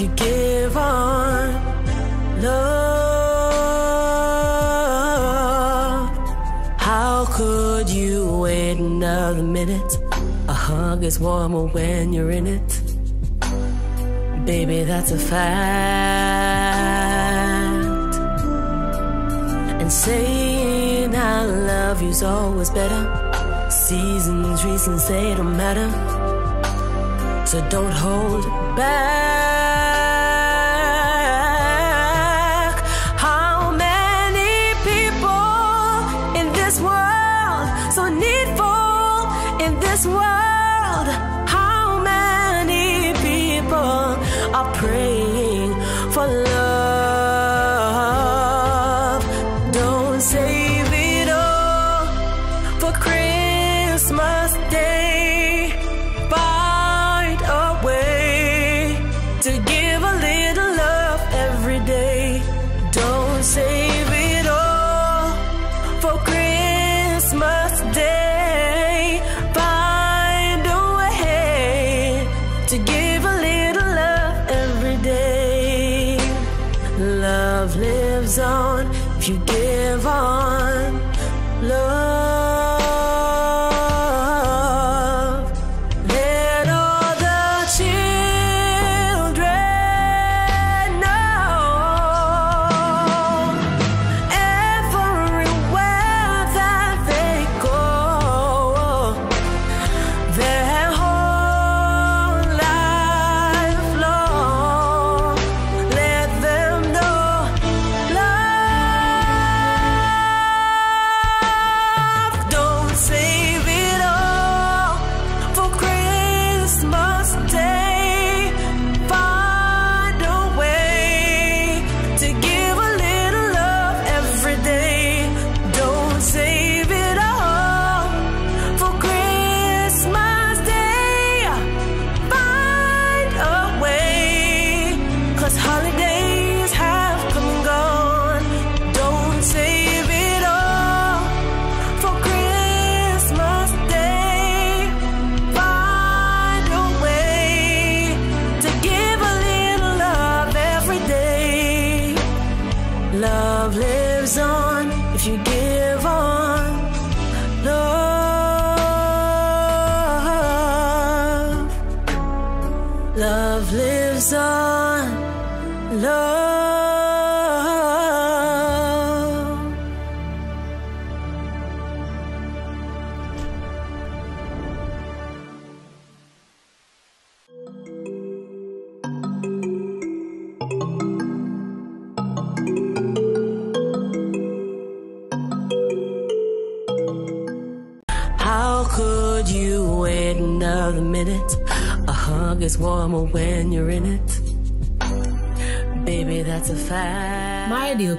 You give on. Love. How could you wait another minute? A hug is warmer when you're in it. Baby, that's a fact. And saying I love you's always better. Seasons, reasons, they don't matter. So don't hold back.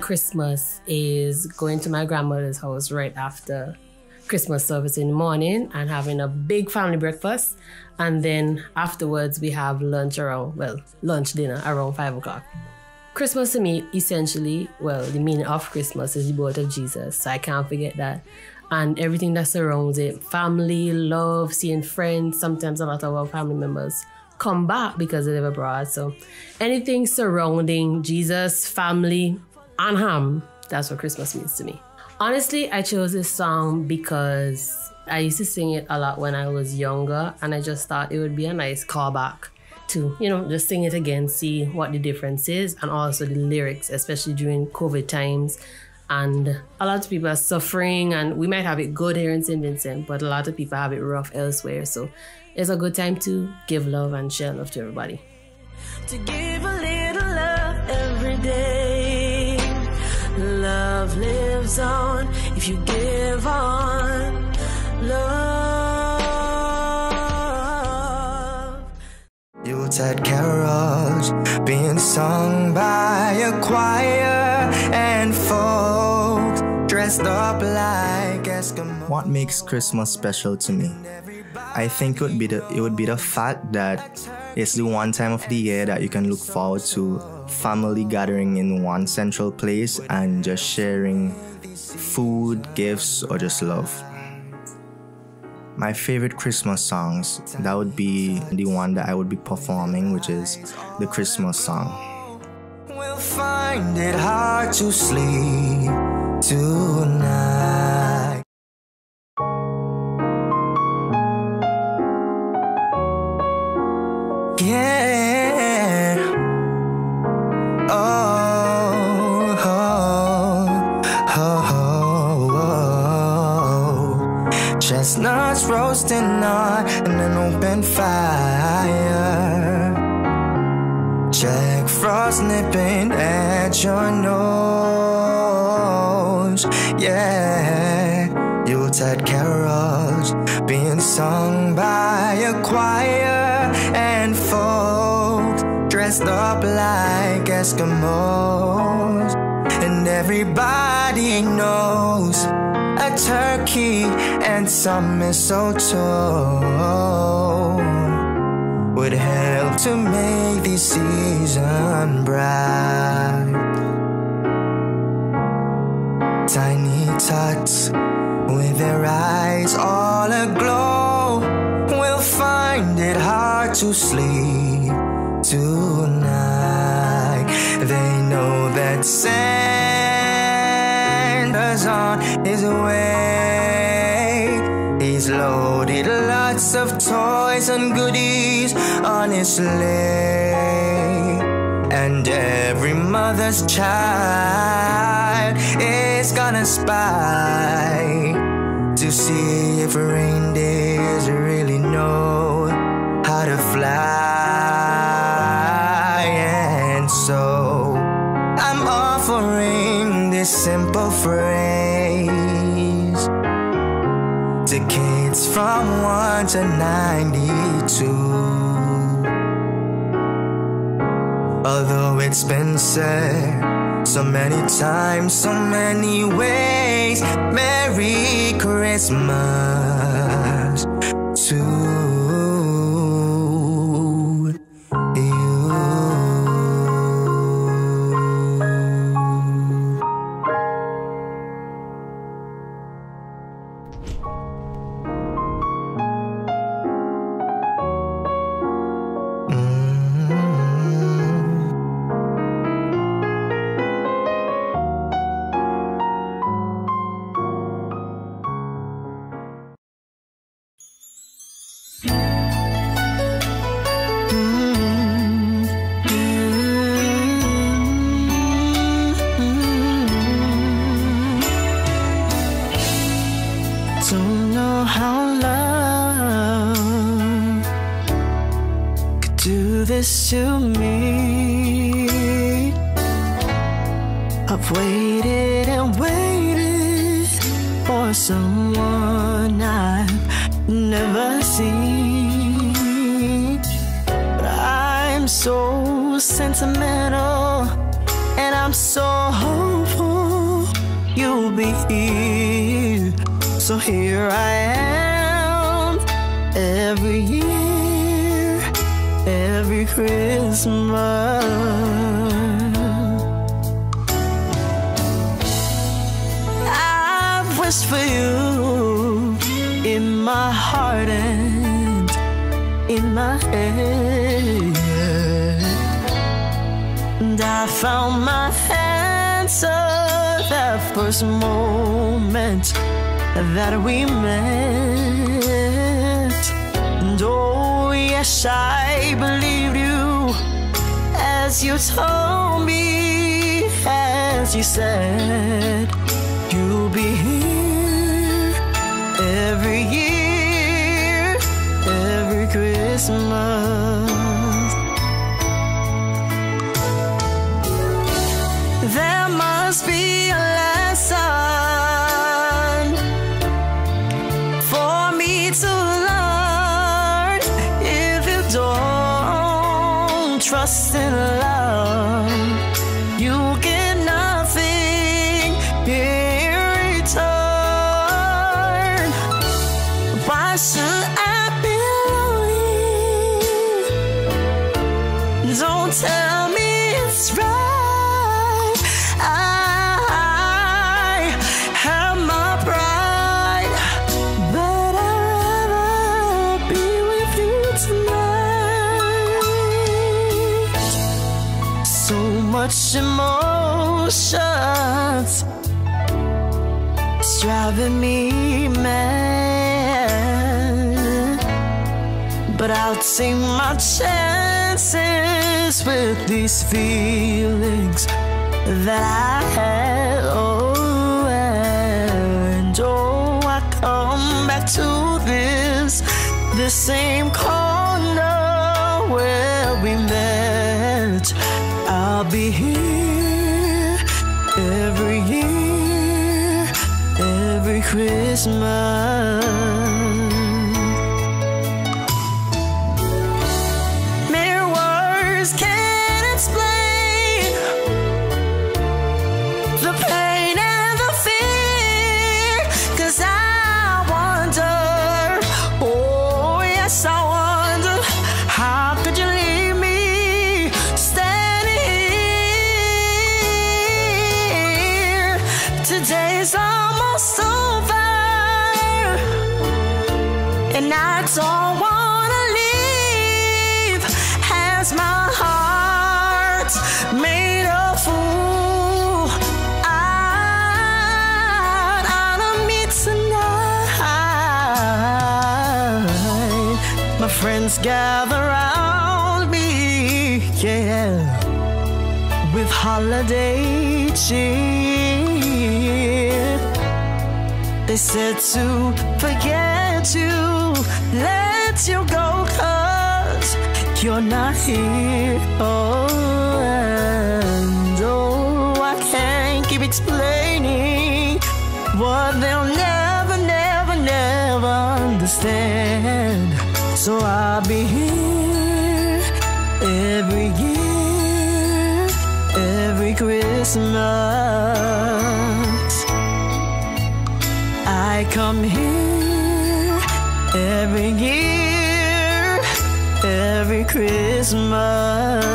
Christmas is going to my grandmother's house right after Christmas service in the morning and having a big family breakfast. And then afterwards, we have lunch around, well, lunch dinner around five o'clock. Christmas to me, essentially, well, the meaning of Christmas is the birth of Jesus. So I can't forget that. And everything that surrounds it family, love, seeing friends. Sometimes a lot of our family members come back because they live abroad. So anything surrounding Jesus, family, and that's what Christmas means to me. Honestly, I chose this song because I used to sing it a lot when I was younger, and I just thought it would be a nice callback to, you know, just sing it again, see what the difference is, and also the lyrics, especially during COVID times. And a lot of people are suffering, and we might have it good here in St. Vincent, but a lot of people have it rough elsewhere. So it's a good time to give love and share love to everybody. to Love lives on if you give on. Love. Yuletide carols being sung by a choir and folks dressed up like Eskimos. What makes Christmas special to me? I think it would be the it would be the fact that it's the one time of the year that you can look forward to family gathering in one central place and just sharing food, gifts, or just love. My favorite Christmas songs, that would be the one that I would be performing, which is the Christmas song. We'll find it hard to sleep tonight. Yeah. Oh. Chestnuts roasting on an open fire. Jack Frost nipping at your nose. Yeah, Yuletide carols being sung by a choir and folks dressed up like Eskimos. And everybody knows a turkey and some mistletoe would help to make this season bright. Tiny tots with their eyes all aglow will find it hard to sleep tonight. Santa's on his way. He's loaded lots of toys and goodies on his sleigh. And every mother's child is gonna spy to see if reindeers really know how to fly. This simple phrase kids from 1 to 92. Although it's been said so many times, so many ways, Merry Christmas to I believed you as you told me, as you said, you'll be here every year, every Christmas. Driving me mad. But I'll take my chances with these feelings that I had. Oh, and oh, I come back to this, the same Christmas. Gather around me, yeah, with holiday cheer. They said to forget you, let you go, cause you're not here. Oh, and oh, I can't keep explaining what they'll never, never, never understand. So I'll be here every year, every Christmas. I come here every year, every Christmas.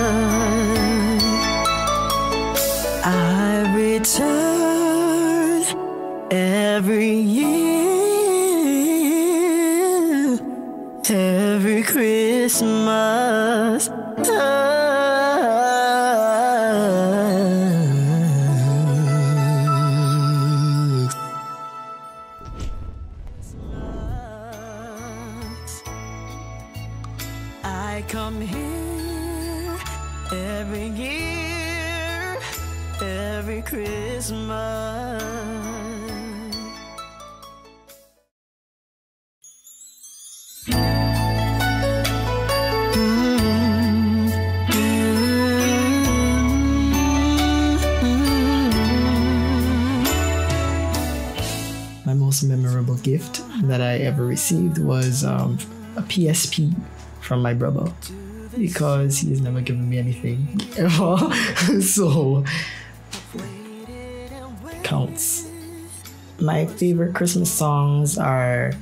Received was um, a PSP from my brother because he has never given me anything ever. so counts. My favorite Christmas songs are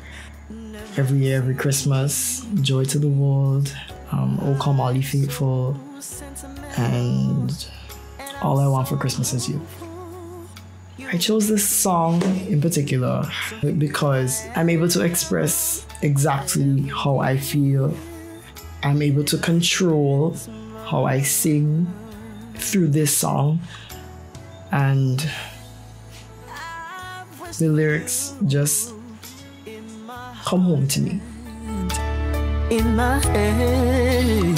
Every Year, Every Christmas, Joy to the World, um, O Come All Ye Faithful, and All I Want for Christmas Is You. I chose this song in particular because I'm able to express exactly how I feel. I'm able to control how I sing through this song. And the lyrics just come home to me. In my head.